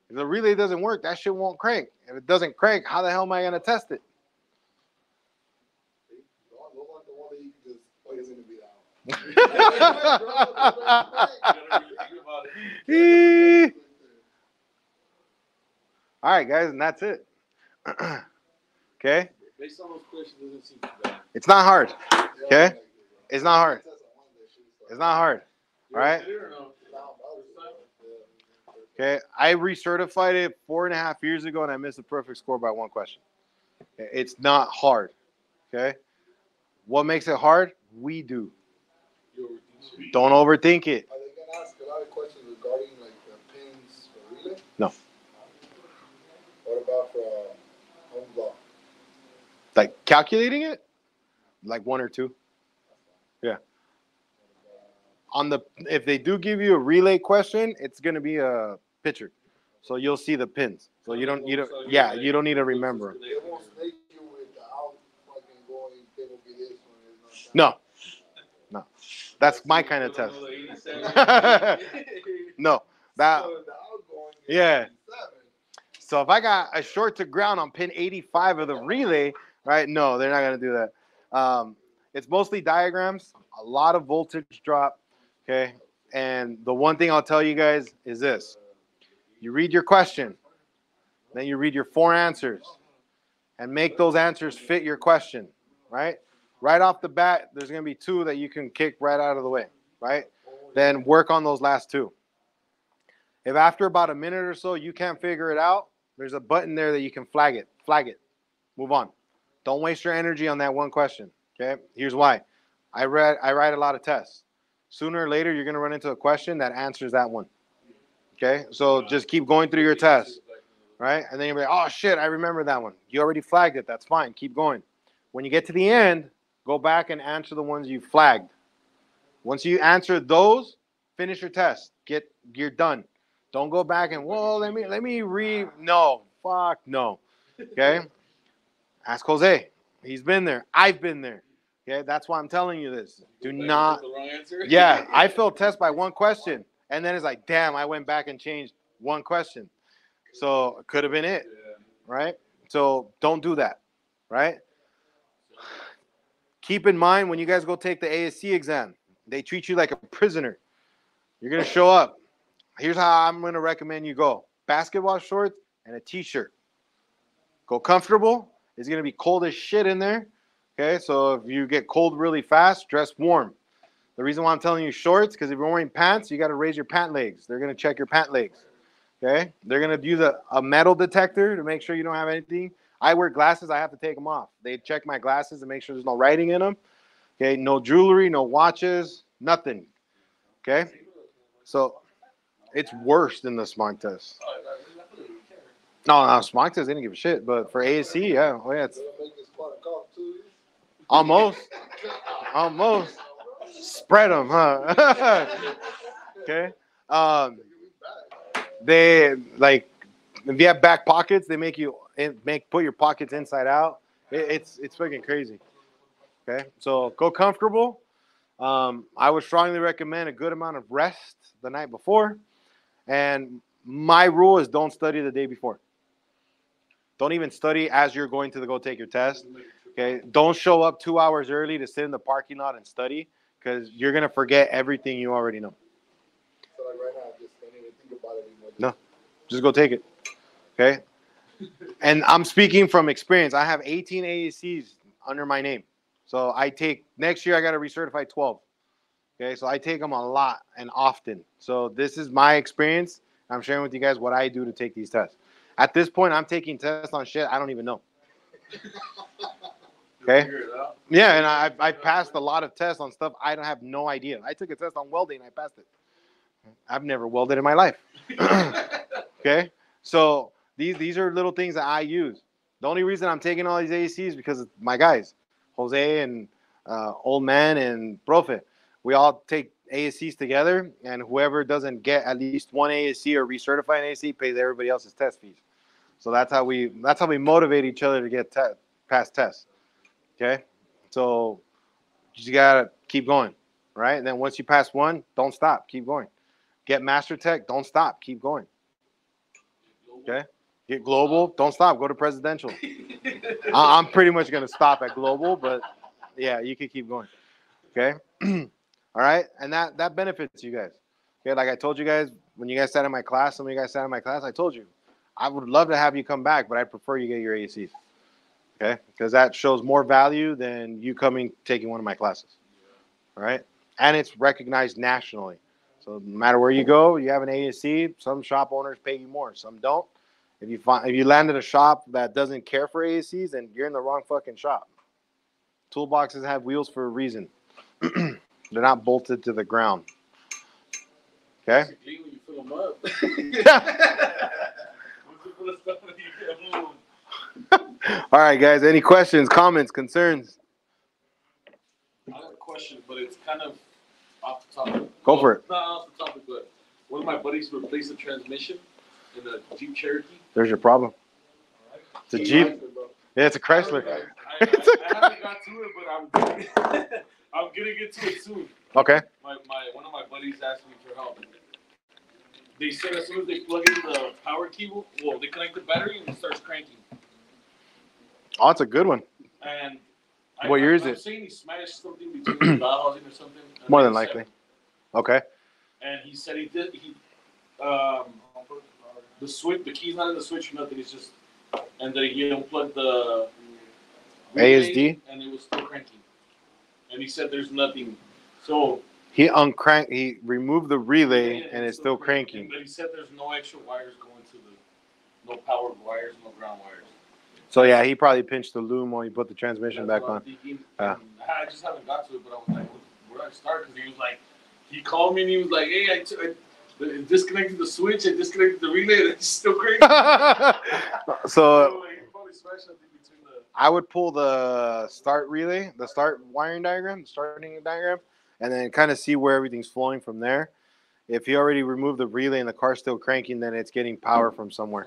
If the relay doesn't work, that shit won't crank. If it doesn't crank, how the hell am I going to test it? Gonna. All right, guys, and that's it. okay. Based on those questions, doesn't seem bad. It's not hard. Okay. It's not hard. test on Wednesday, shit, so- It's not hard. You Right. did it or no? Nah, that was- yeah. Okay, I recertified it four and a half years ago, and I missed the perfect score by one question. It's not hard. Okay, what makes it hard? We do. You overthink shit. Don't overthink it. Are they gonna ask a lot of questions regarding like the pins for relay? No. What about for uh, home block? Like calculating it, like one or two. On the if they do give you a relay question, it's gonna be a picture, so you'll see the pins. So you don't you don't yeah you don't need to remember. They won't snake you with the out fucking going, they will be this one. it's not that. No, no, that's my kind of test. No, that So the outgoing is Yeah. So if I got a short to ground on pin 85 of the relay, right? No, they're not gonna do that. Um, it's mostly diagrams, a lot of voltage drop. Okay. And the one thing I'll tell you guys is this you read your question, then you read your four answers, and make those answers fit your question, right? Right off the bat, there's gonna be two that you can kick right out of the way, right? Then work on those last two. If after about a minute or so you can't figure it out, there's a button there that you can flag it. Flag it. Move on. Don't waste your energy on that one question. Okay. Here's why. I read I write a lot of tests. Sooner or later you're gonna run into a question that answers that one. Okay. So just keep going through your test, right? And then you'll be like, oh shit, I remember that one. You already flagged it. That's fine. Keep going. When you get to the end, go back and answer the ones you flagged. Once you answer those, finish your test. Get you're done. Don't go back and well, let me let me re No, fuck no. Okay. Ask Jose. He's been there. I've been there. Okay, that's why I'm telling you this. Do not. Wrong answer? Yeah, I failed test by one question, and then it's like, damn, I went back and changed one question. So it could have been it, Yeah. right? So don't do that, right? Keep in mind when you guys go take the ASE exam, they treat you like a prisoner. You're gonna show up. Here's how I'm gonna recommend you go: basketball shorts and a t-shirt. Go comfortable. It's gonna be cold as shit in there. Okay, so if you get cold really fast, dress warm. The reason why I'm telling you shorts, because if you're wearing pants, you got to raise your pant legs. They're gonna check your pant legs. Okay, they're gonna use a, a metal detector to make sure you don't have anything. I wear glasses. I have to take them off. They check my glasses to make sure there's no writing in them. Okay, no jewelry, no watches, nothing. Okay, so it's worse than the smog test. No, no, smog test they didn't give a shit, but for ASE, yeah, oh yeah, it's They'll make this part of cough too. Almost, almost spread them, huh? okay. Um, they like if you have back pockets, they make you make put your pockets inside out. It, it's it's fucking crazy. Okay, so go comfortable. Um, I would strongly recommend a good amount of rest the night before, and my rule is don't study the day before. Don't even study as you're going to the, go take your test. Okay, don't show up two hours early to sit in the parking lot and study because you're gonna forget everything you already know. So like right now, just don't even think about it anymore. No. Just go take it. Okay. and I'm speaking from experience. I have 18 ASEs under my name. So I take next year I got to recertify 12. Okay, so I take them a lot and often. So this is my experience. I'm sharing with you guys what I do to take these tests. At this point, I'm taking tests on shit I don't even know. Okay. Figure it out. Yeah, and I I passed a lot of tests on stuff I don't have no idea. I took a test on welding, I passed it. I've never welded in my life. okay, so these these are little things that I use. The only reason I'm taking all these ASEs is because my guys, Jose and uh, Old Man and Profe. We all take ASEs together, and whoever doesn't get at least one ASE or recertify an ASE pays everybody else's test fees. So that's how we that's how we motivate each other to get te- past tests. Okay, so you gotta keep going, right? And then once you pass one, don't stop, keep going. Get Master Tech, don't stop, keep going. Okay. Get global, don't stop, go to presidential. I- I'm pretty much gonna stop at global, but yeah, you can keep going. Okay. All right, and that that benefits you guys. Okay, like I told you guys when you guys sat in my class, some of you guys sat in my class. I told you, I would love to have you come back, but I prefer you get your ASEs. Okay, because that shows more value than you coming taking one of my classes. All right, and it's recognized nationally. So no matter where you go, you have an ASE. Some shop owners pay you more, some don't. If you find if you land at a shop that doesn't care for ASEs, then you're in the wrong fucking shop. Toolboxes have wheels for a reason. They're not bolted to the ground. Okay. Basically, when you fill them up. Once you fill the stuff, then you get them. All right, guys. Any questions, comments, concerns? I have a question, but it's kind of off the topic. Go for it. Not off the topic, but one of my buddies replaced the transmission in a Jeep Cherokee. There's your problem. It's a Jeep. it. Yeah, it's a Chrysler. I, I, I haven't got to it, but I'm getting, I'm gonna get to it soon. Okay. My, my one of my buddies asked me for help. They said as soon as they plug in the power cable, well, they connect the battery and it starts cranking. Oh, it's a good one. And I, What year is it? saying he smashed something between the or something. More than likely. Okay. And he said he did. He um the switch, the key's not in the switch or nothing. It's just and then he unplugged the ASD? and it was still cranking. And he said there's nothing. So He uncrank. He removed the relay, Yeah, and it's still cranking. But he said there's no extra wires going to the, no power wires, no ground wires. So yeah, he probably pinched the loom when he put the transmission That's back on. thinking. Yeah. I just haven't got to it, but I was like, where do I start? Because he was like, he called me and he was like, hey, I, t- I disconnected the switch, I disconnected the relay, and it's still cranking. so So, like, smashed something. I would pull the start relay, the start wiring diagram, starting diagram, and then kind of see where everything's flowing from there. If you already removed the relay and the car's still cranking, then it's getting power from somewhere.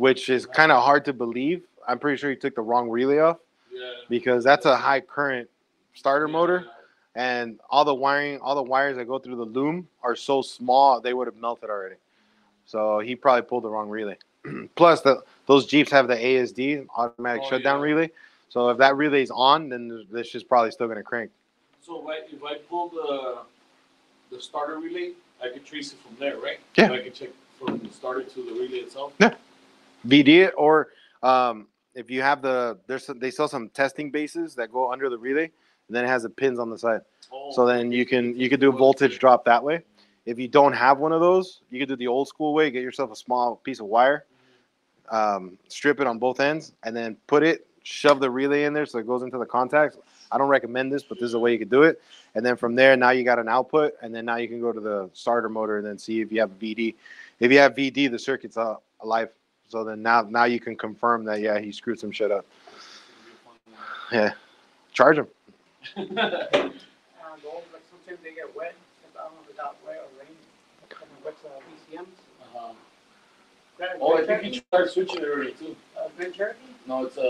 Which is kind of hard to believe. I'm pretty sure you took the wrong relay off Yeah. because that's a high current starter Yeah. motor, and all the wiring, all the wires that go through the loom are so small they would have melted already. So he probably pulled the wrong relay. Plus, the those Jeeps have the ASD automatic Oh, shutdown yeah. relay. So if that relay is on, then this is probably still gonna crank. So if I, if I pull the, the starter relay, I could trace it from there, right? Yeah. I can check from the starter to the relay itself. VD it, or um, if you have the there's some, they sell some testing bases that go under the relay, and then it has the pins on the side. Oh, So then you can you can do a voltage drop that way. If you don't have one of those, you can do the old school way. Get yourself a small piece of wire, um, strip it on both ends, and then put it, shove the relay in there so it goes into the contacts. I don't recommend this, but this is a way you could do it. And then from there, now you got an output, and then now you can go to the starter motor and then see if you have VD. If you have VD, the circuit's uh, alive. So then now now you can confirm that yeah he screwed some shit up. Yeah, charge him. Uh, those, like sometimes they get wet, if I don't know if it got wet or rain, and what's, uh, VCMs. Grand- Oh, I think he tried switching it already too. Uh, Grand Cherokee? No, it's a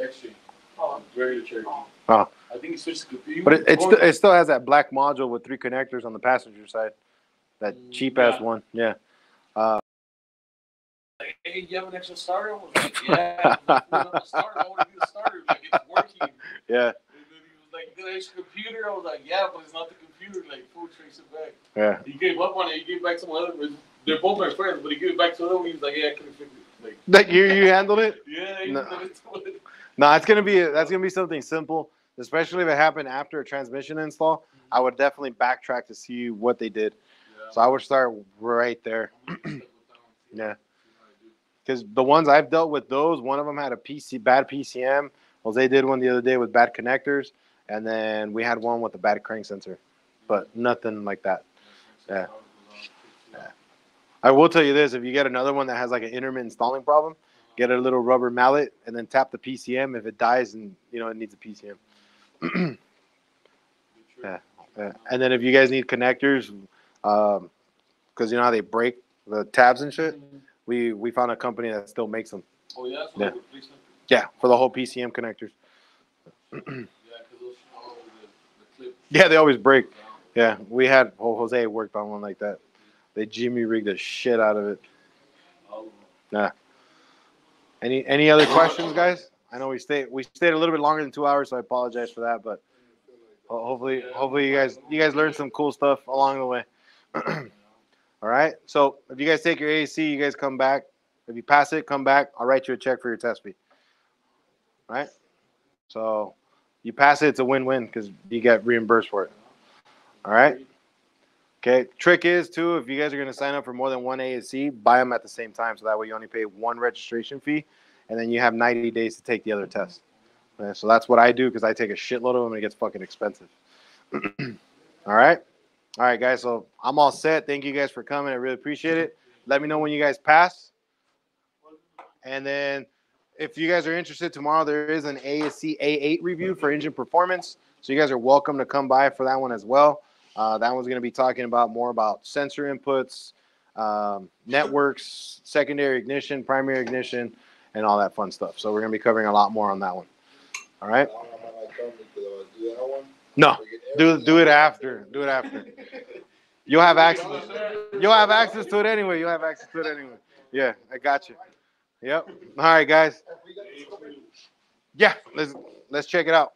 uh, X-ray, Oh, regular Cherokee. oh. I think he switched to he But it, was it, st- it still has that black module with three connectors on the passenger side. That Mm, cheap ass yeah. one. Yeah. like, hey, you have an extra starter? Like, yeah. I'm like, "Well, the starter. I want to be the starter. Like, it's working. Yeah. And then he was like, the extra computer. I was like, yeah, but it's not the computer. Like, full trace it back. Yeah. He gave up on it. He gave it back to my other. They're both my friends, but he gave it back to the other one. He was like, yeah, I couldn't fix it. Like, That you you handled it? yeah, No. it it. No, it's gonna be that's gonna be something simple, especially if it happened after a transmission install. Mm-hmm. I would definitely backtrack to see what they did. So I would start right there. Yeah. Because the ones I've dealt with, those one of them had a PC bad PCM. Jose did one the other day with bad connectors, and then we had one with a bad crank sensor, but nothing like that. Yeah. yeah. I will tell you this: if you get another one that has like an intermittent stalling problem, get a little rubber mallet and then tap the PCM. If it dies, and you know it needs a PCM. Yeah. Yeah. And then if you guys need connectors, um, because you know how they break the tabs and shit, we we found a company that still makes them. Oh yeah, so Yeah. yeah. Yeah, for the whole PCM connectors. Yeah, those the, the. Yeah, they always break. Yeah, we had oh, Jose worked on one like that. They Jimmy rigged the shit out of it. Them. Any any other questions, guys? I know we stayed we stayed a little bit longer than two hours, so I apologize for that. But hopefully, hopefully you guys you guys learned some cool stuff along the way. All right. So if you guys take your ASE, you guys come back. If you pass it, come back. I'll write you a check for your test fee. All right. So you pass it, it's a win-win because you get reimbursed for it. All right. Okay. Trick is too, if you guys are going to sign up for more than one ASE, buy them at the same time, so that way you only pay one registration fee, and then you have 90 days to take the other test. Okay, so that's what I do because I take a shitload of them and it gets fucking expensive. all right. All right, guys. So I'm all set. Thank you guys for coming. I really appreciate it. Let me know when you guys pass. And then if you guys are interested tomorrow, there is an ASE A8 review for engine performance. So you guys are welcome to come by for that one as well. Uh, that one's going to be talking about more about sensor inputs, um, networks, secondary ignition, primary ignition, and all that fun stuff. So we're going to be covering a lot more on that one. All right. No, do do it after. Do it after. You'll have access. You'll have access to it anyway. You'll have access to it anyway. Yeah, I got you. Yep. All right, guys. Yeah, let's let's check it out.